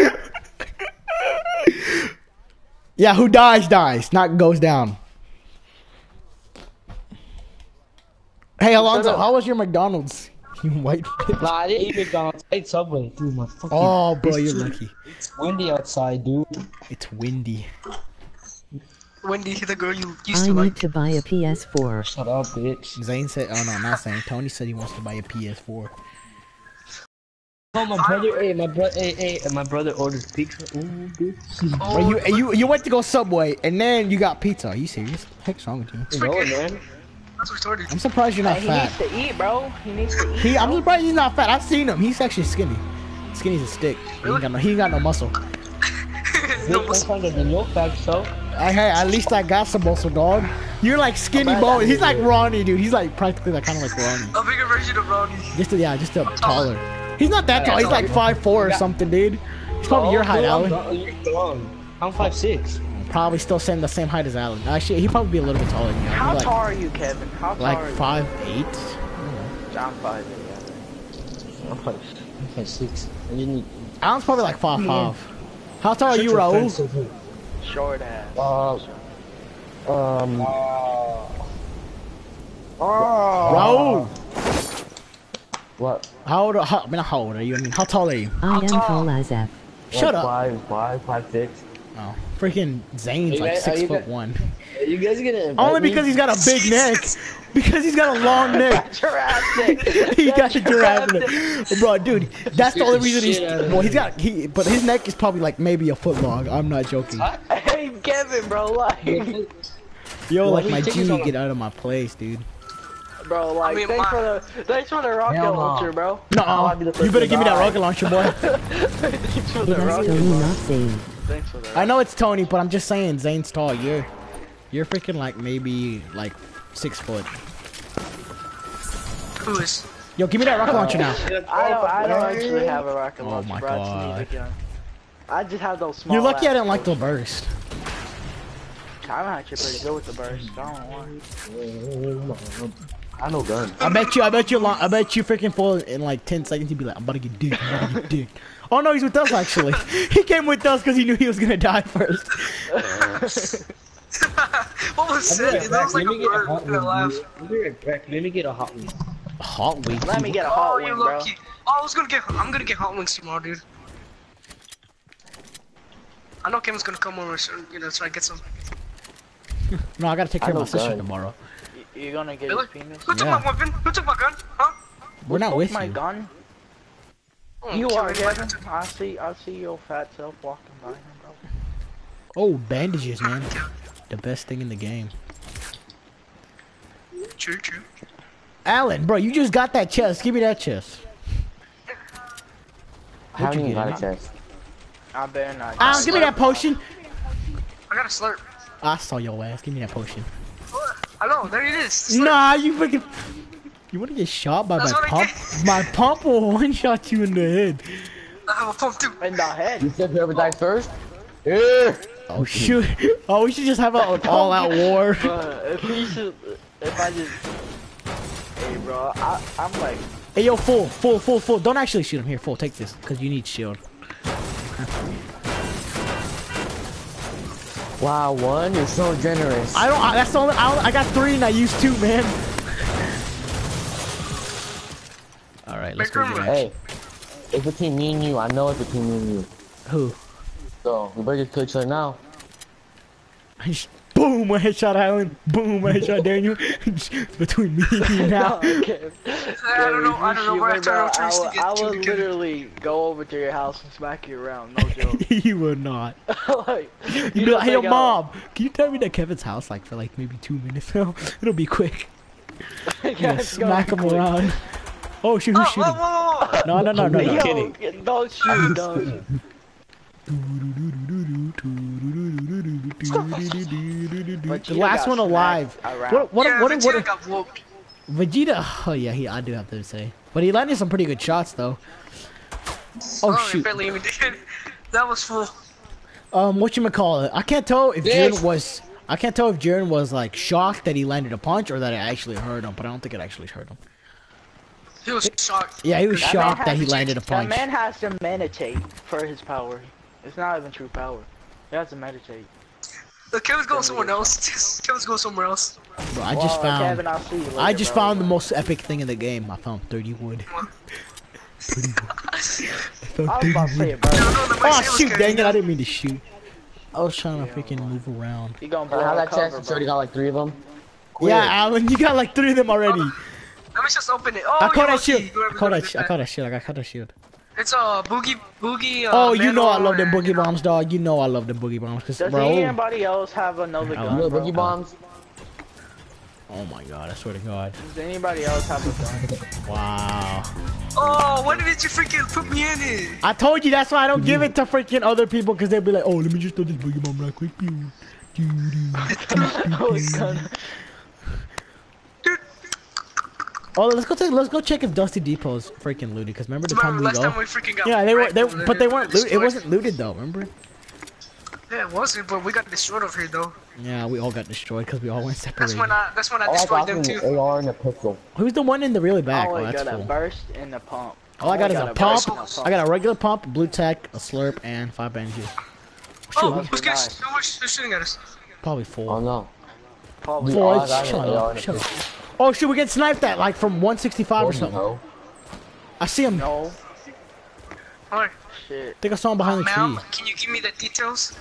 yeah, who dies dies, not goes down. Hey Alonzo, how was your McDonald's? You white. Nah, I didn't eat McDonald's. I ate Subway, dude. My fucking. Oh, bro, you're lucky. It's windy outside, dude. It's windy. Wendy, the girl you used I to need to buy a PS4. Shut up, bitch. Zane said, "Oh no, not Zane. Tony said he wants to buy a PS4." Oh, my brother. Hey, my brother. Hey, hey, and my brother ordered pizza. Ooh, bitch. Oh, Bro, you you you went to go Subway and then you got pizza. Are you serious? Heck's wrong with you? You know man. I'm surprised you're not He fat. needs to eat, bro. He needs to eat. He, I'm surprised he's not fat. I've seen him. He's actually skinny. Skinny's a stick. He ain't got no, he ain't got no muscle. no, Bitch, but- I'm kind of the milk bag, so. I, hey, at least I got some muscle, dog. You're like skinny bone. He's like Ronnie, dude. He's like practically like kind of like Ronnie. a bigger version of Ronnie. Just a, yeah, just a taller. He's not that tall. He's like five four or something, dude. He's probably your height, Oh, Alan. I'm, you're wrong. I'm 5'6. Probably still same the same height as Alan. Actually, he probably be a little bit taller than you. How He's tall are you, Kevin? How tall like are you? five eight. I'm five. Yeah. I'm 5 I'm 5'6. And you need. Alan's probably like five five. How tall are you, Raul? Short ass. Uh, um. Oh. Raul. What? How old? How, I mean, how old are you? I mean, how tall are you? I am tall as F. Shut up. Five, five, five, six. Oh, freaking Zane's like six you foot guys- one. You guys gonna invite Only me? because he's got a big neck. Because he's got a long neck. Jurassic. he got a giraffe neck. Bro, dude, that's the only reason he's. Shit Well, he's got. He, but his neck is probably like maybe a foot long. I'm not joking. Hey, Kevin, bro, like, Yo, Well, like my take G, get out of my place, dude. bro, like, I mean, thanks my- for the, thanks for the rocket Hell no. launcher, bro. No, I'll be the you better give me that rocket launcher, boy. thanks for the rocket launcher. not Thanks for the I know it's Tony, but I'm just saying Zane's tall. You're, you're freaking like maybe like six foot. Who is? Yo, give me that rocket launcher now. I don't, I don't actually have a rocket launcher. Oh launcher, my bro. I just God. need a gun. I just have those small. You're lucky I didn't like the burst. I'm actually pretty good with the burst. I don't want. I know gun. I bet you, I bet you, lo- I bet you freaking fall in like 10 seconds he'd be like, I'm about to get dick, I'm about to get dick. Oh no, he's with us actually. he came with us because he knew he was gonna die first. what was I'll said? right That was like Let a me get a hot and a laugh. dude. I'll back. Let me get a hot one. Hot wings. Let me get a Oh, hot you wing, bro. lucky. Oh, I was gonna get. I'm gonna get hot wings tomorrow, dude. I know Kevin's gonna come over soon. You know, try to get some. No, I gotta take I care of my sister gun. tomorrow. Y- You gonna get Really? his penis? Who took Yeah. my weapon? Who took my gun? Huh? We're not with my you. gun. Oh, You are, Kevin, Kevin. I see. I see your fat self walking by him, bro. Oh, bandages, man. The best thing in the game. True, true. Alan, bro, you just got that chest. Give me that chest. I haven't you got get, a chest. I better not. Alan, give me that potion. I got a slurp. I saw your ass. Give me that potion. Oh, hello, there it is. Slurp. Nah, you freaking. You wanna get shot by That's my pump? My pump will one shot you in the head. I have a pump too. In the head. You said whoever dies first? Yeah. Oh shoot! Oh, we should just have an all-out war. But if he should, if I just, hey, bro, I, I'm like, Hey, yo, full, full, full, full. Don't actually shoot him here. Full, take this, cause you need shield. Wow, one, you're so generous. I don't. I, that's the only. I, don't- I got three and I used two, man. All right, let's go get. Hey, it's between me and you. I know it's between me and you. Who? So, we better just kill each other now. Boom! I headshot Alan. Boom! I headshot Daniel. It's between me and you now. okay. I don't know. I don't know where I bro, turn I to would, get I to would literally go over to your house and smack you around, no joke. you will not. like, You you be like, hey, yo, think mom, can you tell me that Kevin's house like for like maybe two minutes now? It'll be quick. I'll- Yeah, gonna smack him quick. around. Oh shoot, who's Oh, whoa, shooting? whoa, whoa. No, no, no, no, no. Yo, don't shoot, don't shoot. But The last one alive. What? What? yeah, what? Vegeta What? got whooped. Vegeta. Oh yeah, he. I do have to say, but he landed some pretty good shots though. Oh he shoot. barely even did. That was full. Um, what you call it? I can't tell if Yes. Jiren was. I can't tell if Jiren was like shocked that he landed a punch or that it actually hurt him. But I don't think it actually hurt him. He was shocked. Yeah, he was That shocked that he landed a That punch. man has to meditate for his power. It's not even true power. He has to meditate. Look, Kevin's going somewhere else. Kevin's going somewhere else. Bro, I just Well, found. Kevin, I'll see you I just bro. found the most epic thing in the game. I found 30 wood. I was about to say it, bro. Oh shoot! Dang it! I didn't mean to shoot. I was trying to freaking move around. You gonna Can I blow have that cover, chest? It's already got like three of them. Yeah, Alan, you got like three of them already. Let me just open it. Oh, I caught you're that shield. I caught did that. sh- I caught that shield. I caught that shield. It's uh boogie boogie. Uh, Oh, you know I love them boogie bombs, dog. You know I love the boogie bombs, cause Does bro. anybody else have another gun? You bro? boogie bombs? Oh my god! I swear to God. Does anybody else have a gun? Wow. Oh, why didn't you freaking put me in it? I told you that's why I don't give it to freaking other people, cause they'll be like, oh, let me just throw this boogie bomb right quick. Pew. Doo, doo. Oh, it's gonna- Oh, let's go take. Let's go check if Dusty Depot's freaking looted. Cause remember the time Remember we last go? time we freaking got Yeah, they were. They, there, but they weren't. Looted. It wasn't looted though. Remember? Yeah, it wasn't, but we got destroyed over here though. Yeah, we all got destroyed because we all went That's separated. when I. That's when I oh, I like destroyed them offering too. the AR and a pistol. Who's the one in the really back? All Oh, I that's got a burst and a pump. All I got is a pump. burst and a I got a regular pump, blue tech, a slurp, and five bandages. Oh, Must who's be getting? nice. Who's, who's shooting at us? Probably Oh four. no. Probably. Four. all I got is shut up. Shut up. Oh shit, we get sniped at like from 165 or Oh, something. no. I see him. No. Alright. Shit. think I saw him behind the Ma'am, tree. can you give me the details?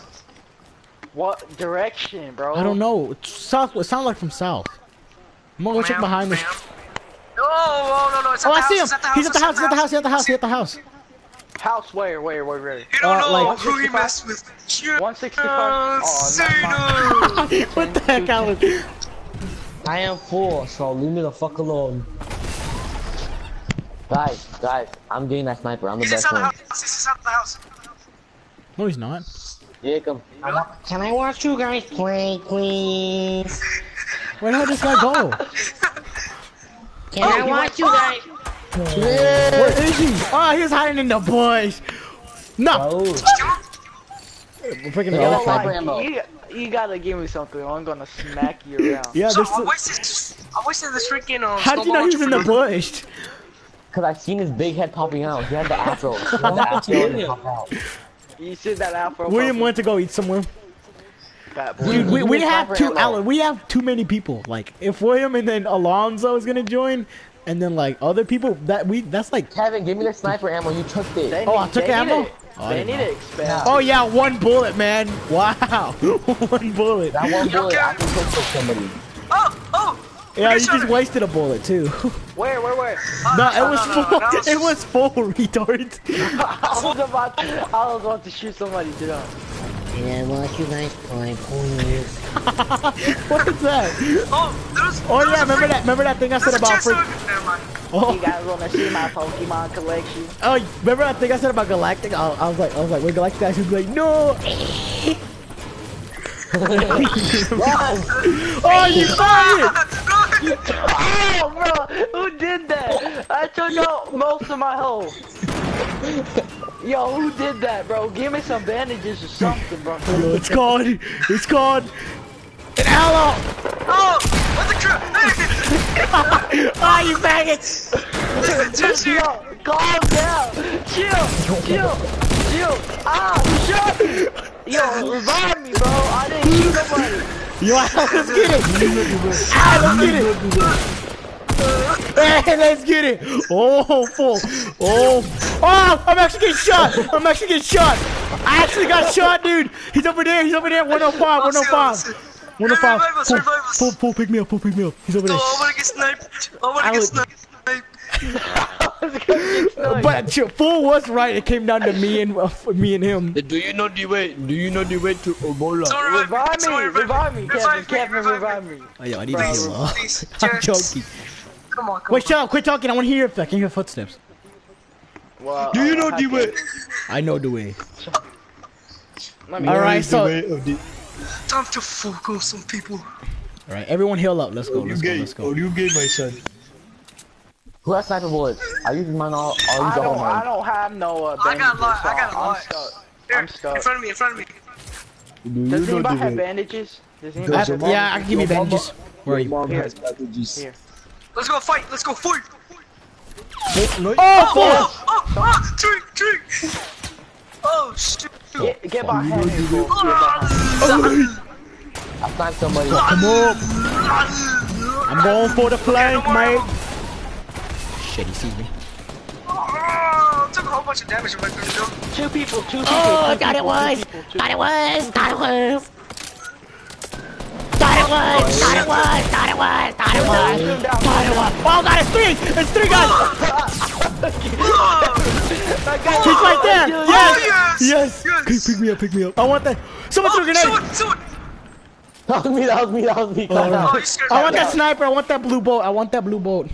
What direction, bro? I don't know. It's south. It sounded like from south. I'm gonna go check behind the. ma'am. Oh, no no! It's oh, at Oh, the I house. see him. At the He's at the house. He's at the house. He's at the house. He's at the house. House where? Where? Where? Where? You don't Uh, know like- who he messed with. John 165. Oh, Cena. what the heck, Alan? I am full, so leave me the fuck alone. Guys, guys, I'm getting that sniper. I'm the He's best inside the one. house. He's inside the house. No, he's not. Jacob. Can I watch you guys play, please? Where the hell did this guy go? Can I watch you guys? Where is he? Oh, he's hiding in the bush. No. Oh, We're freaking Yeah, together. sniper Like, you, you gotta give me something. or I'm gonna smack you around. Yeah, So this. I wasted. I wasted this freaking. Uh, How did you know he was in the bush? Cause I seen his big head popping out. He had the afro. He had the afro and it popped out. You see that afro? William puppy? went to go eat somewhere. fat. Dude, we, we have Sniper two. Alan, we have too many people. Like if William and then Alonzo is gonna join, and then like other people that we that's like Kevin, give me the sniper ammo. You took it. They Oh, I took they ammo? Need Oh, they didn't need to expand. Oh yeah, one bullet, man. Wow, one bullet. That one bullet I can take for somebody. Oh, oh! Yeah, you just wasted a bullet too. Where, where, where? no, oh, it no, was no, no, full. that was- It was full, retard. I was about, I was about to shoot somebody. Did I? And I watch you guys play, please. what is that? Oh, there's. Oh yeah, remember that? Remember that thing I said about chest freak? over- oh. Never mind. Oh, You guys wanna see my Pokemon collection? oh, remember that thing I said about Galactic? I, I was like, I was like, we're Galactic guys. He was like, no. oh, you faggot! Oh, bro, who did that? I took out most of my hole. Yo, who did that, bro? Give me some bandages or something, bro. Yo, it's called. It's called. An aloe. Oh, what the crap? Ah, you faggots! Yo, calm down. Chill, chill, chill. Ah, you shot me. Yo, revive me, bro. I didn't shoot nobody. Yo, let's get it! Ah, let's get it! Hey, let's get it! Oh, full! Oh! Oh! I'm actually getting shot! I'm actually getting shot! I actually got shot, dude! He's over there! He's over there! 105! 105! 105! Revive us, Full, revive us. full, full, pick me up! Full, pick me up! He's over there! Oh, I wanna get sniped. I wanna I get would- sniped. But ch- full was right. It came down to me and uh, me and him. Do you know the way? Do you know the way to Obola? Someone Revive me, Someone revive me, Kevin, Revive me, Kevin, revive revive me. me. Oh, yo, I need to Please, heal please, I'm joking. Come on, come Wait, on. shut up! Quit talking. I want to hear. I can hear footsteps. Well, Do you know the way? I know the way. All right, so way of the- Time to focus some people. all right, everyone heal up. Let's go. Let's go. Let's go. Oh, you gay, my son. Who has sniper bullets? I use mine all. I'll I use all don't, I don't have no uh, I got a lot, so I got a I'm lot. stuck. Here, I'm stuck. in front of me, in front of me. Do Does know anybody the have way? bandages? Does anybody have bandages? yeah, I can give you Your mama- bandages. Where are you? mom Here. has packages. Here. Let's go fight. Let's go fight. Oh, no, Oh, Oh, oh, oh, oh, drink, drink. Oh, shit. Get, get behind me, bro. Get behind me. I sniped somebody. Ah. Come on. Ah. I'm going for the flank, no mate. Ammo. Shit, he sees me. Oh, took a whole bunch of damage from my gun. Two people, two oh, people. Oh, two got it people, was. two people, two Got it was. Got it was. Got it was. Got it was. Got it was. Got it was. Got it was. Oh, God, it's three. It's three guys. He's right there. Oh, yes. Yes. Yes. Pick me up. Pick me up. I want that. Someone threw a Oh, grenade. someone, someone. That was me. That was me. That was me. Oh, no. Oh, I want that sniper. I want that blue bolt. I want that blue bolt.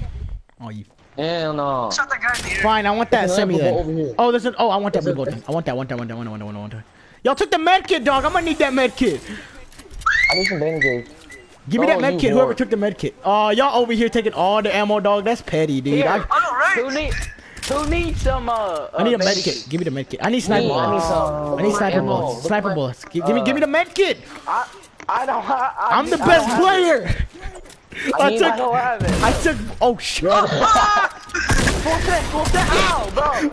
Oh, you. Hell no. Shot that guy in the air. Fine, I want that There's semi then. Oh, there's an. Oh, I want that blue bolt. I want that. I want that. I want that. I want that. I want that. I want that. Y'all took the med kit, dog. I'm gonna need that med kit. I need some bandages. Give me Oh, that med you kit. Whoever took the med kit. Oh, y'all over here taking all the ammo, dog. That's petty, dude. Here. I, I know, Who right? need, who needs some, uh, I need a uh, med kit. Give me the med kit. I need sniper Me, I need bullets. some. I need sniper ammo. bullets. Sniper my- bullets. Gi- Give me, give me the med kit. I, I don't have, I, I'm the I don't best have player. I I need took. I don't have it. I took. Oh shit. Full set, full set, ow, bro.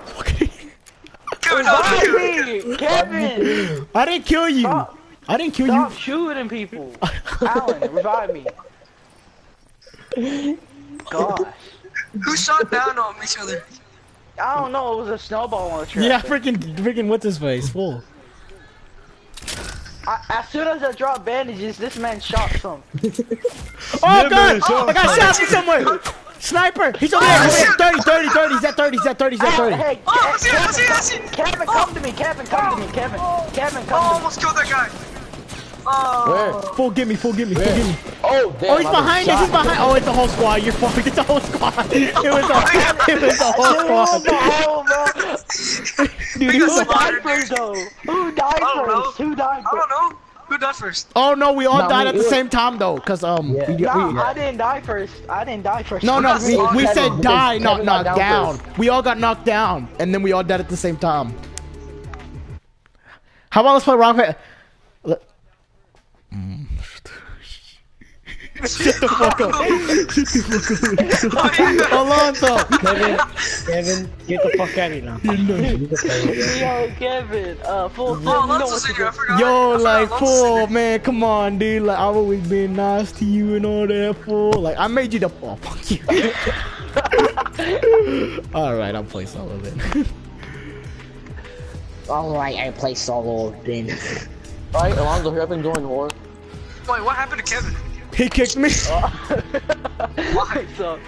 Kevin, no, Revive me, Kevin. I didn't kill you. Stop. I didn't kill you. Stop shooting people. Alan, revive me. Gosh. Who shot down on each other? I don't know, it was a snowball on the track. Yeah, freaking, freaking, what's his face? Full. I, as soon as I dropped bandages, this man shot some. Oh god! man, oh, I got shot from somewhere. Sniper! He's over there! Over there! 30, 30, 30, he's at 30, he's at 30, he's at 30. Hey, Oh, I see I see I see. Kevin, come to me, Kevin, come to me, oh. Kevin. Kevin, Oh, come to me. Oh, almost killed that guy. Oh. Where? Full gimme, full gimme, full gimme. Oh, damn. Oh, he's I was behind us, shot. he's behind. Oh, it's the whole squad. You're fucked. It's the whole squad. It was the, it was the whole squad. Oh, bro. Dude, he was Who died first, though? Who died don't know. first? Who died first? I don't know. Who died first? oh no, we all No, died we- at the it was- same time though, cause um, Yeah. we, No, we, I didn't die first. I didn't die first. no, no, we, we Kevin, said because die, not Kevin knocked down down. We all got knocked down, and then we all died at the same time. How about let's play rock paper? Let- Shut the fuck up. Alonso. Kevin, Kevin, get the fuck out of here now. Yo, Kevin, uh, full thing, Oh, you know that's what a. I forgot. Yo, I like Alonso's fool, man, come on, dude. Like I've always been nice to you and all that, fool. Like I made you the oh fuck you. all right, I'll play solo then. Alright, I play solo then. Alright, Alonzo, hurry up and join, whore. Wait, what happened to Kevin? he kicked me. Why? So,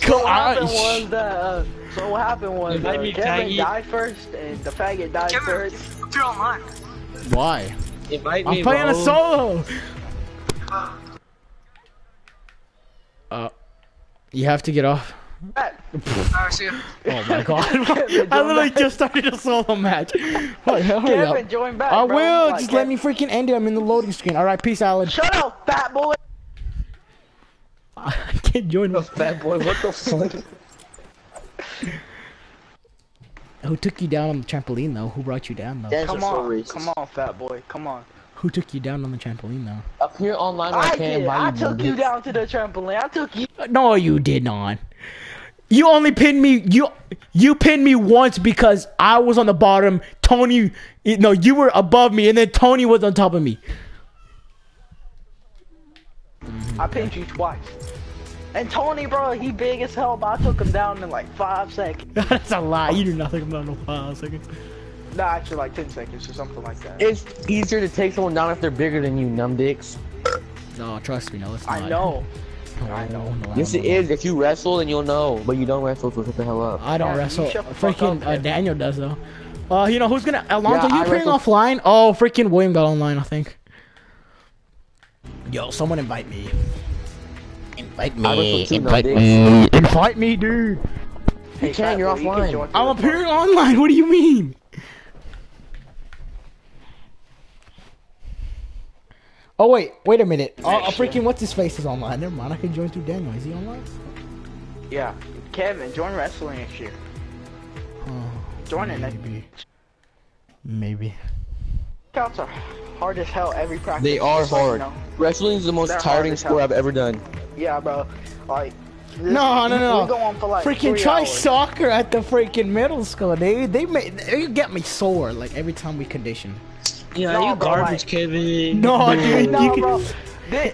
Come what happened was that, uh, so what happened was, Invite uh, Kevin faggot. died first, and the faggot died Kevin, first. appear online. Why? Invite I'm me, playing a solo. Uh, you have to get off. Alright, see ya. Oh my god! I literally just started a solo match. What, hurry Kevin, up. join back, I bro. will. Like, Just let me freaking end it. I'm in the loading screen. All right, peace, Alan. Shut up, fat boy! I can't join. with- Fat boy, what the fuck? Who took you down on the trampoline though? Who brought you down though? Guys Come are so on, racist. come on, fat boy, come on. Who took you down on the trampoline though? Up here online, I, I can't did. invite I took you down to the trampoline. I took you. No, you did not. You only pinned me. You you pinned me once because I was on the bottom. Tony, you- no, you were above me, and then Tony was on top of me. I pinned you twice. And Tony, bro, he big as hell, but I took him down in like five seconds. That's a lie. You do nothing about no five seconds. Nah, actually like ten seconds or something like that. It's easier to take someone down if they're bigger than you, numb dicks. No, trust me, no, it's not. I know. No, I know. No, Yes, no, it no. is. If you wrestle, then you'll know. But you don't wrestle, so shut the hell up. I don't Yeah, wrestle. shut Freaking up, uh. Daniel does though. Uh, you know who's gonna? Alonso, Yeah, you I playing wrestle- offline? Oh, freaking William got online, I think. Yo, someone invite me. Invite me. Invite me. Invite me, dude. Hey, You fat can, you're boy, you offline. I'm appearing online. What do you mean? Oh wait, wait a minute. Oh, uh, freaking what's his face is online. Never mind. I can join through Daniel. Is he online? Yeah, Kevin, join wrestling next year. Oh, Join it next. maybe. Maybe. Counts are hard as hell every practice. They are just so you hard. know. Wrestling is the most They're tiring sport I've ever done. Yeah, bro. Like. this- No, no, no, We go no. on for like freaking three try hours. soccer at the freaking middle school. They they make they get me sore like every time we condition. Yeah, No, you garbage, like- Kevin. No, dude. No, you can, bro.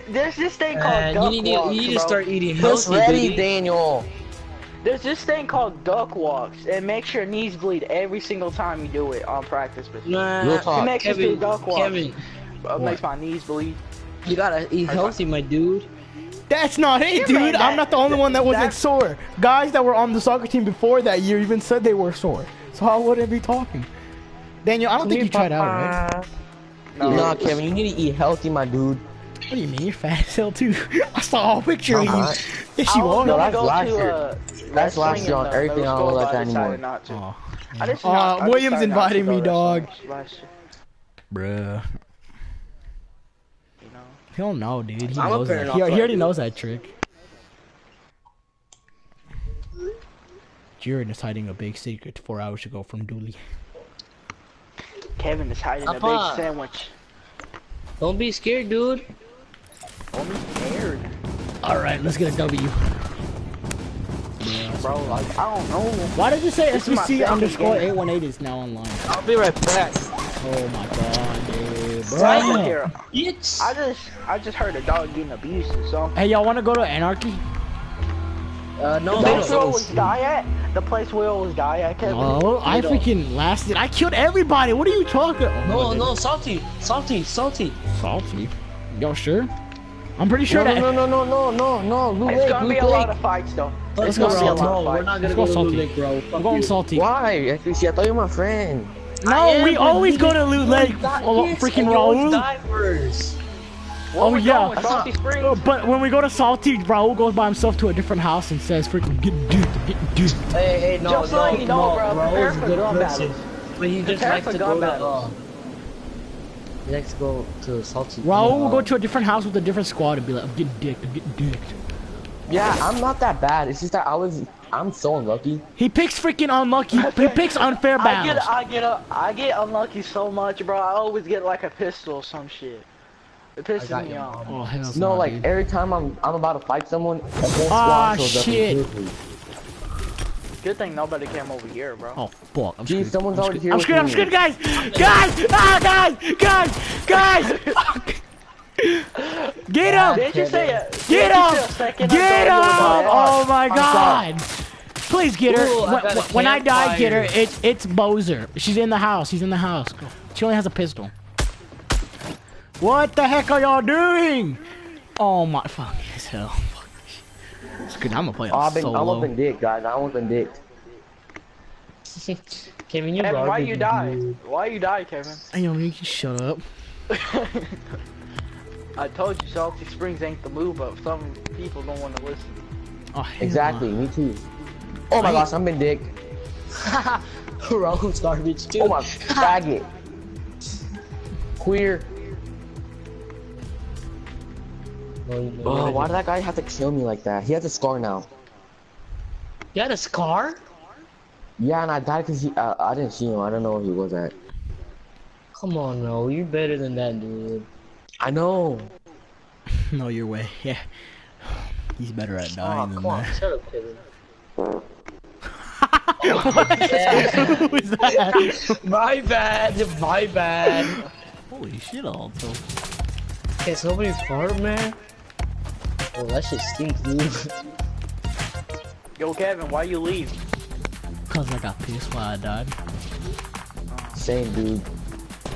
There's this thing called Uh, duck you need to, walks, you need to start eating Just healthy, ready, baby. Daniel. There's this thing called duck walks. It makes your knees bleed every single time you do it on practice. Nah, Real talk. it makes us do duck walks. Kevin, It makes my knees bleed. you gotta eat healthy, my dude. that's not it, Yeah, dude. man, I'm not the only one that wasn't that's- sore. Guys that were on the soccer team before that year even said they were sore. So how would I be talking? Daniel, I don't think you tried out, right? No, Nah, Kevin, you need to eat healthy, my dude. What do you mean? You're fat as hell too. I saw a picture of I'm you. not. Yes, I you was are. No, that's go last to, year. uh, That's last wrestling year on the everything. I don't school, like that I decided anymore. not to. Oh, I Uh, Williams decided not to invited me, dog. last year, bruh. you know. He don't know, dude. He I'm knows that. He, he already knows that trick. Jared is hiding a big secret four hours ago from Dooley. Kevin is hiding a Papa. big sandwich. Don't be scared, dude. I'm scared, All right, let's get a W. bro. Like I don't know. Why does it say This SBC underscore 818 is now online? I'll be right back. Oh my god, dude. Bro. I just I just heard a dog getting abused or something. Hey, y'all want to go to Anarchy? Uh, no, The no, place we always die at. The place we always die at, Kevin. No, I freaking lasted. I killed everybody. What are you talking? Oh, no, my no, salty, salty, salty. goodness. Salty. Yo, sure? I'm pretty sure No, that. no, no, no, no, no, no, Lou It's Lake, gonna Lou be a lot of fights though. Let's It's go gonna be a salty. No, we're not gonna Let's go go to salty. Loot Lake, bro. We're Fuck going you. salty. Why? FBC, I thought you were my friend. No, we always but go to Loot Lake. Die- freaking and you Raul. Die first. Where Oh, yeah. Salty Uh, But when we go to Salty, Raul goes by himself to a different house and says, "Freaking get duped, get duped." Hey, hey, no, Just no, so you know, no, bro, Raul's prepare a for good gun person. battles. But he just likes to gun go to, battles. uh, he likes to go to salty. Raul will uh, go to a different house with a different squad and be like, "Get dicked, getting dicked." Yeah, I'm not that bad. It's just that I was, I'm so unlucky. He picks freaking unlucky. He picks unfair I get I get uh, I get unlucky so much, bro. I always get like a pistol or some shit. It pisses me off. Oh hell No, no, like dude. every time I'm I'm about to fight someone, a whole Ah, squad shows up shit. and. Good thing nobody came over here, bro. Oh fuck! I'm Gee, screwed. someone's I'm already screwed. here I'm with screwed. I'm me. screwed, guys. Guys! Ah, guys! Guys! Guys! Fuck! Get him! Did you say it? Get Did you say a him! Get ago him! Oh my I'm god! Please get her. Ooh, when, got a when I die, get her. It's it's Bozer. She's in the house. She's in the house. She only has a pistol. What the heck are y'all doing? Oh my fuck as hell. It's good. I'm gonna play Oh, I've been, I solo. almost been dick, guys. I almost been dicked. Kevin, you're Kevin, why you die? Why you die, Kevin? Hey, yo, you can shut up. I told you Salty Springs ain't the move, but some people don't want to listen. Oh, Exactly, no. me too. Oh my gosh, I've been dick. Raul's garbage too. Oh my faggot. Queer. Oh, why did that guy have to kill me like that? He has a scar now. You had a scar? Yeah, and I died because he. Uh, I didn't see him. I don't know where he was at. Come on, no, you're better than that, dude. I know. No, your way. Yeah. He's better at Oh, dying than come on, that. shut up, Kevin. Who is that? My bad, my bad. Holy shit, Alto. Can somebody fart, man? Oh, that shit stinks, dude. Yo, Kevin, why you leave? Cause I got pissed while I died. Same dude.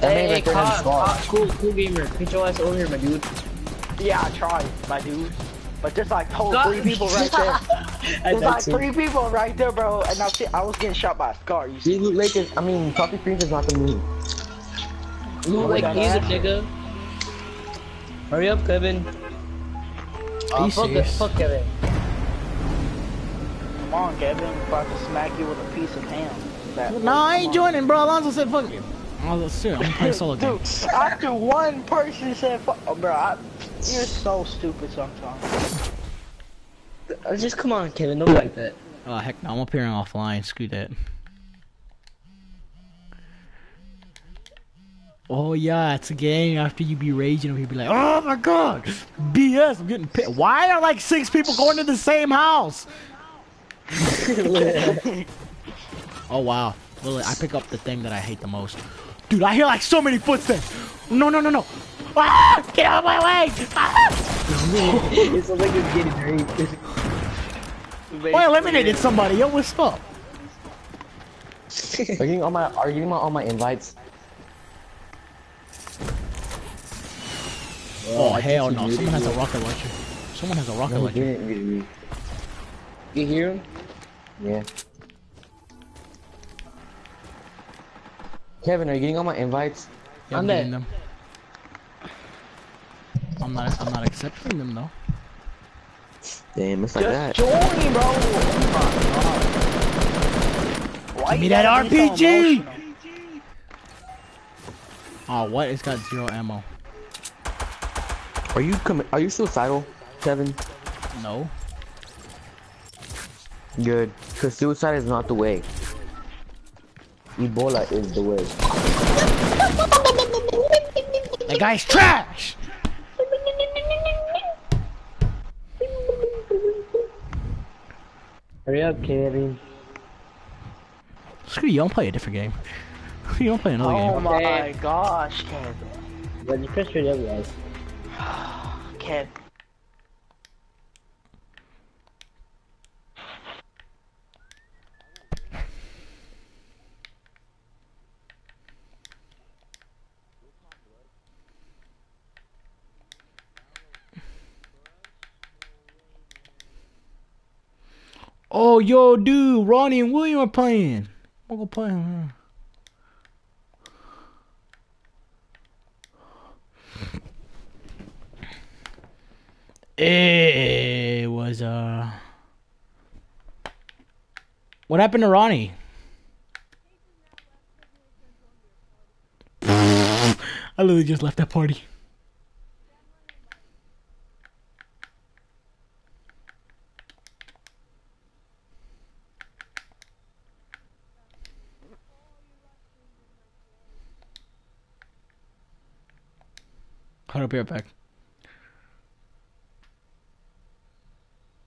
That Hey, man hey, right there has a Kyle, scar. Kyle, cool, cool gamer. Get your ass over here, my dude. Yeah, I tried, my dude. But there's like oh, whole God. three people right there. I There's like too. three people right there, bro. And I, see, I was getting shot by a scar. You see? See, Loot Lake is. I mean, Coffee Creams is not the move. Look like he's a nigga. Hurry up, Kevin. Are you Uh, fuck, it, serious? fuck Kevin. Come on, Kevin. I'm about to smack you with a piece of ham. That- No, I ain't joining, bro. Alonzo said fuck you. Oh, that's true. I'm gonna play solo game. Dude, after one person said, fuck, oh, bro, I, you're so stupid sometimes. Uh, Just come on, Kevin. Don't be like that. Oh, heck no. I'm appearing offline. Screw that. Oh, yeah. It's a game after you be raging and you be like, oh my god. BS. I'm getting pissed. Why are like six people going to the same house? oh, wow. Literally, I pick up the thing that I hate the most. Dude, I hear like so many footsteps. No, no, no, no. Ah! Get out of my way! Ah! it's like it's getting raped. Oh, I eliminated somebody. Yo, what's up? Are you getting all my? Are you getting all my invites? Oh, I hell no. Someone has a rocket launcher. Someone has a rocket No, launcher. didn't mute me. You hear him? Yeah. Kevin, are you getting all my invites? Yeah, I'm I'm getting them. I'm not. I'm not accepting them though. Damn, it's like Just that. join, bro. Oh my god. Why Give me that gotta RPG. Emotional? Oh, what? It's got zero ammo. Are you coming? Are you suicidal, Kevin? No. Good, because suicide is not the way. Ebola is the way. That guy's trash. Hurry up, Kevin. Screw you. I'll play a different game. You don't play another Oh game. my gosh, Kevin. But you press straight up, guys. Kevin. Oh, yo, dude, Ronnie and William are playing. I'm gonna play. huh? It was uh. What happened to Ronnie? I literally just left that party. Hold up, be right back.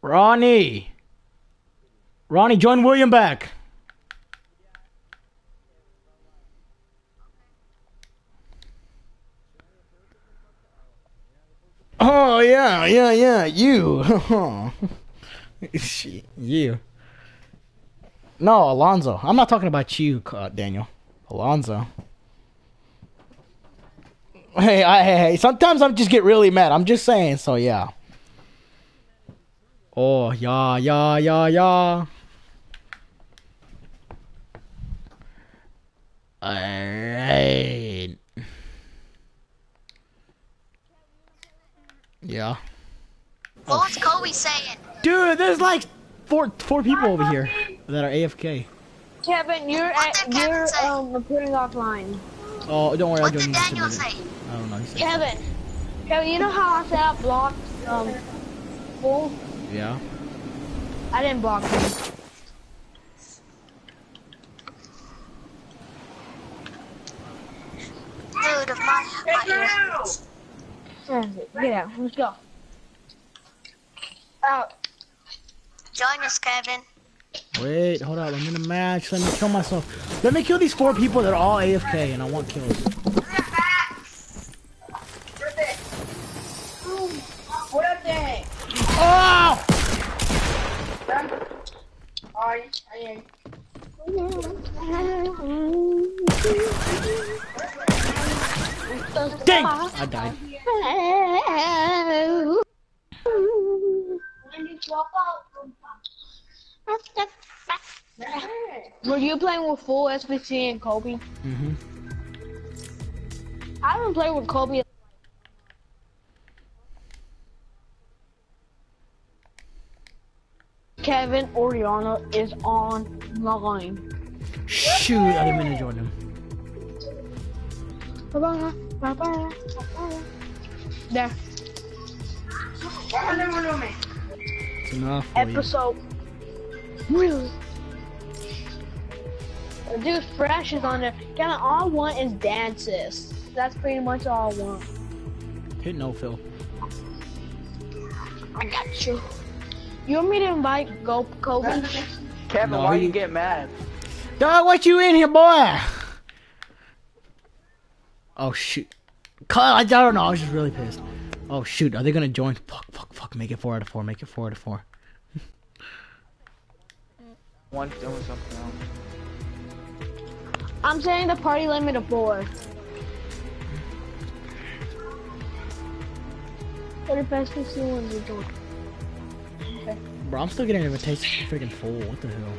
Ronnie. Ronnie, join William back. Oh yeah, yeah, yeah. You. Shit, you. No, Alonzo. I'm not talking about you, uh, Daniel. Alonzo. Hey, I, hey, hey. Sometimes I'm just get really mad. I'm just saying. So yeah. Oh yeah, yeah, yeah, yeah. Alright. Yeah. What's Kobe saying? Dude, there's like four four people over here that are AFK. Kevin, you're at, you're um appearing offline. Oh, don't worry, I'll join you in just a Daniel say? I don't know. Kevin, Kevin, you know how I set up blocks um full? Yeah. I didn't block him. Dude, of my, my ears. Get out. Let's go. Out. Join us, Kevin. Wait, hold up. I'm in a match. Let me kill myself. Let me kill these four people that are all AFK, and I want kills. What up, there? Oh! I, I, Dang! I died. Were you playing with full SBC and Kobe? Mm-hmm. I haven't played with Kobe. Kevin Oriana is online. Shoot, I didn't mean to join him. There. It's enough. Episode. Really? Dude, Fresh is on there. Kevin, all I want is dances. That's pretty much all I want. Hit no, Phil. I got you. You want me to invite Go Kobe? Kevin, No, why he- you get mad? Dog, what you in here, boy? Oh shoot. I don't know. I was just really pissed. Oh shoot, are they gonna join? Fuck, fuck, fuck. Make it four out of four. Make it four out of four. One's doing something else. I'm saying the party limit of four. What if SPC wants to join? Okay. Bro, I'm still getting invitations for freaking full. What the hell?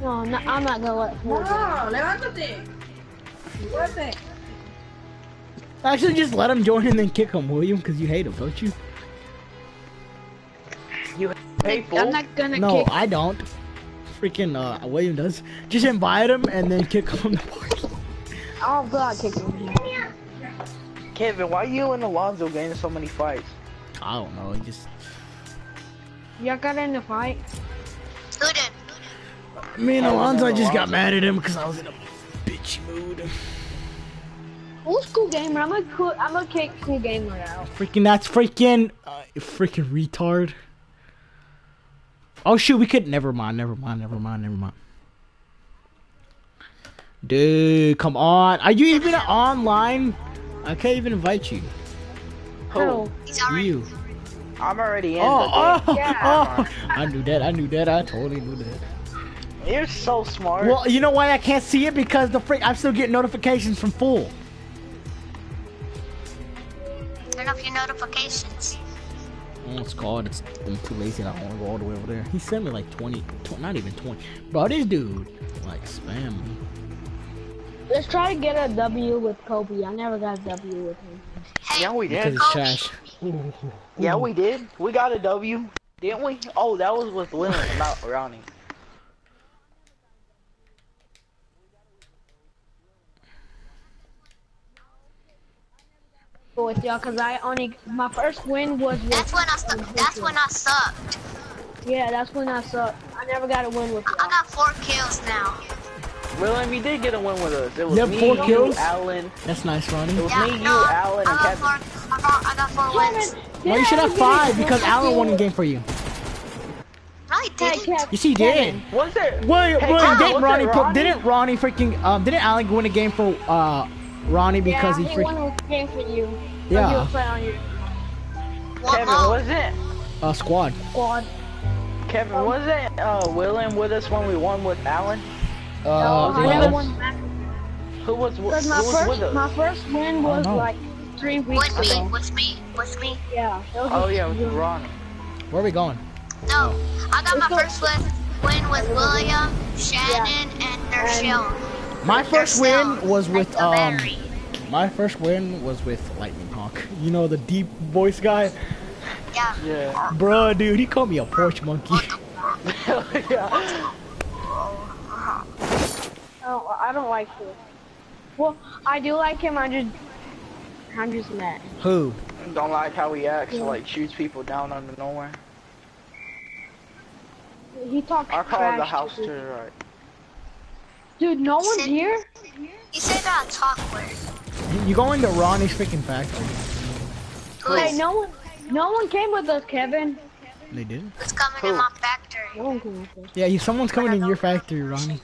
No, I'm not, I'm not gonna let four No, join. levántate. Fuerte. Actually, just let him join and then kick him, William, because you hate him, don't you? You Hey, I'm not gonna No, kick. I don't. Freaking uh, William does. Just invite him and then kick him from the party. Oh god, kick him. Kevin, why are you and Alonzo getting so many fights? I don't know. He just. Y'all got in a fight? Who did? Me and I Alonzo remember just got mad at him because I was in a bitchy mood. Who's cool gamer? I'm gonna cool, I'm gonna kick cool gamer out. Freaking, that's freaking, uh, freaking retard. Oh shoot, we could. Never mind. Never mind. Never mind. Never mind. Dude, come on. Are you even online? I can't even invite you. Who? He's already. You. I'm already in Oh, the oh. Yeah. oh. I knew that. I knew that. I totally knew that. You're so smart. Well, you know why I can't see it? Because the freak, I'm still getting notifications from full. Turn off your notifications. Oh, it's called. It's, I'm too lazy. and I don't want to go all the way over there. He sent me like 20, tw- not even 20. Bro, this dude, like, spam me. Let's try to get a W with Kobe. I never got a W with him. yeah, we Because did. it's trash. Yeah, hmm. we did. We got a W, didn't we? Oh, that was with William, not Ronnie. With y'all, cause I only my first win was with. That's when I stu- That's when I sucked. Yeah, that's when I sucked. I never got a win with I y'all. got four kills now. William, you did get a win with us. It was You me, four you, kills? Alan. That's nice, Ronnie. It was Yeah, me, you, no, Alan, and I got Kevin. four. I got, I got four wins. Well, you should have five because Alan won the game for you. No, I Hey, didn't. Kev, Yes, he did. Was it? Wait, Hey, wait, Kevin, didn't was Ronnie, put, didn't Ronnie freaking, um, didn't Alan win a game for, uh, Ronnie because yeah, he he won freaking, a game for you. Yeah. You were playing on your One Kevin, more. was it? uh, squad. squad. Kevin, was it uh, William with us when we won with Alan? Uh, I well, never won back. Who was, who Because was my with first, us? my first win was know. like three weeks With me, ago. with me, with me. Yeah. that was Oh yeah, with you. Ronnie. where are we going? No, I got my Let's go. first win, win with William, Shannon, and Nershil. My first Yourself, win was with, um, my first win was with Lightning Hawk. You know, the deep voice guy? Yeah. Yeah. Bruh, dude, he called me a porch monkey. yeah. Oh, I don't like him. Well, I do like him. I just, I'm just mad. Who? Don't like how he acts, like shoots people down under nowhere. He talks I call the house to to the right. Dude, no one's Sit- here. He said that talk weird. You going to Ronnie's freaking factory. Who Hey, no one, no one came with us, Kevin. They did? who's coming Who? in my factory? No one came with us. Yeah, you, someone's coming in your factory, Ronnie.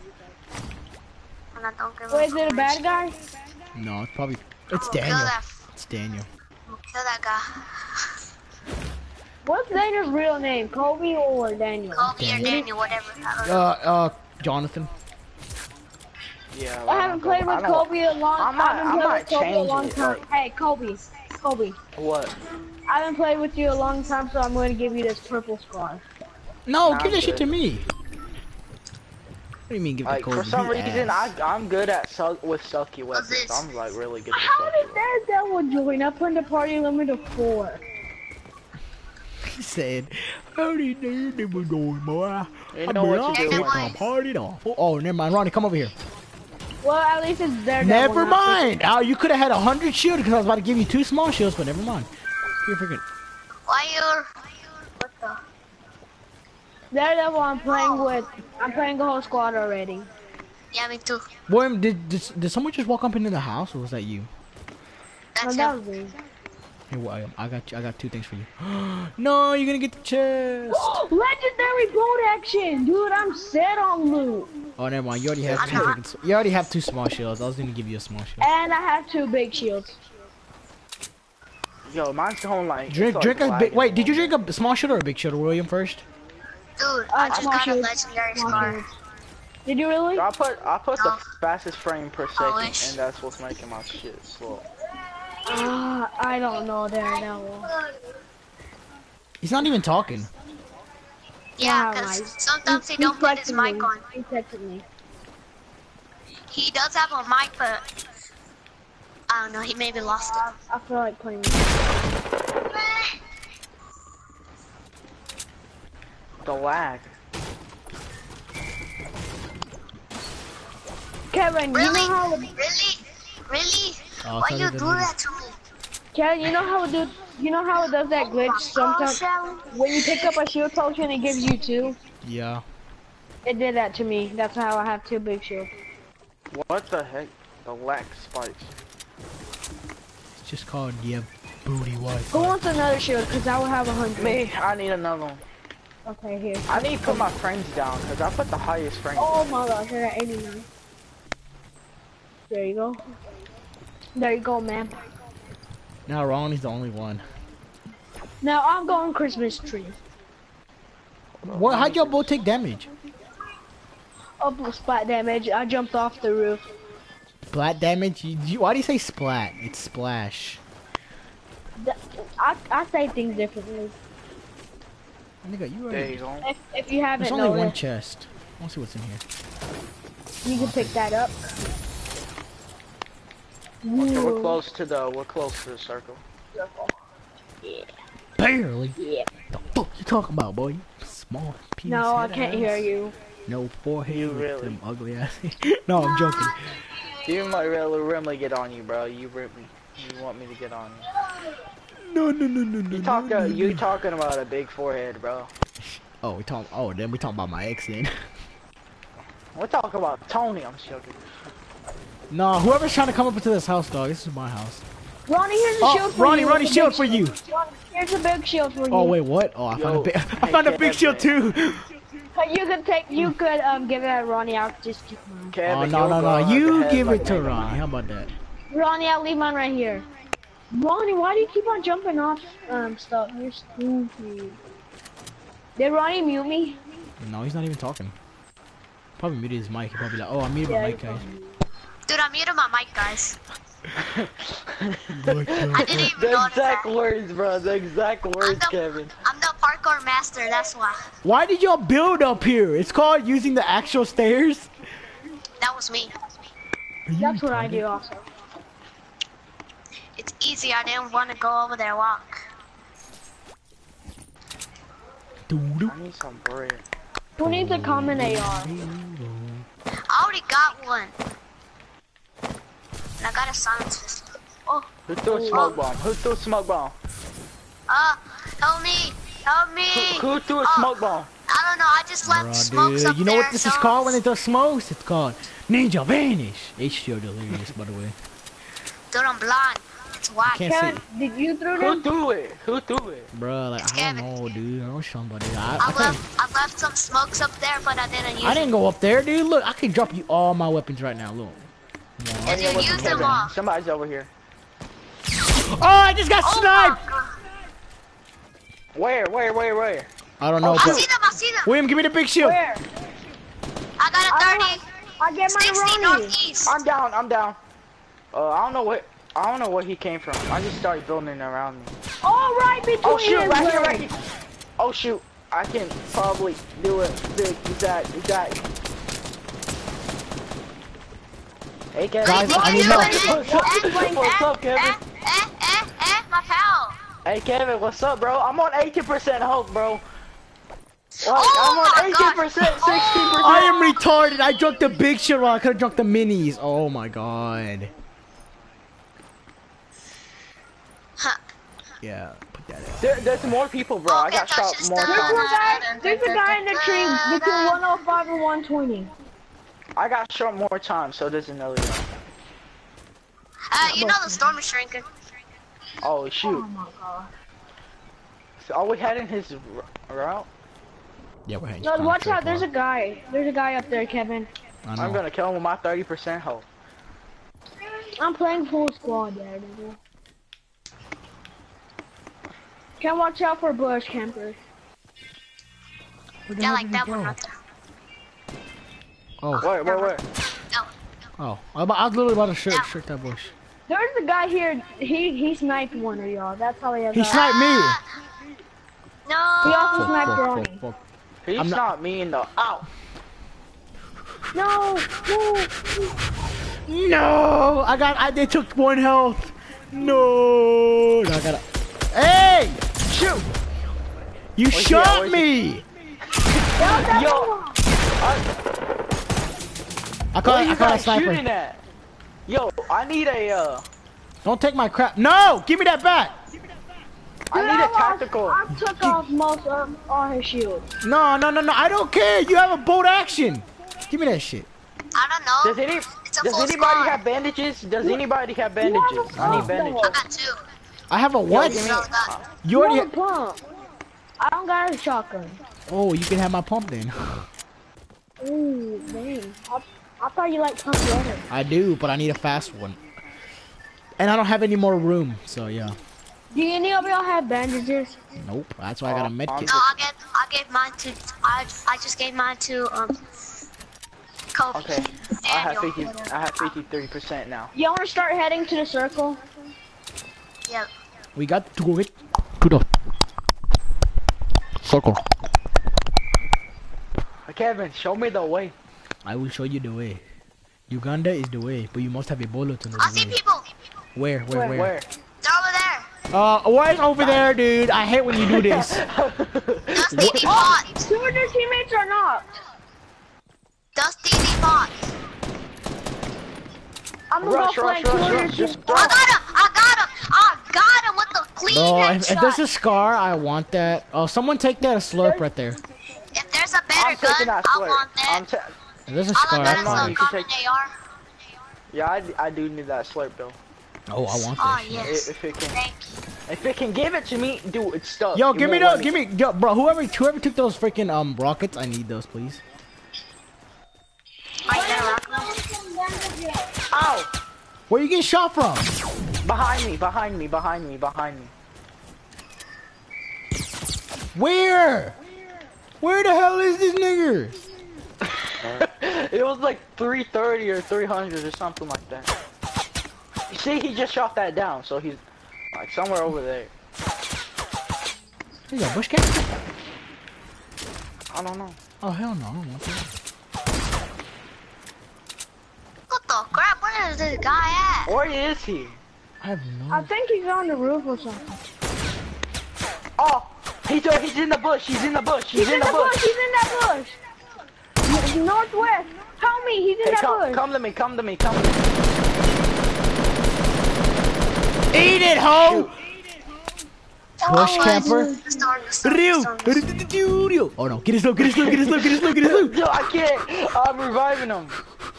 And I Wait, is it a bad guy? No, it's probably, it's Kill Daniel. That, It's Daniel. kill that guy. What's Daniel's real name? Kobe or Daniel? Kobe or Daniel. Daniel, whatever. I Uh, uh, Jonathan. Yeah. I haven't played with Kobe a long. I I might- haven't I played might with Kobe a long time. like- Hey, Kobe, Kobe. What? I haven't played with you a long time, so I'm going to give you this purple scar. No, Nah, give that shit to me. What do you mean give Like the Kobe? for some He reason, ass. I I'm good at su with sucky weapons. I'm like really good at How did weapons. that devil join? I put the party limit of four. He said, how did they never going, boy? You I know what belong you do to party off. Oh, never mind. Ronnie, come over here. Well, at least it's Daredevil. Never mind. Oh, you could have had a hundred shield because I was about to give you two small shields, but never mind. You're freaking. Why you? What the? Daredevil, I'm playing with. I'm playing the whole squad already. Yeah, me too. William, did, did did someone just walk up into the house, or was that you? No, That's that was me. Hey, William, um, I got you. I got two things for you. no, you're gonna get the chest. Legendary bolt action, dude! I'm set on loot, Oh, never mind. You already have two. Freaking, you already have two small shields. I was gonna give you a small shield. and I have two big shields. Yo, mine's going like. Drink, drink a big. Wait, did you drink a small shield or a big shield, William? First. Dude, Uh, I just small got a legendary Small scar. Did you really? I put I put No. the fastest frame per second, wish. and that's what's making my shit slow. Ah, I don't know Daredevil. He's not even talking. Yeah, Yeah, because sometimes he He don't put his texted me. mic on. He texted me. He does have a mic, but I don't know. He maybe lost it. I feel like playing. The lag. Kevin, you Really? know how Really? Really? Oh, Why you do that to me? Kevin, you know how it do, you know how it does that glitch sometimes when you pick up a shield potion it gives you two. Yeah. It did that to me. That's how I have two big shields. What the heck? The lag spikes. It's just called yeah, booty wife. Who wants another shield? Cause I will have a hundred. Me, I need another one. Okay, here. I need to put my frames down because I put the highest frame. Oh my gosh, I got 89. There you go. There you go, man. Now Ronnie's the only one. Now I'm going Christmas tree. What? How'd y'all both take damage? Up with splat damage. I jumped off the roof. Splat damage? You, you, why do you say splat? It's splash. I, I say things differently. Nigga, you There already. you go. If, if you haven't There's only one chest. I want see what's in here. you can pick that up. Okay, we're close to the we're close to the circle. Barely. Yeah. The fuck you talking about, boy? Small penis. No, I can't ass. hear you. No forehead. You with really- Them ugly ass. no, I'm joking. You might really really get on you, bro. You rip me. You want me to get on you? No, no, no, no, no. You talk no, uh, no, you talking about a big forehead, bro. Oh, we talking. Oh, then we talking about my ex then. We're talking about Tony. I'm joking. No, whoever's trying to come up into this house, dog. This is my house. Ronnie, here's a Oh, shield for Ronnie, you. Ronnie, Here's a shield for you. Here's a big shield for you. Oh wait, what? Oh, I found a big. I found a big shield too. But you could take, you could um give it to Ronnie. I'll just keep mine. Oh no no no! You give it to Ronnie. How about that? Ronnie, I'll leave mine right here. Ronnie, why do you keep on jumping off um stuff? You're stupid. Did Ronnie mute me? No, he's not even talking. Probably muted his mic. He probably like, oh, I muted Yeah, my mic, guys. Dude, I muted my mic, guys. I didn't even the notice exact words, bro. The exact words, Kevin. I'm the parkour master, that's why. Why did y'all build up here? It's called using the actual stairs. That was me. That's what I do also. It's easy, I didn't want to go over there walk. I need some bread. Who needs a common AR? I already got one. And I got a silence pistol. Oh, Who threw a smoke bomb? Who threw a smoke bomb? uh, help me, help me. Who, who threw a Oh, smoke bomb? I don't know, I just left Bruh, smokes dude, up you know there, what this so is called when it does smokes? It's called Ninja Vanish. H2O delirious, by the way. Dude, I'm blind. It's why. can't Kevin, did you throw Who threw it? Who threw it? Bro, like, I don't know, dude. I know somebody. I, I, I left, I left some smokes up there, but I didn't use I didn't go up there, dude. Look, I can drop you all my weapons right now. Look. them. If you use them all. somebody's over here. Oh, I just got Oh sniped! Where? Where? Where? Where? I don't know, I see them, I see them. William, give me the big shield. Where? I got a 30. I get my 60 Ronnie. northeast. I'm down. I'm down. Uh, I don't know what. I don't know where he came from. I just started building around me. All right, between Oh shoot! his Right here! Right here! Oh shoot! I can probably do it. Big. Is that? Is that? Hey, Kevin. Guys, I need help. What's up? What's up, Kevin? Eh, eh, eh, my pal. Hey, Kevin. What's up, bro? I'm on 80% hope, bro. Like, Oh I'm on God. 80%, 60%. I am retarded. I drunk the big shield while I could have drunk the minis. Oh my god. Huh. Yeah, put that in. There, there's more people, bro. I got shot more done. There's times. guy. There's a guy in the tree between 105 and 120. I got shot more times, so there's another one. Uh, you know the storm is shrinking. Oh shoot! my god. So are we heading his route? Yeah, we're hanging. No, watch out. There's a guy. There's a guy up there, Kevin. I know. I'm gonna kill him with my 30% hope. I'm playing full squad, Daredevil. Can watch out for bush campers. Where the Yeah, like that he one right there. Oh, Where, where, where? No. oh. I was about- I was literally about to shoot, shoot that bush. There's a guy here. He he sniped one of y'all. That's how he has. He that. sniped me. No. He No. also sniped Fuck, Ronnie. fuck, fuck. He's I'm not, not- mean though. Ow! No, no. No, I got. I they took one health. No, I gotta. Hey, Shoot! you Where's he at? shot Where's me. Yo! I caught. Where I you caught a guys sniper. at? Yo, I need a, uh, Don't take my crap. No, give me that back. I need a tactical. I took off most of all his shields. No, no, no, no. I don't care. You have a bolt action. Give me that shit. I don't know. Does any, does anybody squad. have bandages? Does anybody have bandages? I need bandages. I got two. I have a what? give me- So You You already. want a pump? I don't got a shotgun. Oh, you can have my pump then. Ooh, dang. I, I thought you liked pump better. I do, but I need a fast one. And I don't have any more room, so yeah. Do any of y'all have bandages? Nope. That's why I got a med I'm kit. No, I get. I gave mine to. I. I just gave mine to um. Kobe. Okay, I have 50, I have 53% now. Y'all want to start heading to the circle? Yeah. We got to go get to the circle. Kevin, show me the way. I will show you the way. Uganda is the way, but you must have Ebola to know I the see way. people. Where, where, where? Where? They're over there. Uh, where's over there, dude? I hate when you do this. Dusty Depot. Two of their teammates are knocked. Dusty Depot. I'm gonna Rush, go rush, rush, rush. Just teammates. I got him. I got him. I got him with the clean Bro, if, if there's a scar, I want that. Oh, someone take that slurp right there. If there's a I'm better taking gun, I slurp. want I'm that. ta- There's a I scar. I that found little it. you should golden AR. Yeah, I, I do need that slurp though. Oh, I want Oh that. shit. yes. If it can, Thank you. if it can give it to me, dude, it's stuck. Yo, give me won't those. let Give me, yo, bro. Whoever, whoever took those freaking um rockets, I need those, please. Right. Ow! Where you getting shot from? Behind me, behind me, behind me, behind me. Where? Where the hell is this nigger? it was like 330 or 300 or something like that. You see, he just shot that down, so he's like somewhere over there. Is that bush cat? I don't know. Oh hell no! I don't want that. What the crap? Where is this guy at? Where is he? I have I think he's on the roof or something. Oh, he's uh, he's in the bush. He's in the bush. He's, He's in the bush. He's in that bush. Northwest. Tell me, he's in Hey, that come, bush. come to me. Come to me. Come to me. Eat it, hoe! Bush Oh, camper. the storm, the storm, the Ryu. storm, the storm. Ryu. Oh no! Get his loot! Get his loot! Get his loot! Get his loot! Get his loot! No, I can't. I'm reviving him.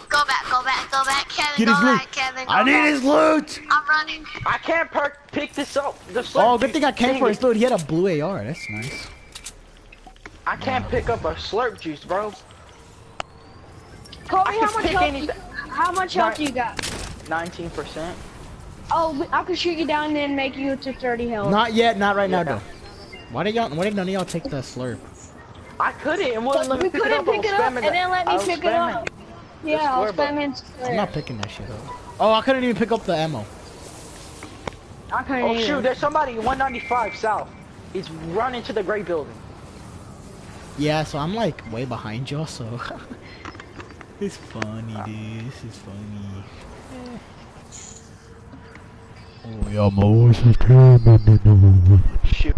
Go back, go back, go back, Kevin. Get go his loot! back, Kevin. Go I need back. his loot! I'm running. I can't perk pick this up. The Oh, good thing I came for his loot. He had a blue AR. That's nice. I can't pick up a slurp juice, bro. Kobe, I how much pick health? anything. How much health you got? 19%. Oh, I could shoot you down and then make you to 30 health. Not yet. Not right now, though. Why did y'all? Why did none of y'all take the slurp? I couldn't. It wouldn't let me we pick it couldn't up. Pick it up and then let me was pick it spamming up. Yeah, I was square button. spamming I'm not picking that shit up. Oh, I couldn't even pick up the ammo. I couldn't Oh either. shoot, there's somebody 195 south. He's running to the gray building. Yeah, so I'm like way behind y'all, so it's funny, dude. This is funny. Oh yeah, my voice is coming. Shoot.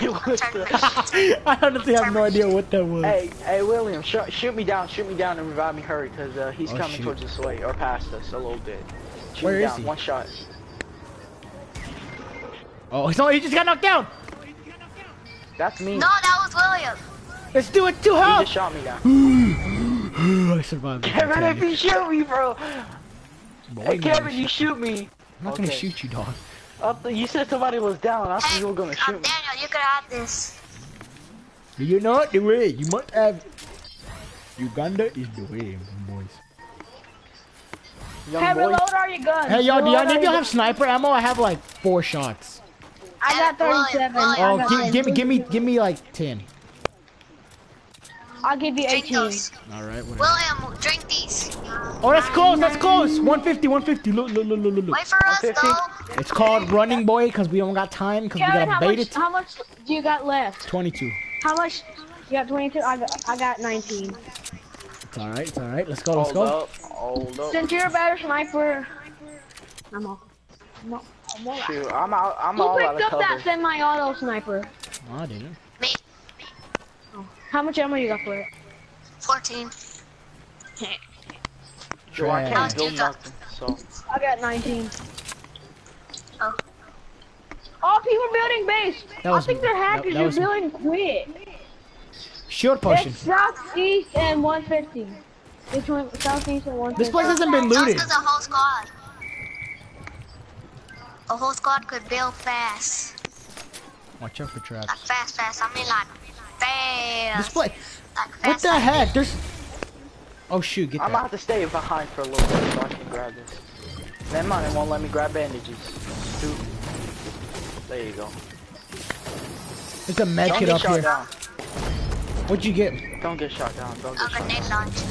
What the- I honestly have no idea what that was. hey, hey William, sh shoot me down, shoot me down and revive me, hurry, cause uh, he's Oh, coming shoot. towards this way or past us a little bit. Shoot Where me is down, he? one shot. Oh, he's he just got knocked down. That's me. No, that was William. Let's do it. Two he just shot me down. I survived. this, Kevin, I if tell you shoot me, bro. Boy, Hey, Kevin, you shoot- shoot me. I'm not gonna shoot you, dog. I you said somebody was down. I thought Hey, you were gonna shoot me. Daniel, you could have this. Do You not the way. You must have. Uganda is the way, boys. Young Hey, boy. reload all your guns. Hey, y'all, do y'all need all y'all have sniper ammo? I have like four shots. I got 37. Oh, give, give me, give me, give me like ten. I'll give you Drink 18. those. All right, whatever. William, drink these. Oh, that's close. That's close. 150, 150. Look, look, look, look, look, look. Wait for us, though. It's called running boy because we don't got time because we gotta bait much, it. how much do you got left? 22. How much? You got 22? I got, I got 19. It's all right. It's all right. Let's go. Let's Hold go. up, hold up. Since you're a better sniper, I'm all. I'm all, I'm all Shoot, I'm out. I'm Who all out picked of up that semi-auto sniper? Oh, I didn't. Me, How much ammo you got for it? 14. Joe, I can't build got- nothing. So I got 19. Oh. Oh, people building base. That I was- think they're that- hackers. that They're building quick. Shield potion. It's southeast and 150. Which one? Southeast and 150. This place hasn't been Just looted. because a whole squad. A whole squad could build fast. Watch out for Like traps. fast, fast. I mean like fast. This place. Like What the like- heck? There's. Oh shoot! Get I'm gonna have to stay behind for a little bit so I can grab this. Never mind, it won't let me grab bandages. Shoot. There you go. There's a med Don't kit get up shot here. down. What'd you get? Don't get shot down. Don't A get shot down. grenade.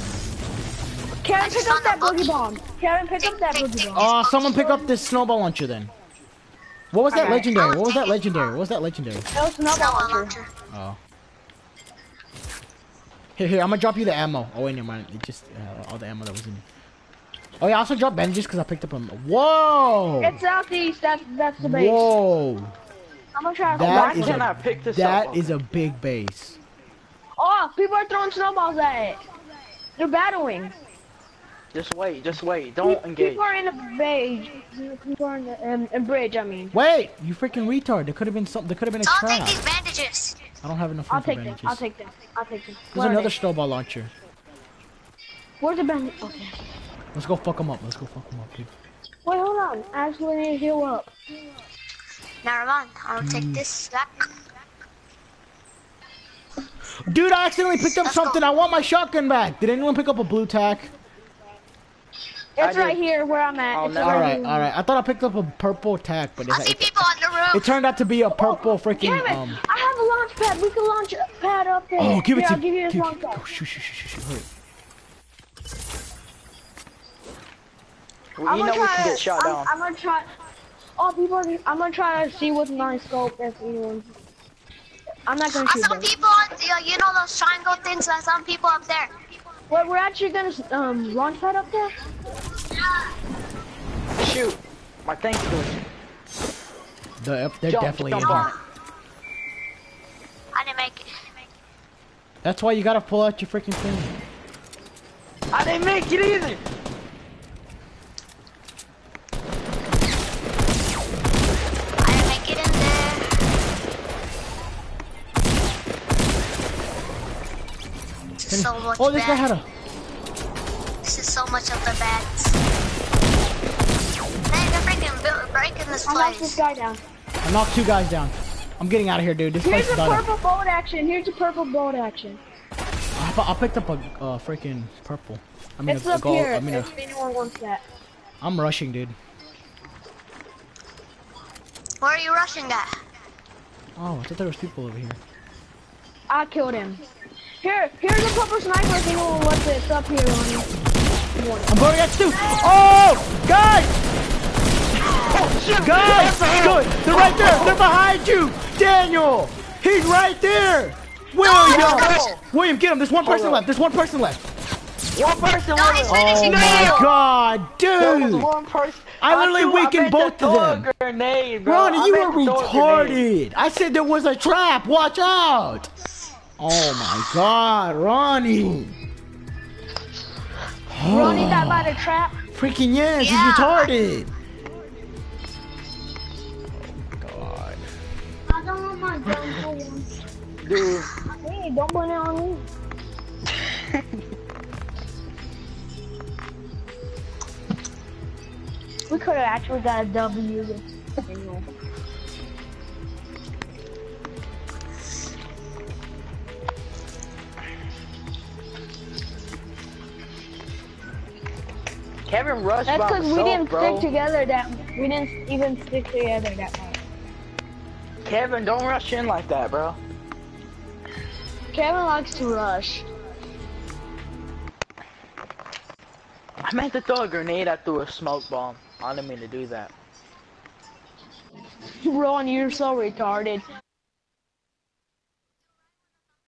Kevin, pick up that boogie bomb. Kevin, pick up that boogie bomb. Oh, someone pick up this snowball launcher then. What was that Okay. legendary? What was that legendary? What was that legendary? No snowball Snowball launcher. launcher. Oh. Here, here, I'm gonna drop you the ammo. Oh wait, never mind. It just uh, all the ammo that was in. Oh yeah, I also dropped bandages because I picked up a. Whoa! It's southeast. That's that's the base. Whoa! I'm gonna try to That Why is can't pick this that up? is a big base. Oh, people are throwing snowballs at it. They're battling. Just wait, just wait. Don't Pe- engage. People are in a base. People are in a, um, in bridge. I mean. Wait, you freaking retard! There could have been something. There could have been a Someone take these bandages. I don't have enough I'll room for take them. bandages. I'll take them. I'll take them. There's Where another they? snowball launcher. Where's the bandit? Okay. Let's go fuck them up. Let's go fuck them up, dude. Wait, hold on. I actually need to heal up. Never mind. I'll take Mm. this back. Dude, I accidentally picked up something. I want my shotgun back. Did anyone pick up a blue tack? It's right here where I'm at. It's All right right, here. all right. I thought I picked up a purple tack, but I see it, people on the roof. it turned out to be a purple freaking Damn it! um. I have a launch pad. We can launch a pad up there. Oh, give it Here, to I'll give you this give- launch pad. oh, shoot, shoot, shoot, shoot, shoot, hurry. Well, I'm you know gonna we try. can get shot I'm, down. I'm gonna try. Oh, people! Are, I'm gonna try to see with my scope if anyone. I'm not gonna I shoot I saw them. people on the, uh, you know those triangle things. I saw people up there. Wait, we're actually gonna um launch pad up there. Shoot. My thing's glitching. The, they're Jump, definitely jump in on here. I didn't make it. That's why you gotta pull out your freaking thing. I didn't make it either. I didn't make it in there. This is so much Oh, this guy bad. had a. This is so much of the bads. Hey, they're freaking breaking this place. I knocked this guy down. I knocked two guys down. I'm getting out of here, dude. This place Here's is a done. purple bolt action. Here's a purple bolt action. I, I picked up a uh, freaking purple. I mean, It's a, a up gold. here. I mean, a, if anyone wants that. I'm rushing, dude. Where are you rushing at? Oh, I thought there was people over here. I killed him. Here, here's a purple sniper. If anyone wants it, it's up here, Ronnie. I'm going against two. Oh, guys! Guys, good. They're right there. They're behind you. Daniel, he's right there. William, William, get him. There's one person left. There's one person left. One person No, he's finishing Oh my you. Oh, God, There was dude. one person. I literally I weakened meant to both of them. Grenade, bro. Ronnie, you meant were to throw a grenade. retarded. I said there was a trap. Watch out. Oh my God, Ronnie. Ronnie got oh. by the trap. Freaking yes, Yeah. he's retarded. I don't want my gun. Dude, Hey, don't put it on me. we could have actually got a W. Kevin rushed That's because we didn't bro. stick together that we didn't even stick together that much. Kevin, don't rush in like that, bro. Kevin likes to rush. I meant to throw a grenade. I threw a smoke bomb. I didn't mean to do that. Ron, you're so retarded.